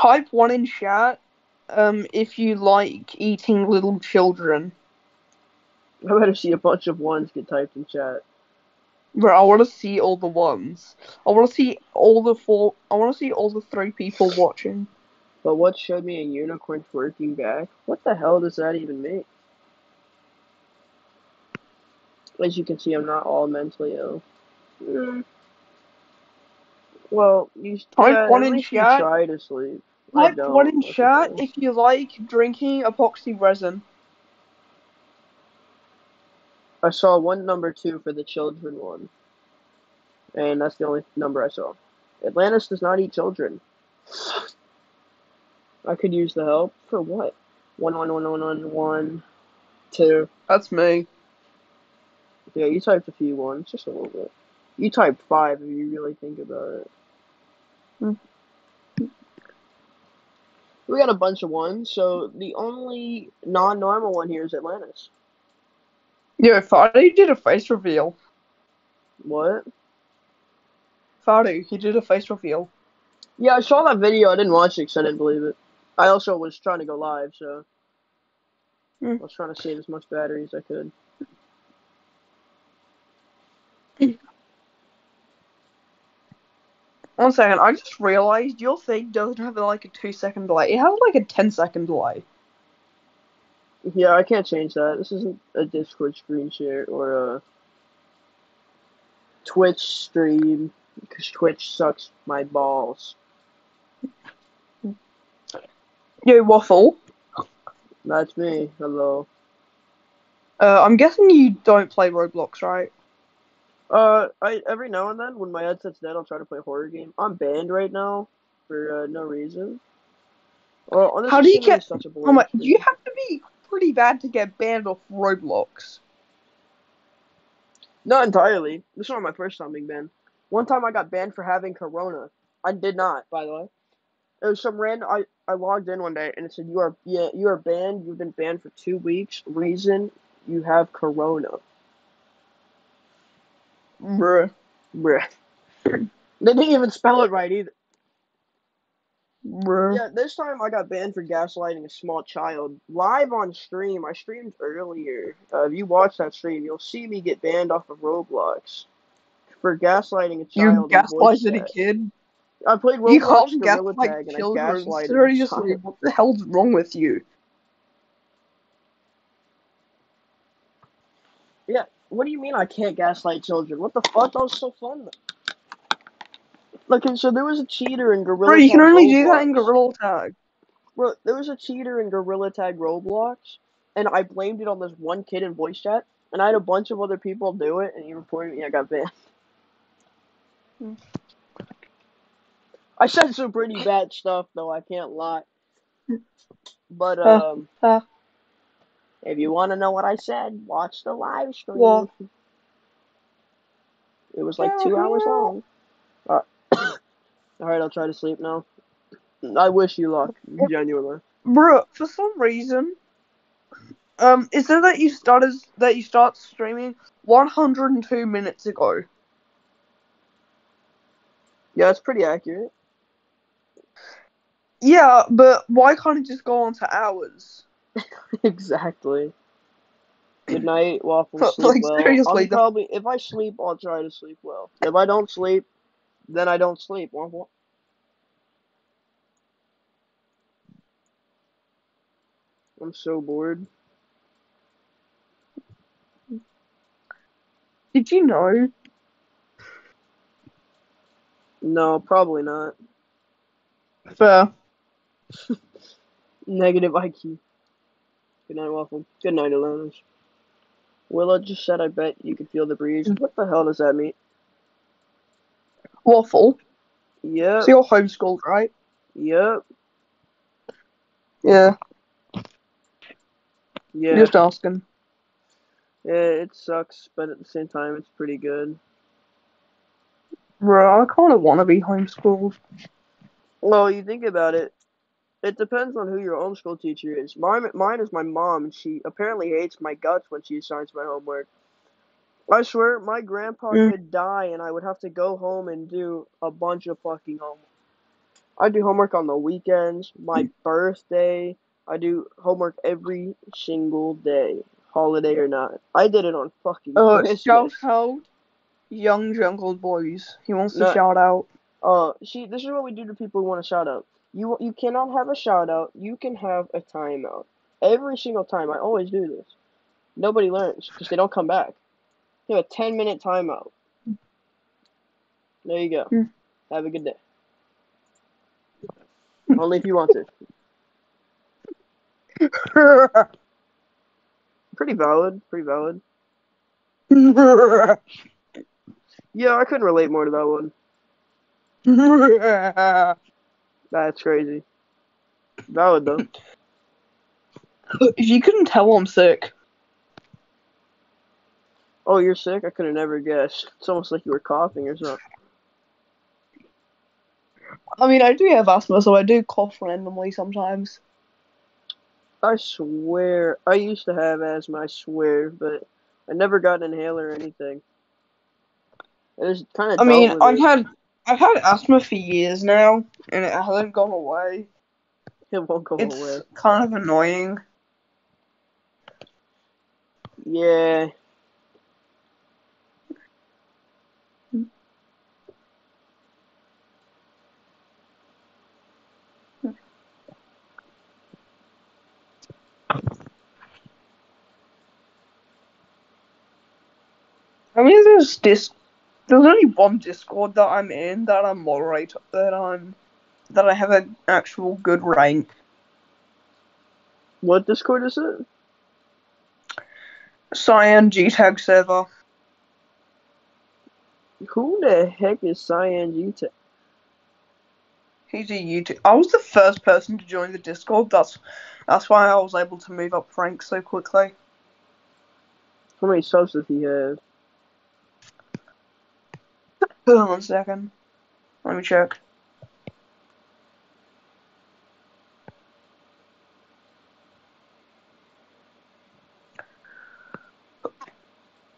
Type one in chat. Um, if you like eating little children. I better see a bunch of ones get typed in chat. Bro, I want to see all the ones. I want to see all the four. I want to see all the three people watching. But what showed me a unicorn twerking back? What the hell does that even mean? As you can see, I'm not all mentally ill. Hmm. Well, you one at in least you chat. try to sleep. Type don't. Um, one in most of the chat if you like drinking epoxy resin. I saw one number two for the children one, and that's the only number I saw. Atlantis does not eat children. [SIGHS] I could use the help for what? One one one one one one two. That's me. Yeah, you typed a few ones, just a little bit. You typed five if you really think about it. Mm. We got a bunch of ones, so the only non-normal one here is Atlantis. Yeah, Fadu did a face reveal. What? Fadu, he did a face reveal. Yeah, I saw that video. I didn't watch it because I didn't believe it. I also was trying to go live, so Hmm. I was trying to save as much battery as I could. One second, I just realized your thing doesn't have like a two second delay. It has like a 10 second delay. Yeah, I can't change that. This isn't a Discord screen share or a Twitch stream because Twitch sucks my balls. Yo, Waffle, That's me. Hello. uh, I'm guessing you don't play Roblox, right? Uh, I every now and then when my headset's dead, I'll try to play a horror game. I'm banned right now for uh, no reason. Well, How do you get- Such a How much? stream. You have to be pretty bad to get banned off Roblox. Not entirely. This is not my first time being banned. One time I got banned for having corona. I did not, by the way. It was some random. I, I logged in one day and it said you are yeah you are banned. You've been banned for two weeks. Reason you have corona. Bruh. Bruh. They didn't even spell it right either. Bruh. Yeah, this time I got banned for gaslighting a small child live on stream. I streamed earlier. Uh, if you watch that stream, you'll see me get banned off of Roblox for gaslighting a child. voice gaslighted a kid? I played You Roblox can't Gorilla gaslight Tag and I children. gaslighted a Seriously, what the hell's wrong with you? Yeah, what do you mean I can't gaslight children? What the fuck? That was so fun. Look, so there was a cheater in Gorilla Bro, you Tag can only do that in Gorilla Tag. Bro, there was a cheater in Gorilla Tag Roblox, and I blamed it on this one kid in voice chat, and I had a bunch of other people do it, and he reported me. I got banned. Hmm. I said some pretty bad stuff, though. I can't lie. But Uh, um, uh. If you want to know what I said, watch the live stream. What? It was like two hours long. [COUGHS] Alright, Alright, I'll try to sleep now. I wish you luck, genuinely. Bro, for some reason, um, is it said that you started that you start streaming 102 minutes ago. Yeah, it's pretty accurate. Yeah, but why can't it just go on to hours? [LAUGHS] exactly. Good night, waffles. Like, Sleep well. I'll the- probably if I sleep, I'll try to sleep well. If I don't sleep, then I don't sleep. Waffle. I'm so bored. Did you know? No, probably not. Fair. [LAUGHS] Negative IQ. Good night, Waffle. Good night, Alanis. Willa just said, I bet you could feel the breeze. Mm-hmm. What the hell does that mean? Waffle. Yeah. So you're homeschooled, right? Yep. Yeah. Yeah. Just asking. Yeah, it sucks, but at the same time, it's pretty good. Bro, I kind of want to be homeschooled. Well, you think about it. It depends on who your homeschool teacher is. Mine, mine is my mom, and she apparently hates my guts when she assigns my homework. I swear, my grandpa Mm. could die, and I would have to go home and do a bunch of fucking homework. I do homework on the weekends, my birthday. I do homework every single day, holiday or not. I did it on fucking Uh, Christmas. shout out Young Jungle Boys. He wants to No. shout out. Uh, see, this is what we do to people who want to shout out. You you cannot have a shout out. You can have a timeout. Every single time, I always do this. Nobody learns because they don't come back. You have a ten minute timeout. There you go. Hmm. Have a good day. Only if you want to. [LAUGHS] Pretty valid. Pretty valid. [LAUGHS] Yeah, I couldn't relate more to that one. [LAUGHS] That's crazy. Valid though. [LAUGHS] if you couldn't tell, I'm sick. Oh, you're sick? I could have never guessed. It's almost like you were coughing or something. I mean, I do have asthma, so I do cough randomly sometimes. I swear, I used to have asthma. I swear, but I never got an inhaler or anything. I just kind of. I mean, I've had I've had asthma for years now, and it hasn't gone away. It won't go It's away. It's kind of annoying. Yeah. I mean, there's this. There's only one Discord that I'm in that I'm moderator that I'm that I have an actual good rank. What Discord is it? Cyan G Tag server. Who the heck is Cyan G? Tag? He's a YouTube. I was the first person to join the Discord. That's that's why I was able to move up rank so quickly. How many subs does he have? Hold on one second. Let me check.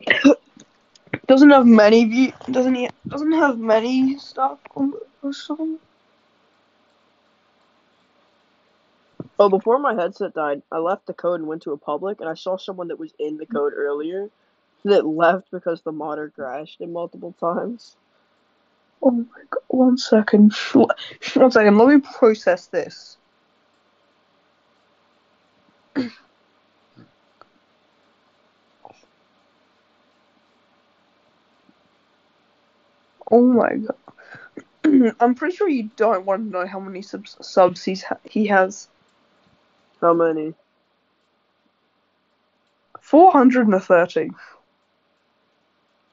[COUGHS] doesn't have many view. Doesn't he? Doesn't have many stuff on or something. Oh, before my headset died, I left the code and went to a public, and I saw someone that was in the code earlier that left because the modder crashed it multiple times. Oh my god! One second. One second. Let me process this. Oh my god. [CLEARS THROAT] I'm pretty sure you don't want to know how many subs, subs he's ha- he has. How many? 430.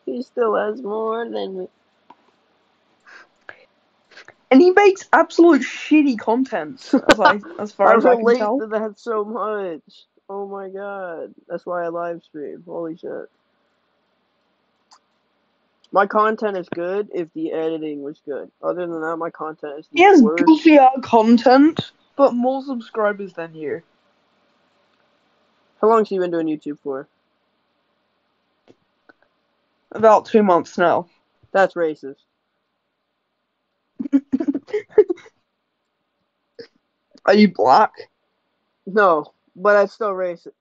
He still has more than me. And he makes absolute shitty content, as, I, [LAUGHS] as far I as I can tell. to that so much. Oh my god. That's why I live stream. Holy shit. My content is good if the editing was good. Other than that, my content is He has worst. goofier content, but more subscribers than you. How long have you been doing YouTube for? About two months now. That's racist. Are you black? No, but that's still racist.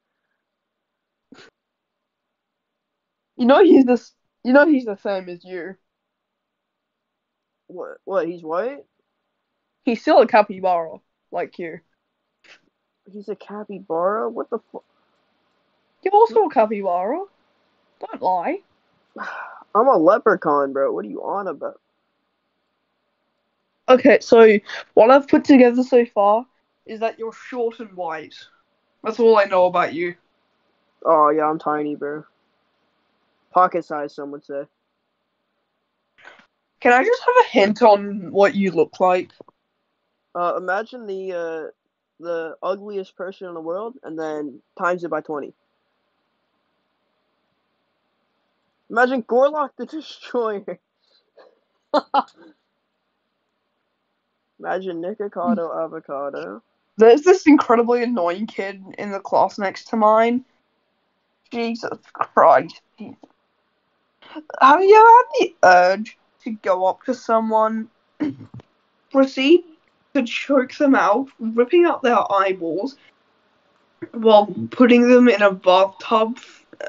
You know he's the you know he's the same as you. What? What? He's white? He's still a capybara, like you. He's a capybara? What the fuck? You're also a capybara. Don't lie. [SIGHS] I'm a leprechaun, bro. What are you on about? Okay, so what I've put together so far is that you're short and white. That's all I know about you. Oh, yeah, I'm tiny, bro. Pocket size, some would say. Can I just have a hint on what you look like? Uh, imagine the uh, the ugliest person in the world, and then times it by twenty. Imagine Gorlock the [LAUGHS] Destroyer. [LAUGHS] Imagine Nick Nikocado Avocado. There's this incredibly annoying kid in the class next to mine. Jesus Christ. Have you had the urge to go up to someone, [CLEARS THROAT] proceed to choke them out, ripping out their eyeballs, while putting them in a bathtub,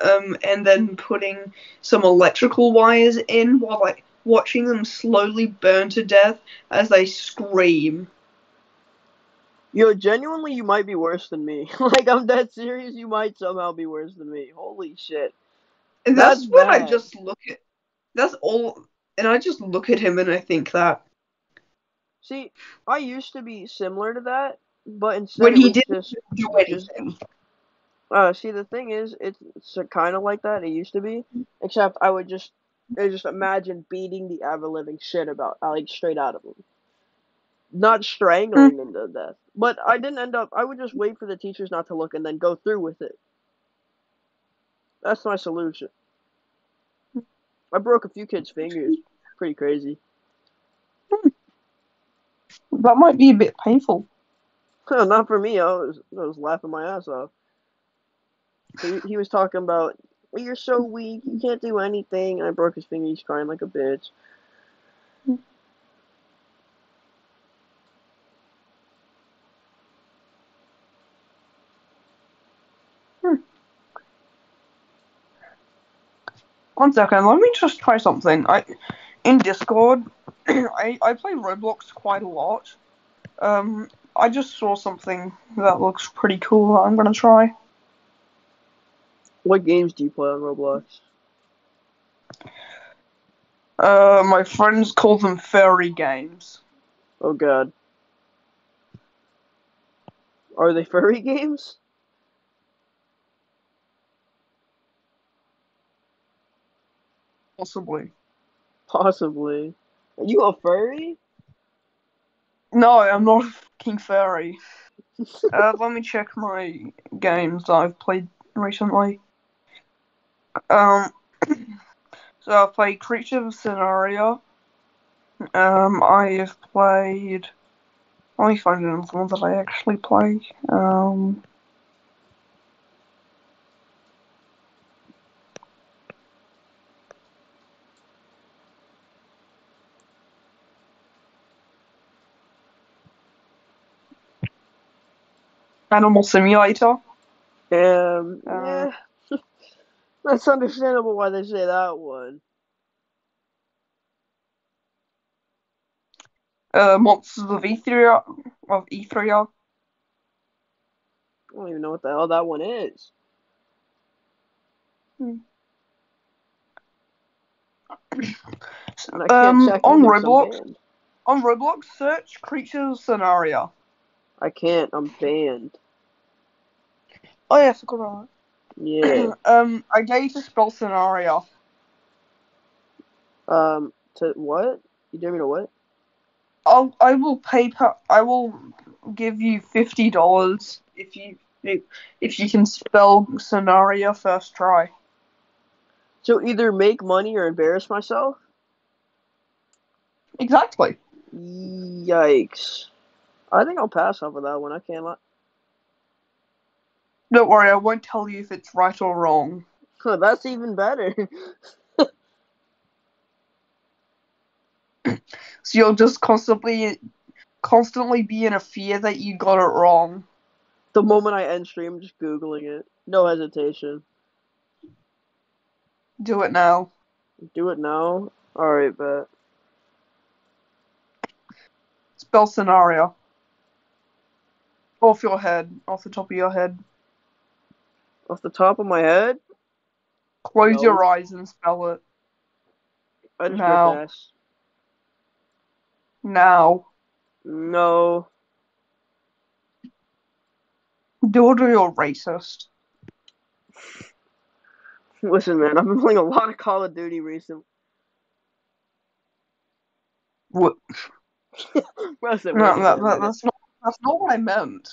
um, and then putting some electrical wires in while like watching them slowly burn to death as they scream? Yo, genuinely, you might be worse than me. [LAUGHS] like, I'm that serious. You might somehow be worse than me. Holy shit. And that's, That's when I just look at. That's all. And I just look at him and I think that See, I used to be similar to that, but instead when he didn't just do anything. Uh, see, the thing is, it's, it's kind of like that. It used to be, except I would just, I just imagine beating the ever living shit about, like straight out of them, not strangling them to death. But I didn't end up. I would just wait for the teachers not to look and then go through with it. That's my solution. I broke a few kids' fingers. Pretty crazy. That might be a bit painful. [LAUGHS] not for me. I was, I was laughing my ass off. He, he was talking about, you're so weak, you can't do anything. And I broke his finger. He's crying like a bitch. One second, let me just try something. I in Discord, [CLEARS THROAT] I I play Roblox quite a lot. Um, I just saw something that looks pretty cool. that I'm gonna try. What games do you play on Roblox? Uh, my friends call them furry games. Oh god. Are they furry games? Possibly. Possibly. Are you a furry? No, I'm not a fucking furry. [LAUGHS] uh, let me check my games that I've played recently. Um, [CLEARS THROAT] so I've played Creature of Sonaria. Um, I have played. Let me find another one that I actually play. Um, Animal Simulator. Um, Uh, yeah. That's understandable why they say that one. Uh, Monsters of Etheria. Of Etheria. I don't even know what the hell that one is. [COUGHS] Can't Um, on either 'cause I'm Roblox. On Roblox, search creatures Sonaria. I can't. I'm banned. Oh yeah, I forgot about Yeah. [CLEARS THROAT] um, I gave you to spell Sonaria. um. To what? You dare me to what? I'll I will pay per, I will give you fifty dollars if you if, if you can spell Sonaria first try. So either make money or embarrass myself. Exactly. Yikes. I think I'll pass off of that one. I can't lie. Don't worry, I won't tell you if it's right or wrong. Huh, [LAUGHS] oh, That's even better. [LAUGHS] So you'll just constantly constantly be in a fear that you got it wrong. the moment I end stream, I'm just googling it. No hesitation. Do it now. Do it now. All right, bet. Spell Sonaria. Off your head, off the top of your head. Off the top of my head, Close No. your eyes and spell it. I just No. ripped ass. Now. No. Do it or you're racist. Listen, man, I've been playing a lot of Call of Duty recently. What? [LAUGHS] Listen, No, that, that, that's not that's not what I meant.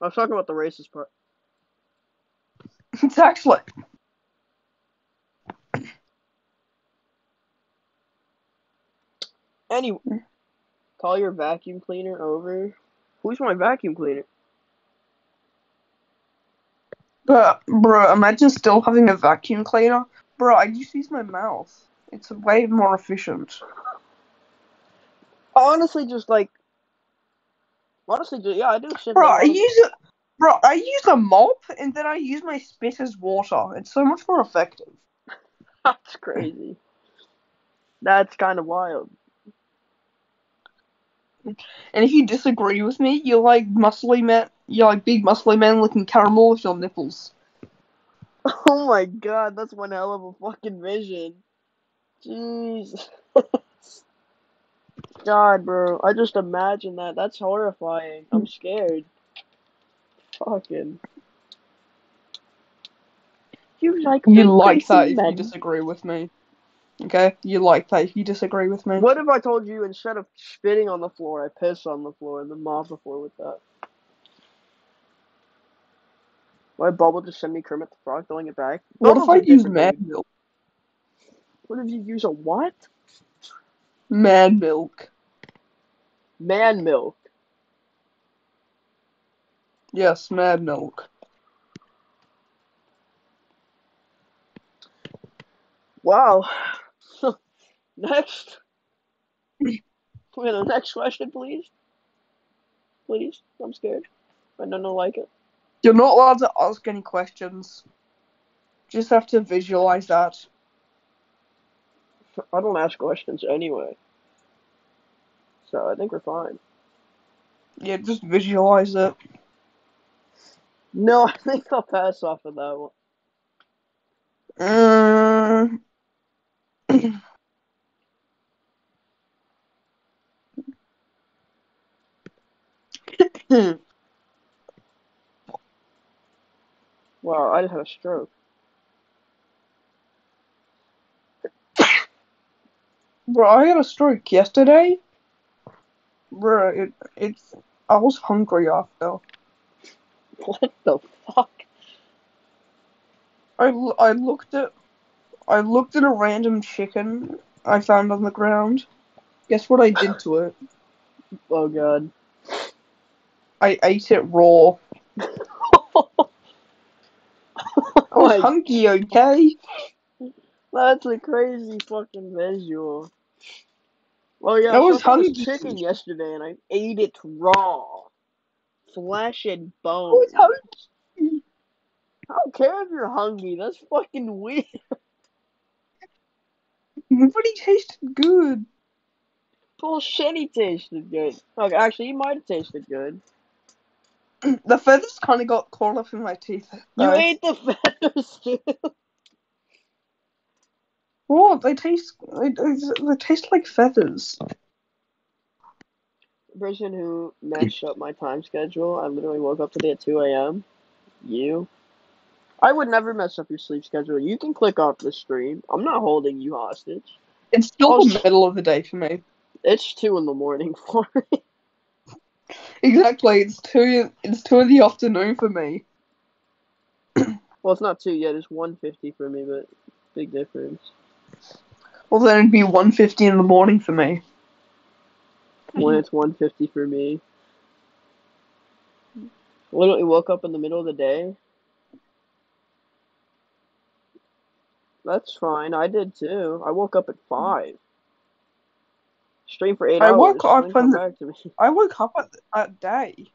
I was talking about the racist part. [LAUGHS] It's actually Anyway, call your vacuum cleaner over. Who's my vacuum cleaner? But, bro, imagine still having a vacuum cleaner. Bro, I just use my mouth. It's way more efficient. Honestly, just like. Honestly, just, yeah, I do shit. Bro, I use it. Bro, I use a mop and then I use my spit as water. It's so much more effective. [LAUGHS] That's crazy. That's kind of wild. And if you disagree with me, you're like muscly man. You're like big muscly man looking caramel with your nipples. [LAUGHS] Oh my god, that's one hell of a fucking vision. Jeez. [LAUGHS] God, bro, I just imagine that. That's horrifying. I'm scared. Fucking. like You like that if you men. disagree with me. Okay? You like that if you disagree with me. What if I told you instead of spitting on the floor, I piss on the floor and then mop the floor with that? Why Bubble just send me Kermit the Frog throwing it back? What if Bubble's I a use different man milk? What if you use a what? Man milk. Man milk. Yes, mad milk. Wow. [LAUGHS] next. Wait, the next question, please. Please. I'm scared. I don't know like it. You're not allowed to ask any questions. Just have to visualize that. I don't ask questions anyway. So I think we're fine. Yeah, just visualize it. No, [LAUGHS] I think I'll pass off of that one. Uh, [CLEARS THROAT] Wow, I just had a stroke. bro, I had a stroke yesterday. Bro, it, it's. I was hungry after. [LAUGHS] What the fuck? I, I looked at. I looked at a random chicken I found on the ground. Guess what I did to it? [LAUGHS] Oh god. I ate it raw. [LAUGHS] I was hungry, okay? that's a crazy fucking visual. Well, yeah, I was so I was hungry. chicken yesterday and I ate it raw. Flesh and bone. was hungry. I don't care if you're hungry. That's fucking weird. But he tasted good. Bullshit, he tasted good. Okay, actually, he might have tasted good. [CLEARS THROAT] The feathers kind of got caught up in my teeth. You though. ate the [LAUGHS] feathers too. What? They taste. They, they, they taste like feathers. The person who messed up my time schedule, I literally woke up today at 2 a.m. You. I would never mess up your sleep schedule. You can click off the stream. I'm not holding you hostage. It's still Oh, the middle of the day for me. It's 2 in the morning [LAUGHS] for me. Exactly. It's two. It's two in the afternoon for me. Well, it's not 2 yet. It's 1.50 for me, but big difference. Well, then it'd be 1.50 in the morning for me. When [LAUGHS] it's 1.50 for me. Literally woke up in the middle of the day. That's fine. I did too. I woke up at 5. Stream for 8 I hours. woke up then come when- back to me. [LAUGHS] I woke up at at day.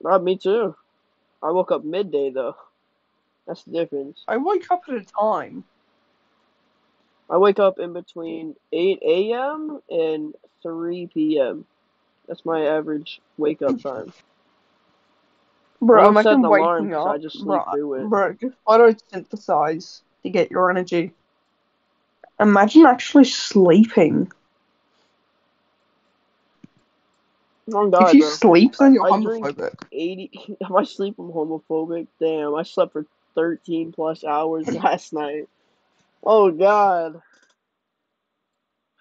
Not me too. I woke up midday though. That's the difference. I woke up at a time. I wake up in between 8 a.m. and 3 p.m. That's my average wake up [LAUGHS] time. Bro, I won't set imagine waking up. I just sleep bro, through it. bro, just photosynthesize to get your energy. Imagine actually sleeping. Oh God, if you bro. sleep, then you're I homophobic. 80. [LAUGHS] If I sleep, I'm homophobic. Damn, I slept for 13 plus hours [LAUGHS] last night. Oh God.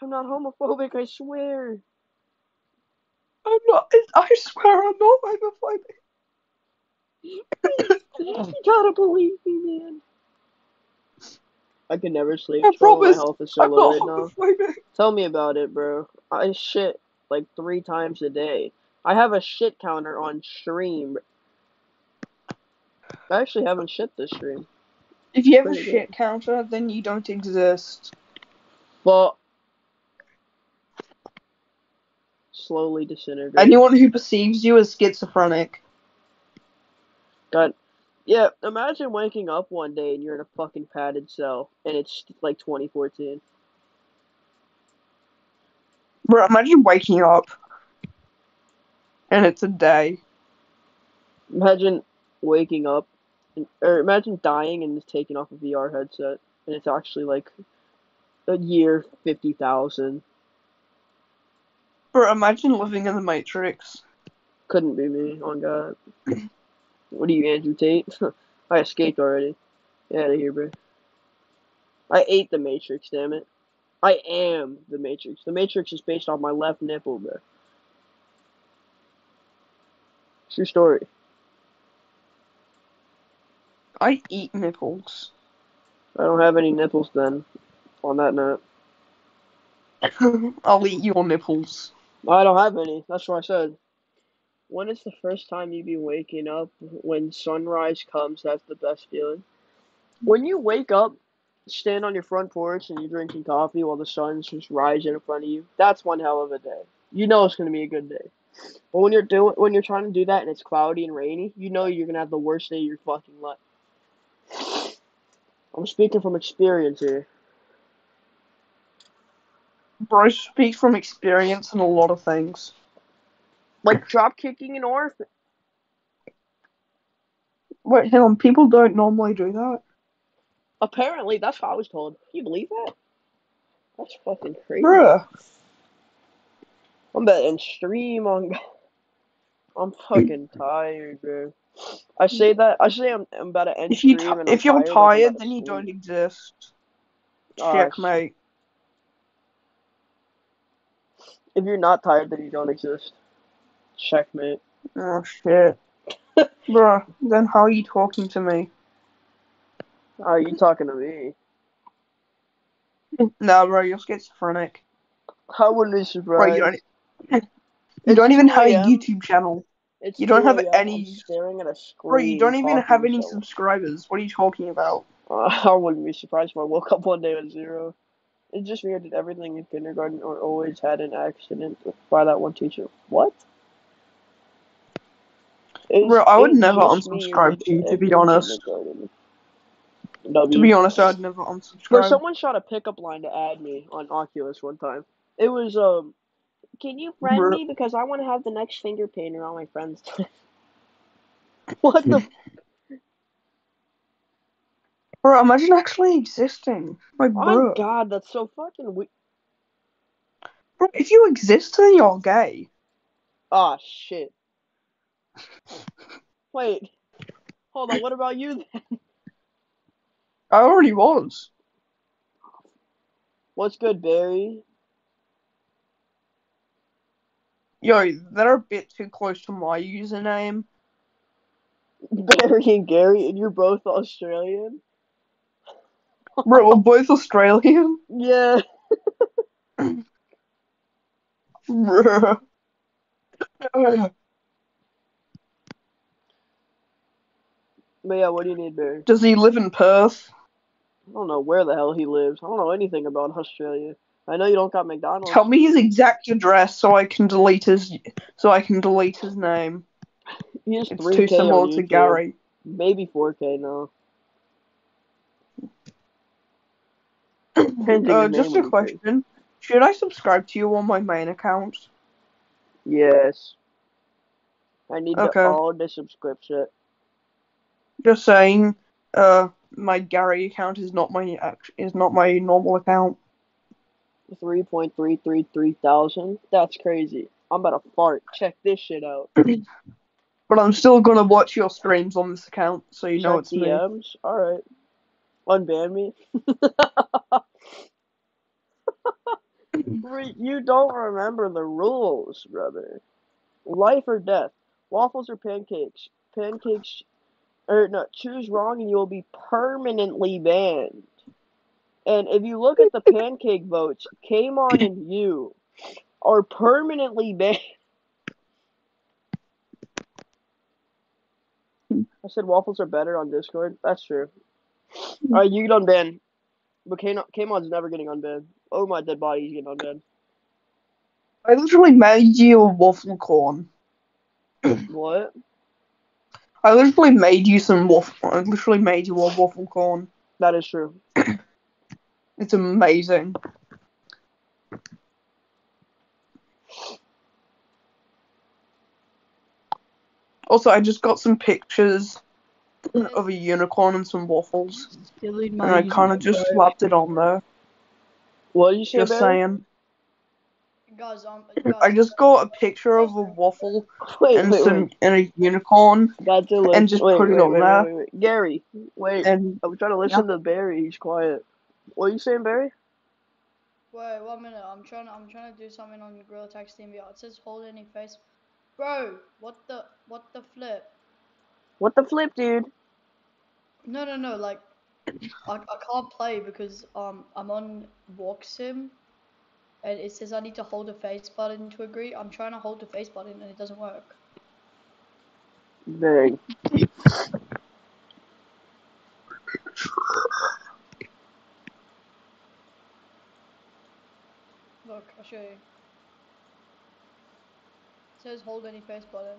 I'm not homophobic, I swear. I'm not. I swear, I'm not homophobic. [LAUGHS] You gotta believe me, man. I can never sleep. I so my promise, health is so I'm low not right now. Tell me about it, bro. I shit like three times a day. I have a shit counter on stream. I actually haven't shit this stream. If you have a shit counter, then you don't exist. Well, slowly disintegrate. Anyone who perceives you as schizophrenic. God, yeah. Imagine waking up one day and you're in a fucking padded cell, and it's like 2014. Bro, imagine waking up and it's a day. Imagine waking up, or imagine dying and just taking off a VR headset, and it's actually like a year fifty thousand. Bro, imagine living in the Matrix. Couldn't be me, on God. [CLEARS THROAT] What are you, Andrew Tate? [LAUGHS] I escaped already. Get out of here, bro. I ate the Matrix, damn it. I am the Matrix. The Matrix is based off my left nipple, bro. True story. I eat nipples. I don't have any nipples then. On that note, [LAUGHS] I'll eat your nipples. I don't have any. That's what I said. When is the first time you be waking up when sunrise comes? That's the best feeling. When you wake up, stand on your front porch and you're drinking coffee while the sun's just rising in front of you. That's one hell of a day. You know it's gonna be a good day. But when you're doing when you're trying to do that and it's cloudy and rainy, you know you're gonna have the worst day of your fucking life. I'm speaking from experience here. Bro speaks from experience in a lot of things. Like drop kicking an orphan. Wait, hang on. People don't normally do that. Apparently, that's what I was told. Can you believe that? That's fucking crazy. Bruh. I'm betting stream on. [LAUGHS] I'm fucking tired, bro. I say that. I say I'm, I'm about to end If you t- if you're tired, tired, then you don't exist. Ah, Checkmate. If you're not tired, then you don't exist. Checkmate. Oh shit. [LAUGHS] Bruh, then how are you talking to me? Are you talking to me? No, bro, you're schizophrenic. How wouldn't be Bro, you don't. [LAUGHS] You don't even have a YouTube channel. It's you don't have a.m., any. I'm staring at a screen. Bro, you don't even have any someone. subscribers. What are you talking about? Uh, [LAUGHS] I wouldn't be surprised if I woke up one day with zero. It's just weird that everything in kindergarten or always had an accident by that one teacher. What? It's- Bro, I would never unsubscribe to you, to be honest. kindergarten. To be honest, I'd never Bro, unsubscribe. someone shot a pickup line to add me on Oculus one time. It was um, can you friend Bro. me because I want to have the next finger painter on my friends. [LAUGHS] what the? [LAUGHS] Bro, imagine actually existing. Like, Oh bro. my god, that's so fucking weird. Bro, if you exist, then you're gay. Ah shit. [LAUGHS] Wait, hold on. What about you then? I already was. What's good, Barry? Yo, they're a bit too close to my username. Barry and Gary, and you're both Australian. Bro, we're both Australian. Yeah. Bro. [LAUGHS] But yeah, what do you need, Barry? Does he live in Perth? I don't know where the hell he lives. I don't know anything about Australia. I know you don't got McDonald's. Tell me his exact address so I can delete his so I can delete his name. [LAUGHS] It's 3K too similar to Gary. Maybe 4K now. [CLEARS THROAT] Uh, just a question. Should I subscribe to you on my main account? Yes. I need Okay. the all the subscription. Just saying, uh, my Gary account is not my is not my normal account. 3.333 thousand. That's crazy. I'm about to fart. Check this shit out. [CLEARS THROAT] But I'm still gonna watch your streams on this account, so you know Check it's me. DMs. Alright. Unban me. [LAUGHS] You don't remember the rules, brother. Life or death. Waffles or pancakes? Pancakes. Or no, choose wrong and you will be permanently banned. And if you look at the pancake votes, Kamon and you are permanently banned. I said waffles are better on Discord. That's true. Alright, you get unbanned. But Kamon's never getting unbanned. Oh my dead body, he's getting unbanned. I literally made you a waffle corn. What? I literally made you some waffle. I literally made you a waffle corn. That is true. It's amazing. Also, I just got some pictures of a unicorn and some waffles, and I kind of just slapped it on there. What are you say, Just saying. Guys, um, [CLEARS THROAT] I just got a picture of a waffle [LAUGHS] Wait, and wait, some wait. and a unicorn Godzilla. and just wait, put it on wait, there. Wait, wait, wait. Gary, wait. And I'm trying to listen to Barry. He's quiet. What are you saying, Barry? Wait, one minute. I'm trying. I'm trying to do something on Gorilla Tag Steam VR. It says hold any face. Bro, what the what the flip? What the flip, dude? No, no, no. Like, I, I can't play because um I'm on Walk Sim, and it says I need to hold the face button to agree. I'm trying to hold the face button and it doesn't work. Dang. Look, I'll show you. It says hold any face button.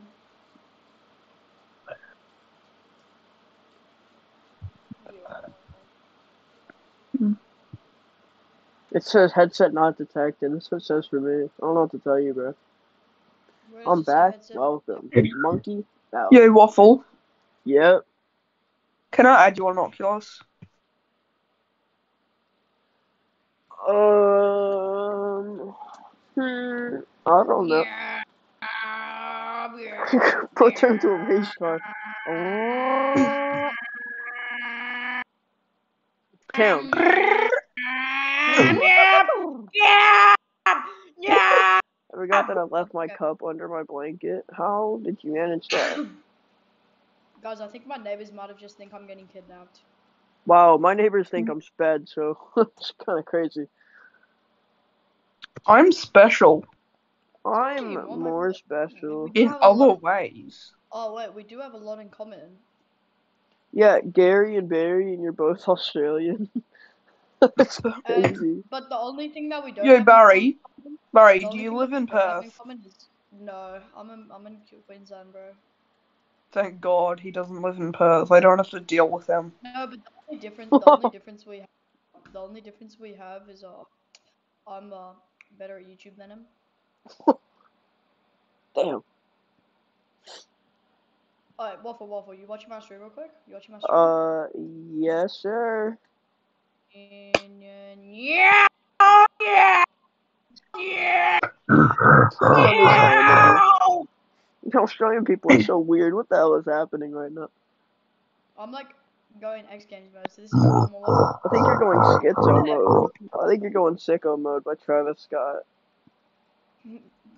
Hmm. It says headset not detected. That's what it says for me. I don't know what to tell you, bro. Where I'm does it say back. Welcome. Monkey. Out. yo, waffle. Yep. Can I add you on Oculus? Um. Hmm. I don't know. [LAUGHS] Put her into a race car. Oh. I forgot [LAUGHS] that I left my cup under my blanket. How did you manage that? Guys, I think my neighbors might have just think I'm getting kidnapped. Wow, my neighbors think I'm sped, so [LAUGHS] it's kind of crazy. I'm special I'm oh my more God. special. in have other ways. Oh wait, we do have a lot in common. Yeah, Gary and Barry, and you're both [LAUGHS] Australian. [LAUGHS] That's Um, crazy. but the only thing that we don't Yo, have in Barry. Barry, do you live in we don't Perth? common is no, I'm in I'm in Queensland, bro. Thank God he doesn't live in Perth. I don't have to deal with him. No, but the only difference the only difference we have the only difference we have is uh I'm uh better at YouTube than him. [LAUGHS] Damn. Alright, waffle waffle, you watching my stream real quick? You watching my stream? Uh, yes, sir. yeah, yeah, [LAUGHS] yeah. Australian people are so weird. What the hell is happening right now? I'm like going X Games mode, so this is normal. I think you're going schizo [LAUGHS] mode. I think you're going sicko mode by Travis Scott.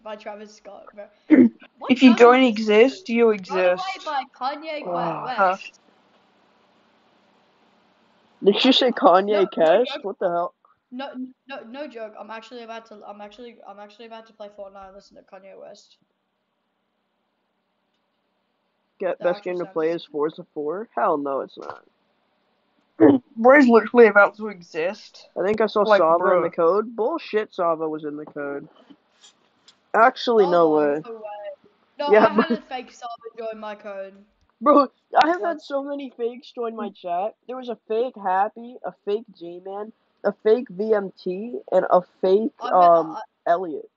by Travis Scott, bro. [CLEARS THROAT] What If you don't is this? exist, you exist. Away by Kanye Wow. West. Huh. Did you say Kanye No, no What the hell? No, no, no joke. I'm actually about to. I'm actually. I'm actually about to play Fortnite and listen to Kanye West. Get The best game to play is- is Forza 4? Hell no, it's not. [CLEARS THROAT] Bro's literally about to exist. I think I saw Like, Sava in the code. Bullshit, Sava was in the code. Actually, no Oh, way. No way. No, Yeah, I had but- a fake sub join my code. Bro, I have had so many fakes join my chat. There was a fake Happy, a fake J-Man, a fake VMT, and a fake I bet- um I- Elliot.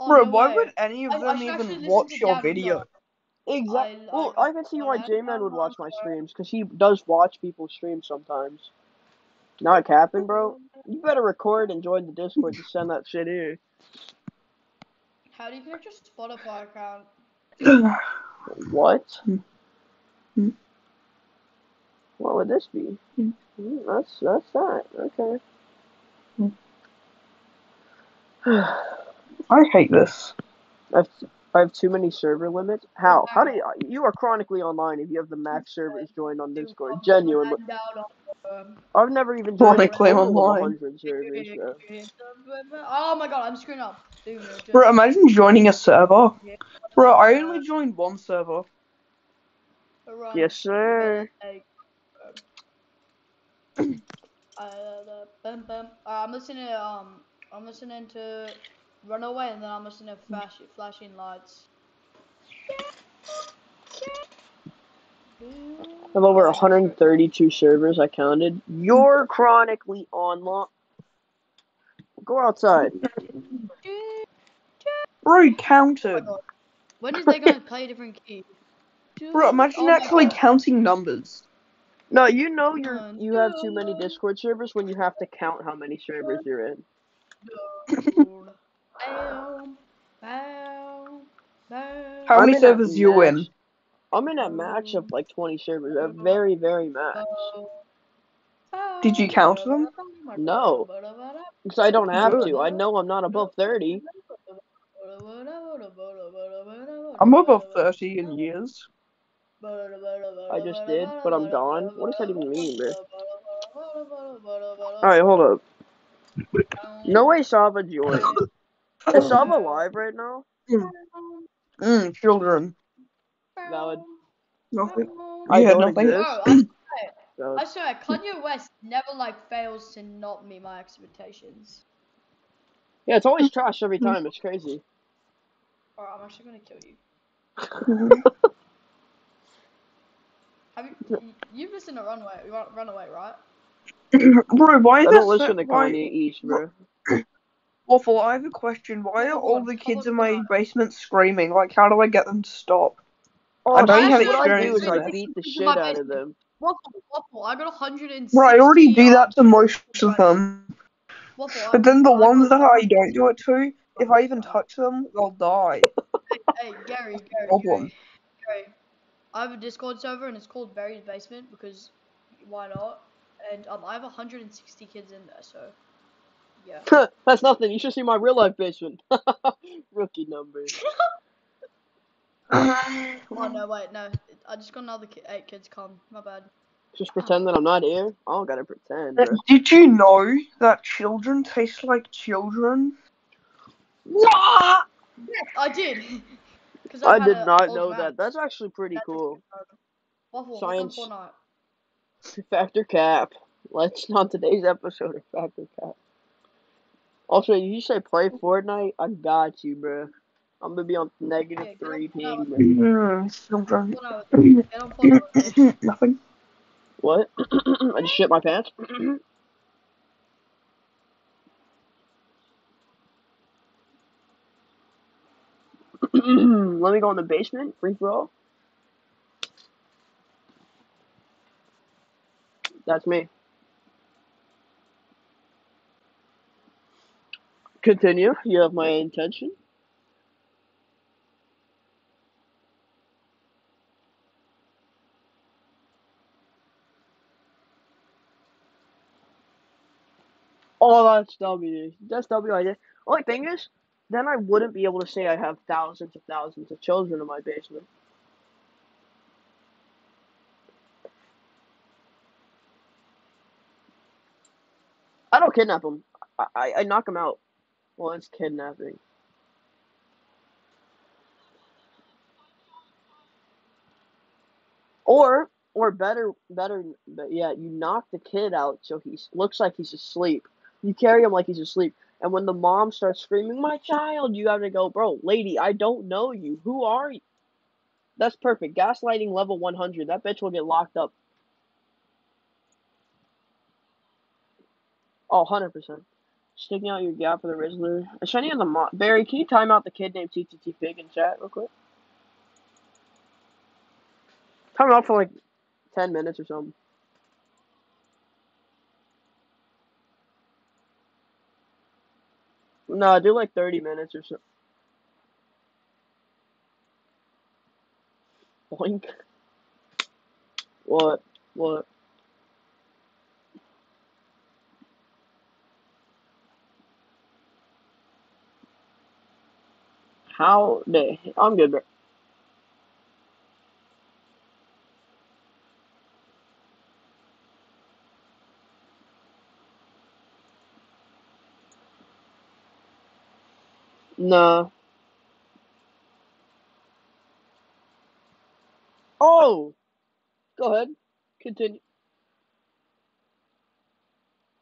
Oh, Bro, no why way. would any of I- I them should even watch your Down video? Under. Exactly. Well, I I can see why J-Man would watch my streams because he does watch people's streams sometimes. Not capping, bro. [LAUGHS] You better record and join the Discord to send that shit here. How do you connect your Spotify account? [CLEARS THROAT] What? Hmm. What would this be? Hmm. Hmm, That's that's that. Okay. [SIGHS] I hate this. I've I have too many server limits. How? How do you? You are chronically online if you have the max servers joined on Discord. Genuinely, Hand down on, um, I've never even joined a Chronically total of online. servers, bro. Oh my god, I'm screwing up. Dude, dude, Bro, imagine joining a server. Bro, I only joined one server. Yes, sir. Like, um, [CLEARS THROAT] uh, bum, bum. Uh, I'm listening to um, I'm listening to Runaway, and then I'm listening to mm. Flash, Flashing Lights. I have over 132 servers. I counted. You're chronically online. Go outside. Bro, you counted. When is they gonna play a different key? Bro, imagine Oh my actually God. counting numbers. No, you know you're One, you have too many. Discord servers when you have to count how many servers you're in. Bow, bow, bow. How I'm many in that servers you in? match. I'm in a match of like 20 servers. A very, very max. Did you count them? No. Because I don't have to. I know I'm not above 30. I'm above 30 in years. I just did, but I'm gone. What does that even mean, bro? Alright, hold up. No way Saba joined. Is [LAUGHS] Saba alive right now? Mm, children. Valid. Nothing. I You had don't nothing? exist. Bro, [CLEARS THROAT] I swear, Valid. I swear, Kanye West never like fails to not meet my expectations. Yeah, it's always trash every time. It's crazy. Alright, I'm actually gonna kill you. [LAUGHS] Have you? you- You've listened to Runaway, Run, Runaway, right? Bro, why is I is don't that so, listen to why, Kanye East, bro. [CLEARS THROAT] Waffle, I have a question. Why are all the kids in my basement screaming? Like, how do I get them to stop? Oh, I don't have shit, what I do experience is with I it. beat the shit out of them. Waffle, Waffle, I got 160. Bro, I already do that to most of them. Waffle, But then the ones that I don't do it to, if I even touch them, they'll die. Hey, Gary, Gary, Problem. Gary, Gary. I have a Discord server and it's called Buried Basement because why not? And um, I have 160 kids in there, so yeah. [LAUGHS] That's nothing. You should see my real life basement. [LAUGHS] Rookie numbers. [LAUGHS] [SIGHS] Oh no, wait, no. I just got another ki- eight kids come. My bad. Just pretend that I'm not here. I don't gotta pretend, bro. Did you know that children taste like children? What? Yes, I did. Because I did not know that. That's actually pretty That's cool. Waffle, Science. Look on Fortnite. Factor cap. Let's on today's episode of Factor cap. Also, did you say play Fortnite? I got you, bro. I'm gonna be on negative Yeah, get three on ping. bro. Children. Get on Fortnite. [LAUGHS] Nothing. What? [CLEARS THROAT] I just shit my pants. [CLEARS THROAT] Let me go in the basement. Free for all. That's me. Continue. You have my intention. Oh, that's W. That's W idea. Only thing is, then I wouldn't be able to say I have thousands of thousands of children in my basement. I don't kidnap them. I, I, I knock them out. Well, it's kidnapping. Or, or better, better, but yeah, you knock the kid out so he looks like he's asleep. You carry him like he's asleep. And when the mom starts screaming, "My child!" you have to go, "Bro, lady, I don't know you. Who are you?" That's perfect. Gaslighting level 100. That bitch will get locked up. Oh, 100%. Sticking out your gap for the Rizzler. Is any of the mo- Barry, can you time out the kid named TTT Pig in chat real quick? Time out for like 10 minutes or something. No, do like 30 minutes or so. Boink. What? What? How the I'm good, bro. No. Oh! Go ahead. Continue. I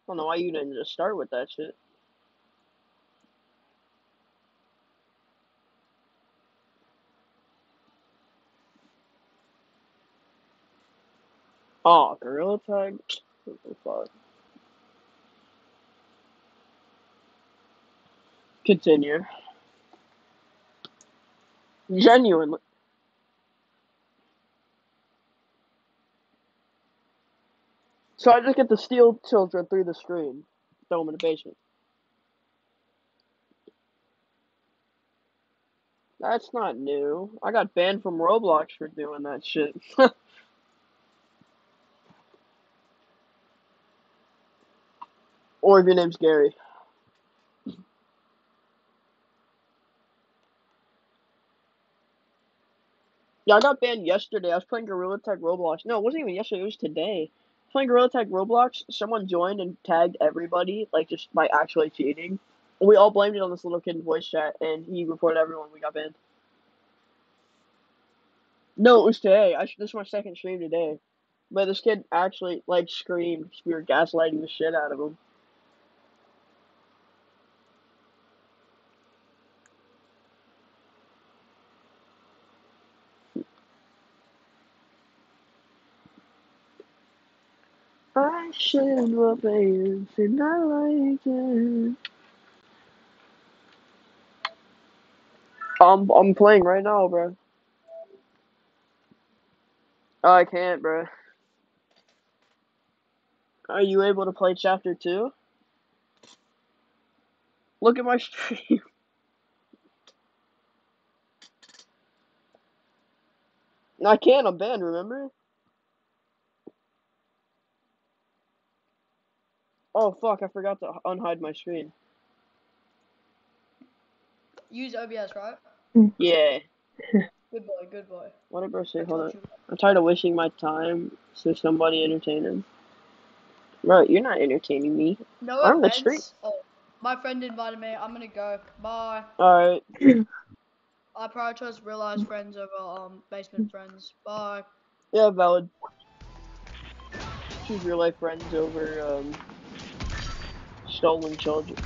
don't know why you didn't just start with that shit. Oh, Gorilla Tag? What the fuck? Continue. Genuinely. So I just get to steal children through the screen, throw them in the basement. That's not new. I got banned from Roblox for doing that shit. [LAUGHS] or if your name's Gary. Yeah, I got banned yesterday. I was playing Gorilla Tag Roblox. No, it wasn't even yesterday. It was today. Playing Gorilla Tag Roblox. Someone joined and tagged everybody, like just by actually cheating. And we all blamed it on this little kid in voice chat, and he reported everyone. We got banned. No, it was today. I, this is my second stream today. But this kid actually like screamed. We were gaslighting the shit out of him. Shed my pants and I like it. I'm I'm playing right now, bro. Oh, I can't, bro. Are you able to play chapter two? Look at my [LAUGHS] stream. I can't. I'm banned. Remember? Oh fuck! I forgot to unhide my screen. Use OBS, right? Yeah. [LAUGHS] Good boy, good boy. What did bro say? I Hold on. you. I'm tired of wasting my time so somebody entertain him. Bro, you're not entertaining me. No I'm the offense. street. Oh, my friend invited me. I'm gonna go. Bye. Alright. [CLEARS THROAT] I prioritize real life friends over um basement friends. Bye. Yeah, valid. Choose real life friends over um stolen children.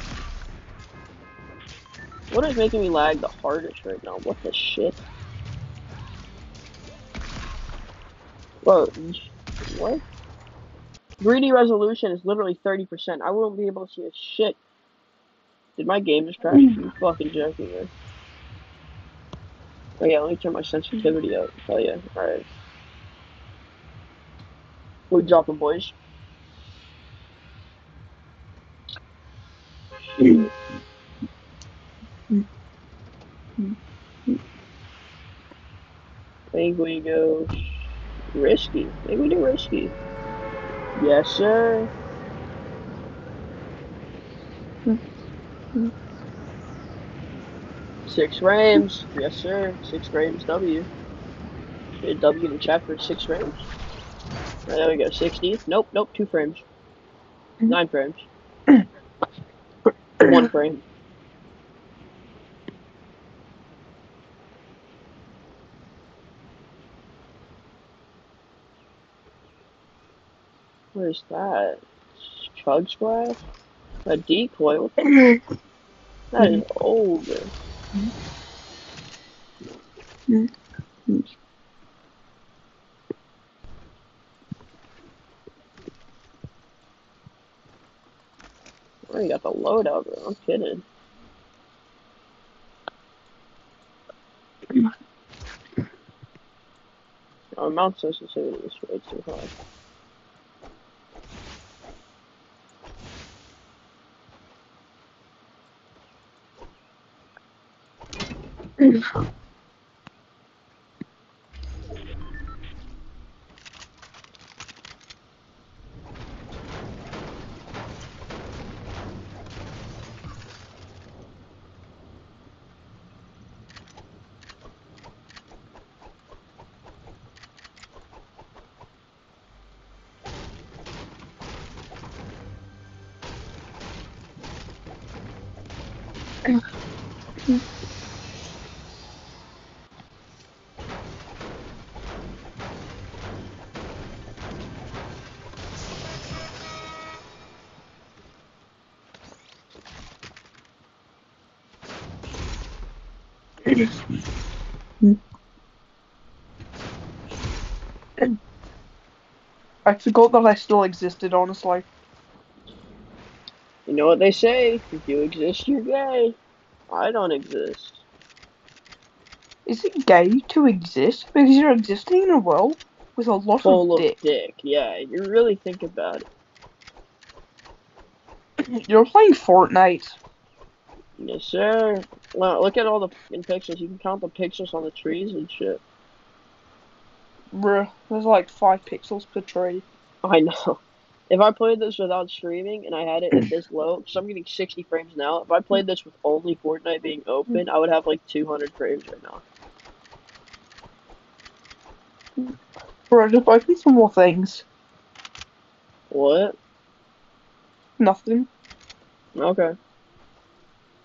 What is making me lag the hardest right now? What the shit? Whoa, what? 3D resolution is literally 30%. I won't be able to see a shit. Did my game just crash? Mm. You fucking joking, man. Oh yeah, let me turn my sensitivity up. Oh yeah, alright. We're dropping, boys. Think we go risky. I think we do risky. Yes, sir. Six frames. Yes, sir. Six frames W. A W in the chat for six frames. Right, there we go. 60. Nope, nope. Two frames. Mm-hmm. Nine frames. [CLEARS THROAT] One [LAUGHS] frame. What is that? Chug splash? A decoy? What the? [LAUGHS] That is old. Mm-hmm. Mm-hmm. You got the loadout, bro. I'm kidding. Our mount sensitivity is way too high. [CLEARS THROAT] I forgot that I still existed, honestly. You know what they say? If you exist, you're gay. I don't exist. Is it gay to exist? Because you're existing in a world with a lot Full of of dick. dick. Yeah, you really think about it. [CLEARS THROAT] You're playing Fortnite. Yes, sir. Wow, look at all the pixels. You can count the pictures on the trees and shit. Bruh, there's like five pixels per tree. I know. If I played this without streaming and I had it at this [LAUGHS] low, because I'm getting 60 frames now, if I played this with only Fortnite being open, I would have like 200 frames right now. Bruh, just buy me some more things. What? Nothing. Okay.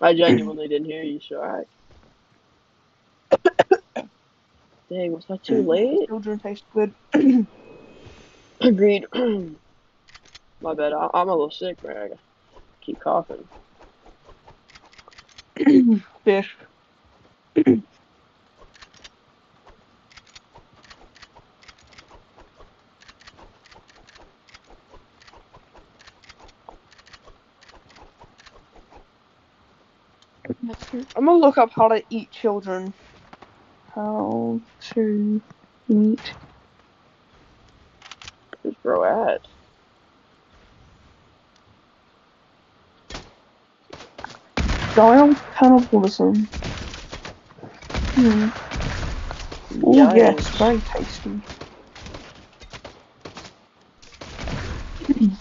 I genuinely didn't hear you, so alright. Dang, was that too late? Children taste good. [CLEARS THROAT] Agreed. [CLEARS THROAT] My bad. I- I'm a little sick, man. I keep coughing. [CLEARS THROAT] Fish. I'm gonna look up how to eat children. How to eat. Who's bro at? Dial cannibalism. Hmm. Oh yes, very tasty.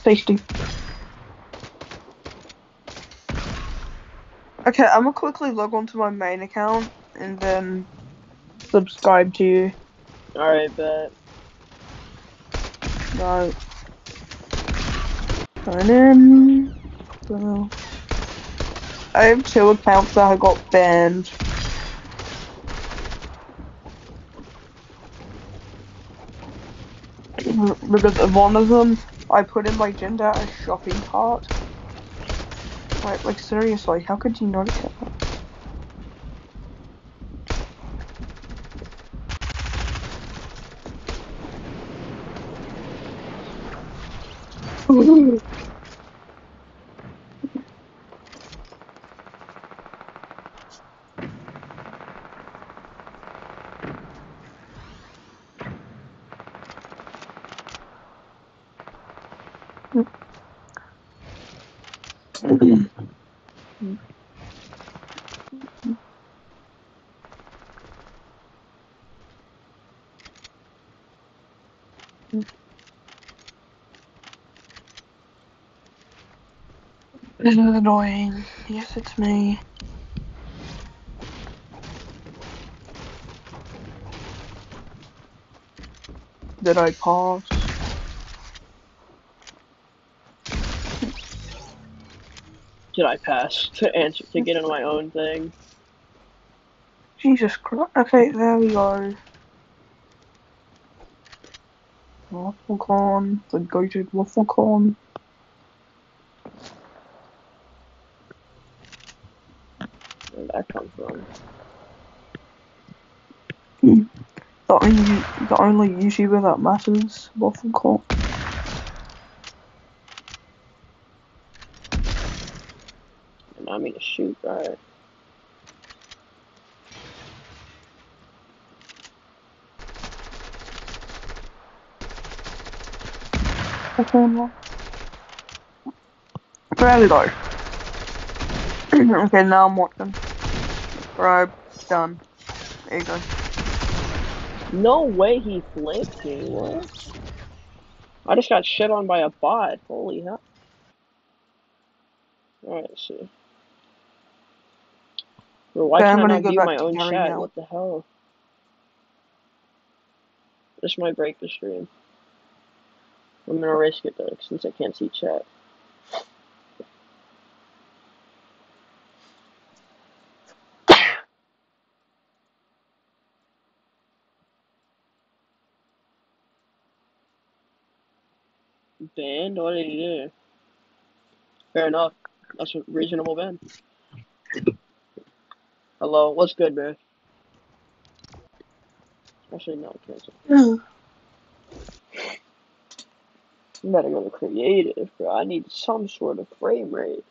tasty. Okay, I'm gonna quickly log onto my main account and then subscribe to you. Alright, bet. Right. Sign in. So, I have two accounts that I got banned. Because of one of them, I put in my gender as shopping cart. Like, like seriously, how could you not accept This is annoying. Yes, it's me. Did I pause? Did I pass to answer to get into my own thing? Jesus Christ. Okay, there we go. Waffle Corn, the goated Waffle Corn. Where'd that come from? The only, the only YouTuber that matters, Waffle Corn. And I mean to shoot, right? There we go. [CLEARS THROAT] okay, now I'm watching. Right, done. There you go. No way he flipped me, what? I just got shit on by a bot, holy hell. Alright, let's see. Bro, why Okay, can't I gonna not go view my own chat? now. What the hell? This might break the stream. I'm gonna risk it though, since I can't see chat. Banned? What did he do? Fair enough. That's a reasonable ban. Hello, what's good, man? Actually, no, cancel. You better go to creative, bro. I need some sort of frame rate.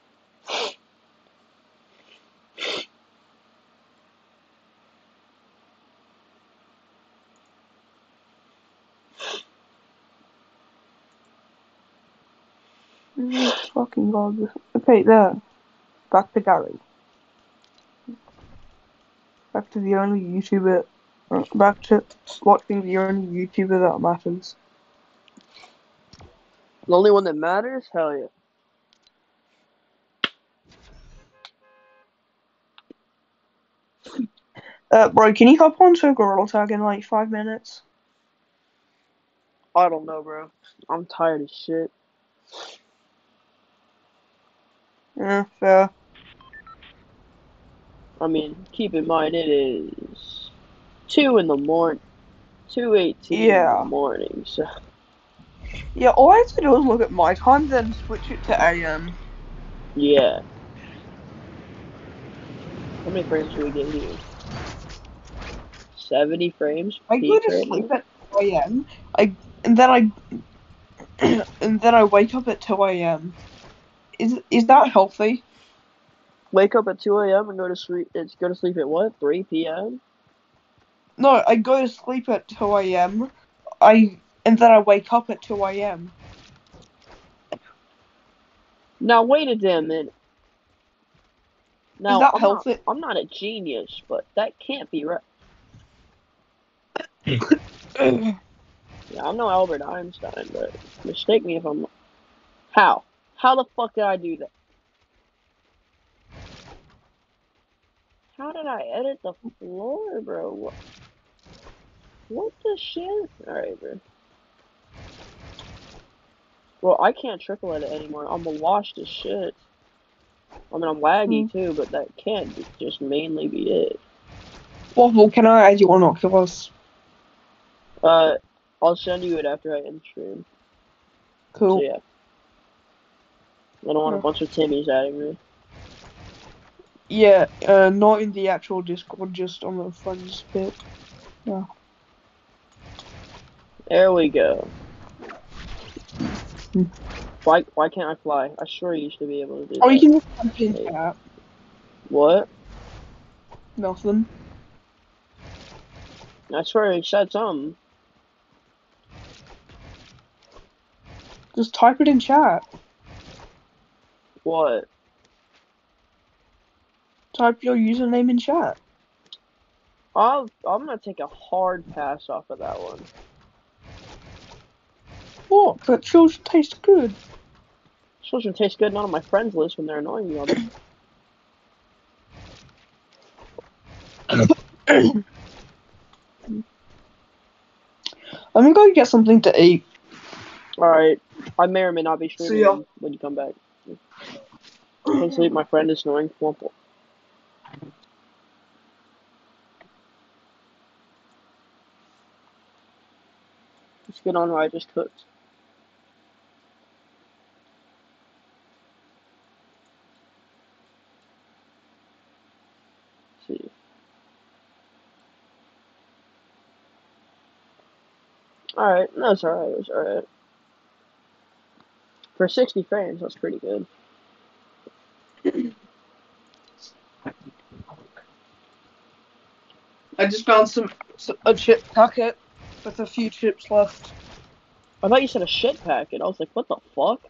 Okay, there. Back to Gary. Back to the only YouTuber. uh, Back to watching the only YouTuber that matters. The only one that matters? Hell yeah. Uh, bro, can you hop onto a gorilla tag in like five minutes? I don't know, bro. I'm tired of shit. Yeah, fair. I mean, keep in mind it is two in the morning, two eighteen in Yeah. the morning. So Yeah, all I have to do is look at my time, then switch it to AM. yeah. How many frames do we get here? Seventy frames. I go to right sleep now? at 2 a.m. I and then I [CLEARS THROAT] and then I wake up at 2 a.m. Is is that healthy? Wake up at two a.m. and go to sleep. It's go to sleep at what? Three p.m. No, I go to sleep at 2 a.m. I and then I wake up at 2 a.m. Now wait a damn minute. Now that I'm healthy? Not, I'm not a genius, but that can't be right. [COUGHS] Yeah, I'm no Albert Einstein, but mistake me if I'm. How? How the fuck did I do that? How did I edit the floor, bro? What, what the shit? Alright, bro. Well, I can't triple edit anymore. I'm washed as shit. I mean, I'm laggy too, but that can't just mainly be it. Waffle, can I add you on Oculus? Uh, I'll send you it after I end stream. Cool. So, yeah. I don't want a bunch of Timmys adding me. Yeah, uh, not in the actual Discord, just on the friends bit. Yeah. There we go. Why why can't I fly? I sure used to be able to do Oh, that. you can just type in chat. What? Nothing. I swear it said something. Just type it in chat. What? Type your username in chat. I'll I'm gonna take a hard pass off of that one. What? That children taste good. Children taste good not on my friends list when they're annoying me [COUGHS] I'm gonna go get something to eat. Alright. I may or may not be See streaming ya. when you come back. Sleep, my friend is snoring. Womp womp. Let's get on what I just cooked. see. Alright, that's alright, it was alright. For 60 frames, that's pretty good. I just found some, some a chip packet with a few chips left. I thought you said a shit packet. I was like, what the fuck?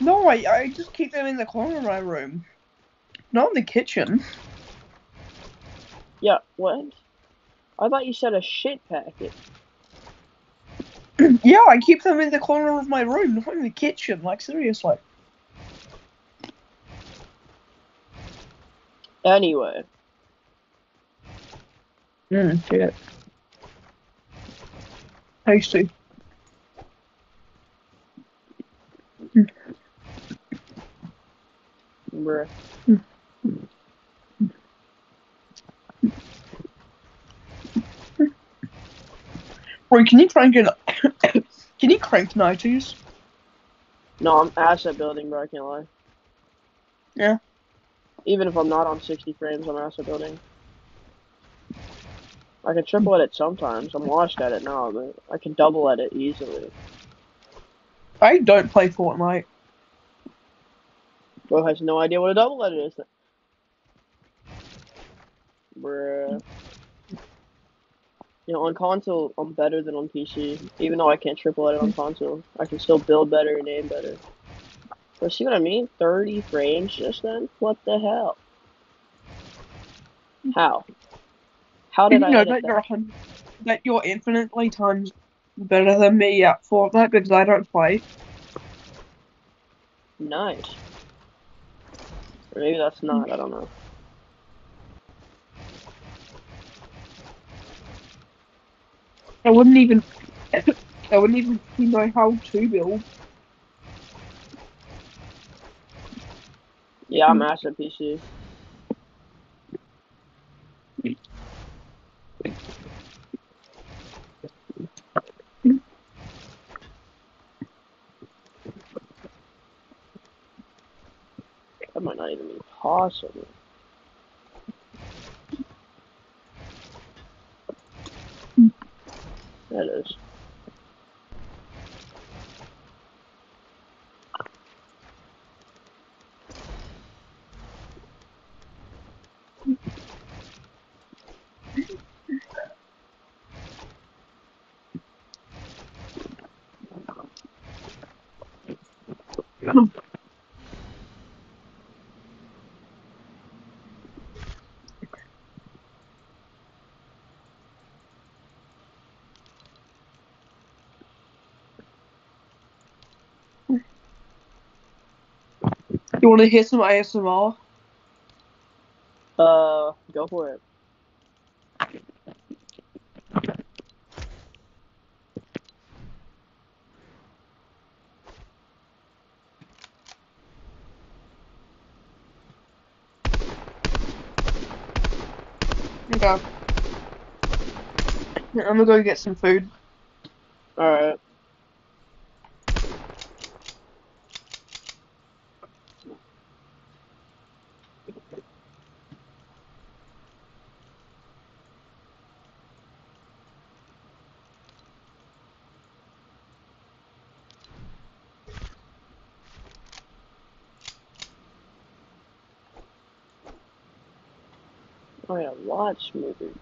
No, I I just keep them in the corner of my room, not in the kitchen. Yeah, what? I thought you said a shit packet. [CLEARS THROAT] yeah, I keep them in the corner of my room, not in the kitchen. Like seriously. Anyway, Mm, shit. Tasty. bruh. Wait, can you crank it? can you crank nineties? No, I'm asset building, bro. I can't lie. Yeah. Even if I'm not on 60 frames, I'm asset building. I can triple edit sometimes. I'm washed at it now, but I can double edit easily. I don't play Fortnite. Bro has no idea what a double edit is. Bruh. You know, on console, I'm better than on PC. Even though I can't triple edit on console, I can still build better and aim better. But see what I mean? 30 frames just then? What the hell? How? How Did you I know that that? you're hun- that you're infinitely times better than me at Fortnite because I don't play? Nice. Or maybe that's not. I don't know. I wouldn't even [LAUGHS] I wouldn't even know how to build. Yeah, I'm ass at PC. That might not even be possible. That is. Want to hear some ASMR? Uh, go for it. Okay. I'm gonna go get some food. Alright. Oh movies.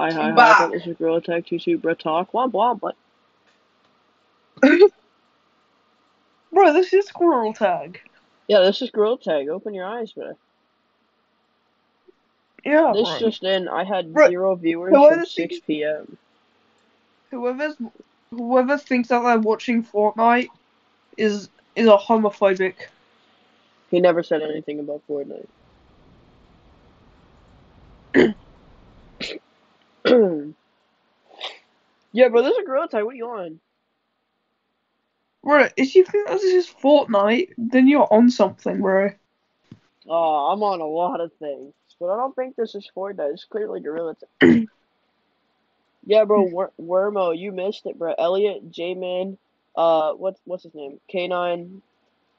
Hi, hi, hi, Bah. this is Gorilla Tag 22 Brett Talk. Womp womp, what? Bro, this is Squirrel Tag. Yeah, this is Gorilla Tag. Open your eyes, bro. Yeah, This bro. just in, I had Bro, zero viewers at from thinks- 6 p.m. Whoever's whoever thinks that they're watching Fortnite is is a homophobic. He never said anything about Fortnite. [CLEARS THROAT] yeah, bro, this is girl Tag. What are you on? Bro, if you think this is Fortnite, then you're on something, bro. Oh, I'm on a lot of things, but I don't think this is Fortnite. It's clearly Gorilla Tag. [CLEARS THROAT] yeah, bro, Wor- Wormo, you missed it, bro. Elliot, J-Man, uh, what's what's his name? K9,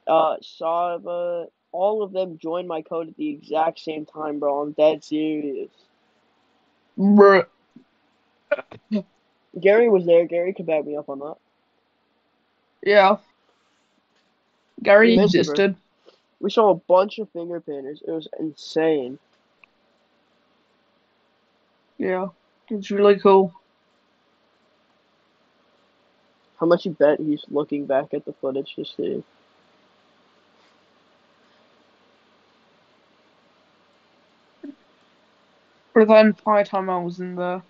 uh, Sava, all of them joined my code at the exact same time, bro. I'm dead serious. Bro, [LAUGHS] Gary was there. Gary could back me up on that. yeah. Gary You missed it, bro. existed. We saw a bunch of finger painters. It was insane. Yeah, it's really cool. How much you bet he's looking back at the footage to see? For the entire time I was in there.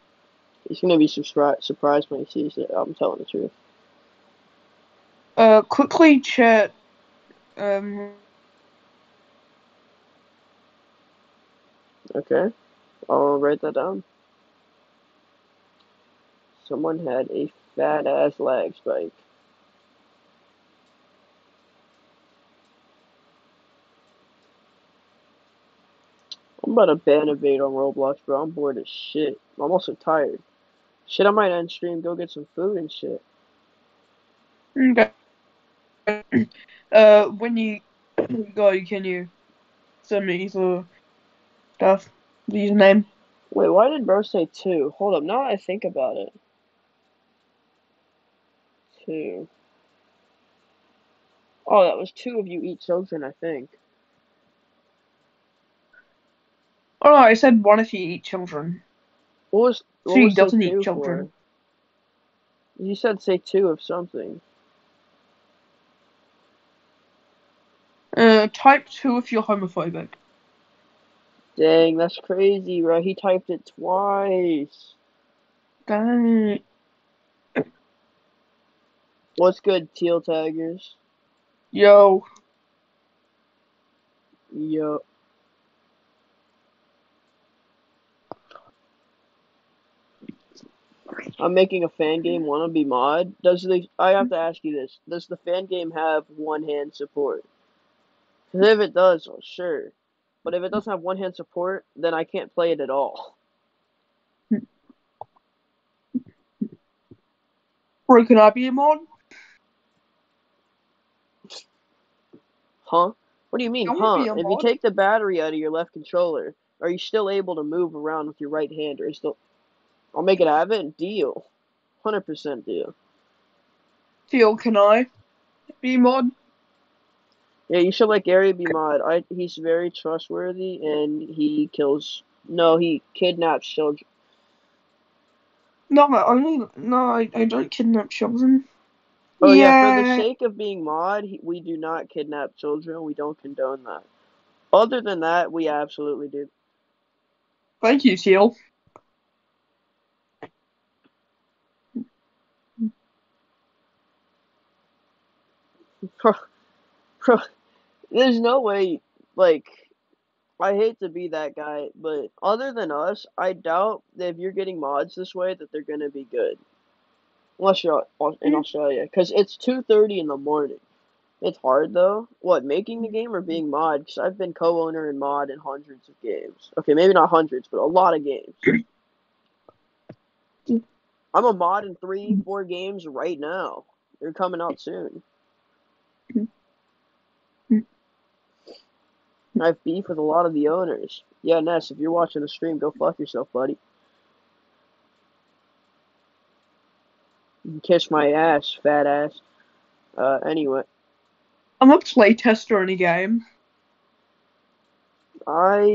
He's gonna be surpri- surprised when he sees it. I'm telling the truth. Uh, quickly chat. Um, Okay, I'll write that down. Someone had a fat ass lag spike. I'm about to ban evade on Roblox, bro. I'm bored as shit. I'm also tired. Shit, I might end stream, go get some food and shit. okay. Uh, when you [COUGHS] go, can you send me the stuff? The username. Wait, why did bro say two? Hold up, now that I think about it. Two. Oh, that was two of you eat children, I think. Oh no, I said one if you eat children. What was She was doesn't eat children. for? You said say two of something. Uh, type two if you're homophobic. Dang, that's crazy, bro. He typed it twice. Dang. What's good, teal taggers? Yo. Yo. I'm making a fan game. Wanna be mod? Does the I have to ask you this? Does the fan game have one hand support? 'Cause if it does, well, sure. But if it doesn't have one hand support, then I can't play it at all. Bro, can I be a mod? Huh? What do you mean, I wanna huh? be a If you mod. take the battery out of your left controller, are you still able to move around with your right hand, or is still? I'll make it happen. Deal. Hundred percent deal. Teal, can I be mod? Yeah, you should let Gary be mod. I he's very trustworthy and he kills. No, he kidnaps children. No, I only no, I, I don't kidnap children. Oh yeah, for the Yeah. sake of being mod, he, we do not kidnap children. We don't condone that. Other than that, we absolutely do. Thank you, Teal. Bro, bro, there's no way. Like, I hate to be that guy, but other than us, I doubt that if you're getting mods this way that they're gonna be good. Unless you're in hmm? Australia, because it's two thirty in the morning. It's hard though. What making the game or being mod? Because I've been co-owner and mod in hundreds of games. Okay, maybe not hundreds, but a lot of games. [CLEARS THROAT] I'm a mod in three, four games right now. They're coming out soon. I have beef with a lot of the owners. Yeah, Ness, if you're watching the stream, go fuck yourself, buddy. You can kiss my ass, fat ass. Uh, anyway, I'm a playtester in a game. I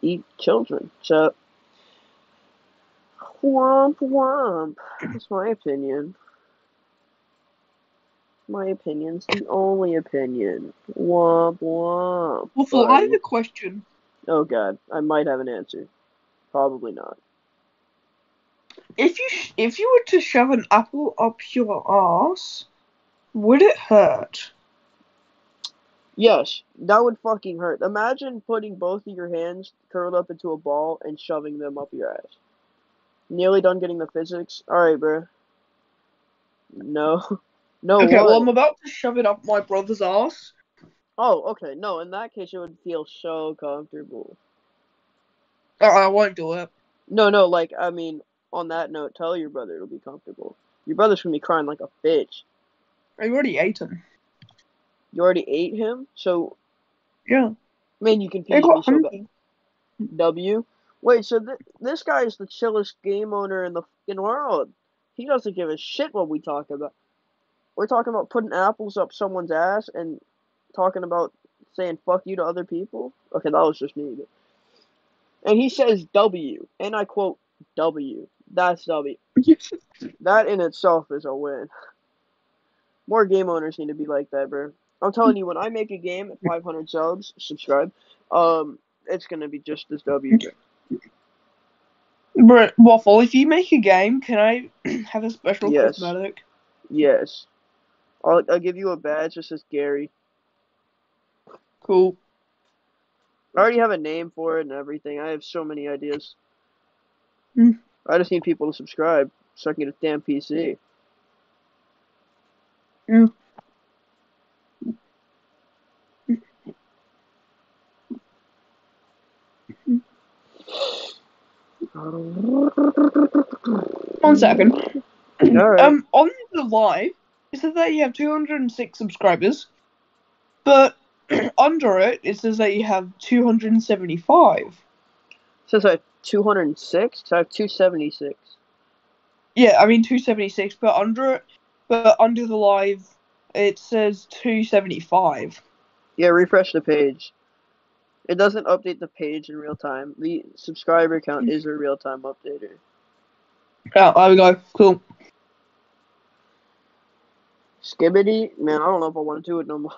eat children, so womp womp. That's my opinion. My opinion's the only opinion. Womp womp. Well, Phil, I have a question. Oh god, I might have an answer. Probably not. If you sh- if you were to shove an apple up your ass, would it hurt? Yes, that would fucking hurt. Imagine putting both of your hands curled up into a ball and shoving them up your ass. Nearly done getting the physics? Alright, bro. No. [LAUGHS] No, okay, what? well, I'm about to shove it up my brother's ass. Oh, okay. No, in that case, it would feel so comfortable. Uh, I won't do it. No, no, like, I mean, on that note, tell your brother it'll be comfortable. Your brother's gonna be crying like a bitch. I already ate him. You already ate him? So, Yeah. man, you can me so bad. W. Wait, so th- this guy is the chillest game owner in the fucking world. He doesn't give a shit what we talk about. We're talking about putting apples up someone's ass and talking about saying fuck you to other people. Okay, that was just me. And he says W, and I quote W. That's W. [LAUGHS] That in itself is a win. More game owners need to be like that, bro. I'm telling you, when I make a game at 500 subs, subscribe, um, it's gonna be just as W. bro. Bro, Waffle, if you make a game, can I [CLEARS THROAT] have a special Yes. cosmetic? Yes. I'll, I'll give you a badge that says Gary. Cool. I already have a name for it and everything. I have so many ideas. Hmm. I just need people to subscribe so I can get a damn PC. Yeah. One second. Alright. Um, on the live, says that you have 206 subscribers, but [CLEARS THROAT] under it, it says that you have 275. says I have 206. So I have 276. Yeah, I mean 276, but under it, but under the live, it says 275. Yeah, refresh the page. It doesn't update the page in real time. The subscriber count mm. is a real time updater. Oh, there we go. Cool. Skibbity? Man, I don't know if I want to do it no more.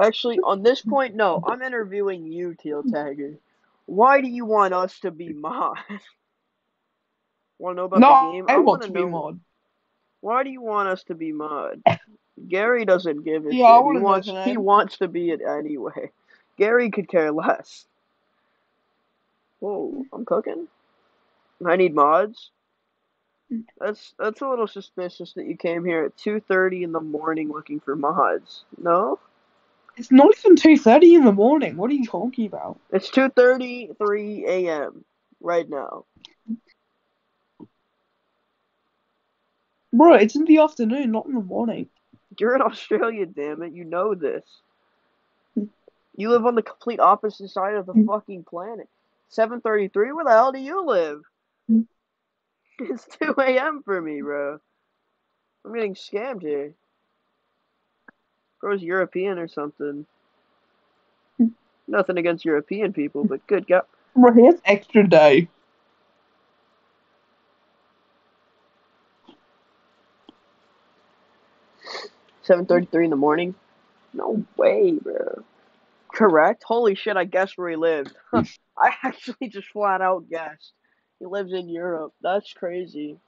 Actually, on this point, no. I'm interviewing you, Teal Tagger. Why do you want us to be mod? [LAUGHS] want to know about No, the game? I want wanna be know- mod. Why do you want us to be mod? Gary doesn't give a Yeah, shit. He wants he wants to be it anyway. Gary could care less. Whoa, I'm cooking. I need mods. Mm. That's that's a little suspicious that you came here at two thirty in the morning looking for mods. No, It's not even 2:30 in the morning. What are you talking about? it's two thirty three a.m. right now. Bro, it's in the afternoon, not in the morning. You're in Australia, damn it. You know this. Mm. You live on the complete opposite side of the mm. fucking planet. 733? Where the hell do you live? Mm. [LAUGHS] It's 2 a.m. for me, bro. I'm getting scammed here. Bro's European or something. Mm. Nothing against European people, but good God. Bro, here's extra day. Seven thirty-three in the morning. No way, bro. Correct. Holy shit! I guessed where he lived. [LAUGHS] I actually just flat out guessed. He lives in Europe. That's crazy.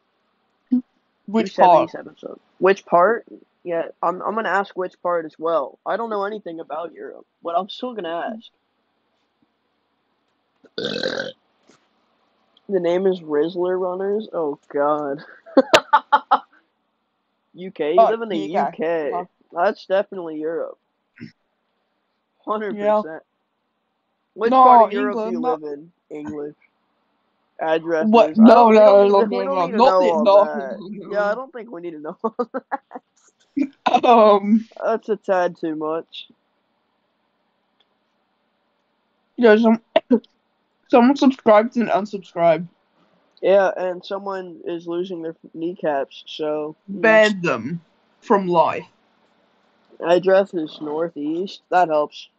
Which part? 277, Which part? Yeah, I'm. I'm gonna ask which part as well. I don't know anything about Europe, but I'm still gonna hmm. ask. The name is Rizzler Runners. Oh God. [LAUGHS] UK. You Oh, live in the yeah. UK. That's definitely Europe. Hundred Yeah. percent. Which No, part of Europe do you England, live in? English. Addresses. What? I No, no, no, no, no, need to not know the- all no, no, Yeah, I don't think we need to know all [LAUGHS] that. Um, That's a tad too much. know, some, [COUGHS] someone subscribed and unsubscribed. Yeah, and someone is losing their kneecaps, so Banned them from life. address is northeast. That helps.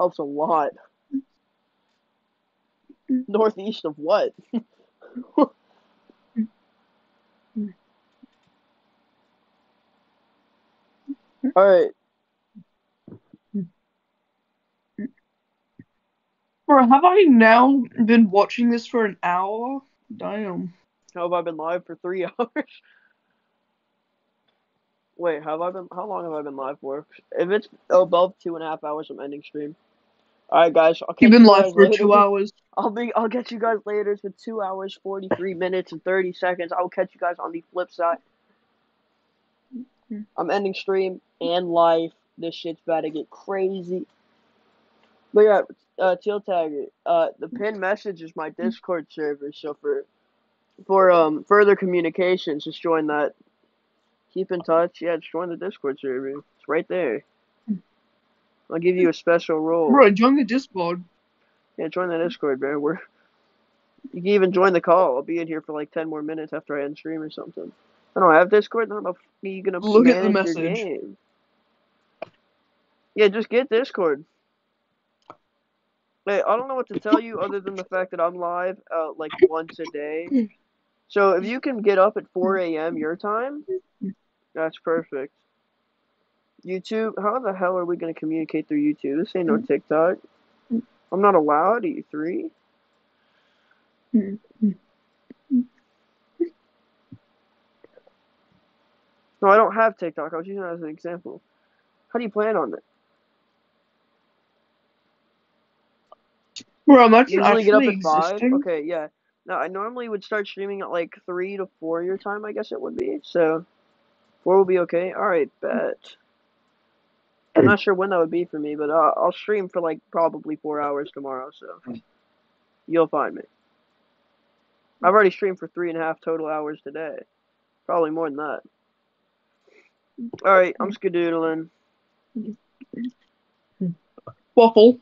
Helps a lot. Mm-hmm. Northeast of what? Mm-hmm. Alright, Bro, have I now been watching this for an hour? Damn. how have I been live for three [LAUGHS] hours? Wait, have I been? How long have I been live for? If it's above two and a half hours, I'm ending stream. Alright, guys, I'll You've been you live for later. two hours. I'll be I'll get you guys later. It's two hours, forty three minutes and thirty seconds. I'll catch you guys on the flip side. I'm ending stream and live. This shit's about to get crazy. But yeah, uh Teal Tag. uh the pinned message is my Discord server, so for for um further communications, just join that. Keep in touch. Yeah, just join the Discord server. It's right there. I'll give you a special role. Bro, join the Discord. Yeah, join the Discord, man. We're you can even join the call. I'll be in here for like ten more minutes after I end stream or something. I don't have Discord. Then how the f- are you gonna Look at the message. game? Yeah, just get Discord. Hey, I don't know what to tell you other than the fact that I'm live uh like once a day. So if you can get up at 4 a.m. your time, that's perfect. YouTube, how the hell are we gonna communicate through YouTube? This ain't no mm. TikTok. Mm. I'm not allowed, E3. Mm-hmm. No, I don't have TikTok. I was using that as an example. How do you plan on it? Bro, imagine Usually get up at five. existing. Okay, yeah. No, I normally would start streaming at like three to four your time. I guess it would be. So four will be okay. All right, bet. I'm not sure when that would be for me, but uh, I'll stream for like probably four hours tomorrow. So you'll find me. I've already streamed for three and a half total hours today. Probably more than that. All right, I'm skedoodling. Waffle.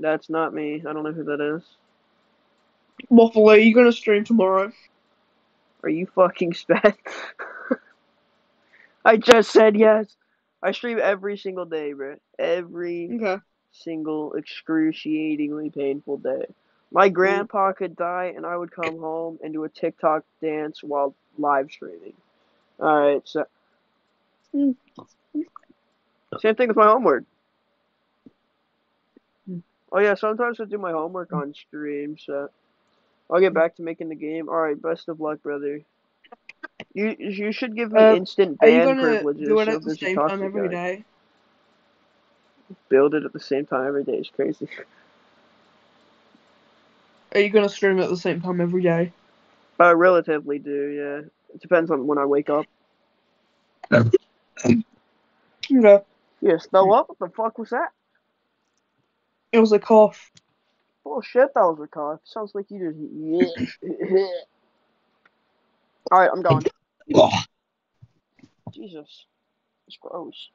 That's not me. I don't know who that is. Waffle, are you gonna stream tomorrow? Are you fucking [LAUGHS] sped? I just said yes. I stream every single day, bro. Every Okay. single excruciatingly painful day. My grandpa could die, and I would come home and do a TikTok dance while live streaming. All right, so mm. same thing with my homework. Mm. Oh yeah, sometimes I do my homework on stream, so I'll get mm. back to making the game. All right, best of luck, brother. You you should give me Uh, instant Are you ban privileges. do it at the same time every guy. day? Build it at the same time every day is crazy. [LAUGHS] Are you gonna stream at the same time every day? I relatively do, yeah. It depends on when I wake up. Okay. Yes, throw up? What the fuck was that? It was a cough. Oh shit, that was a cough. Sounds like you just [LAUGHS] yeah. Alright, I'm gone. Jesus. It's gross.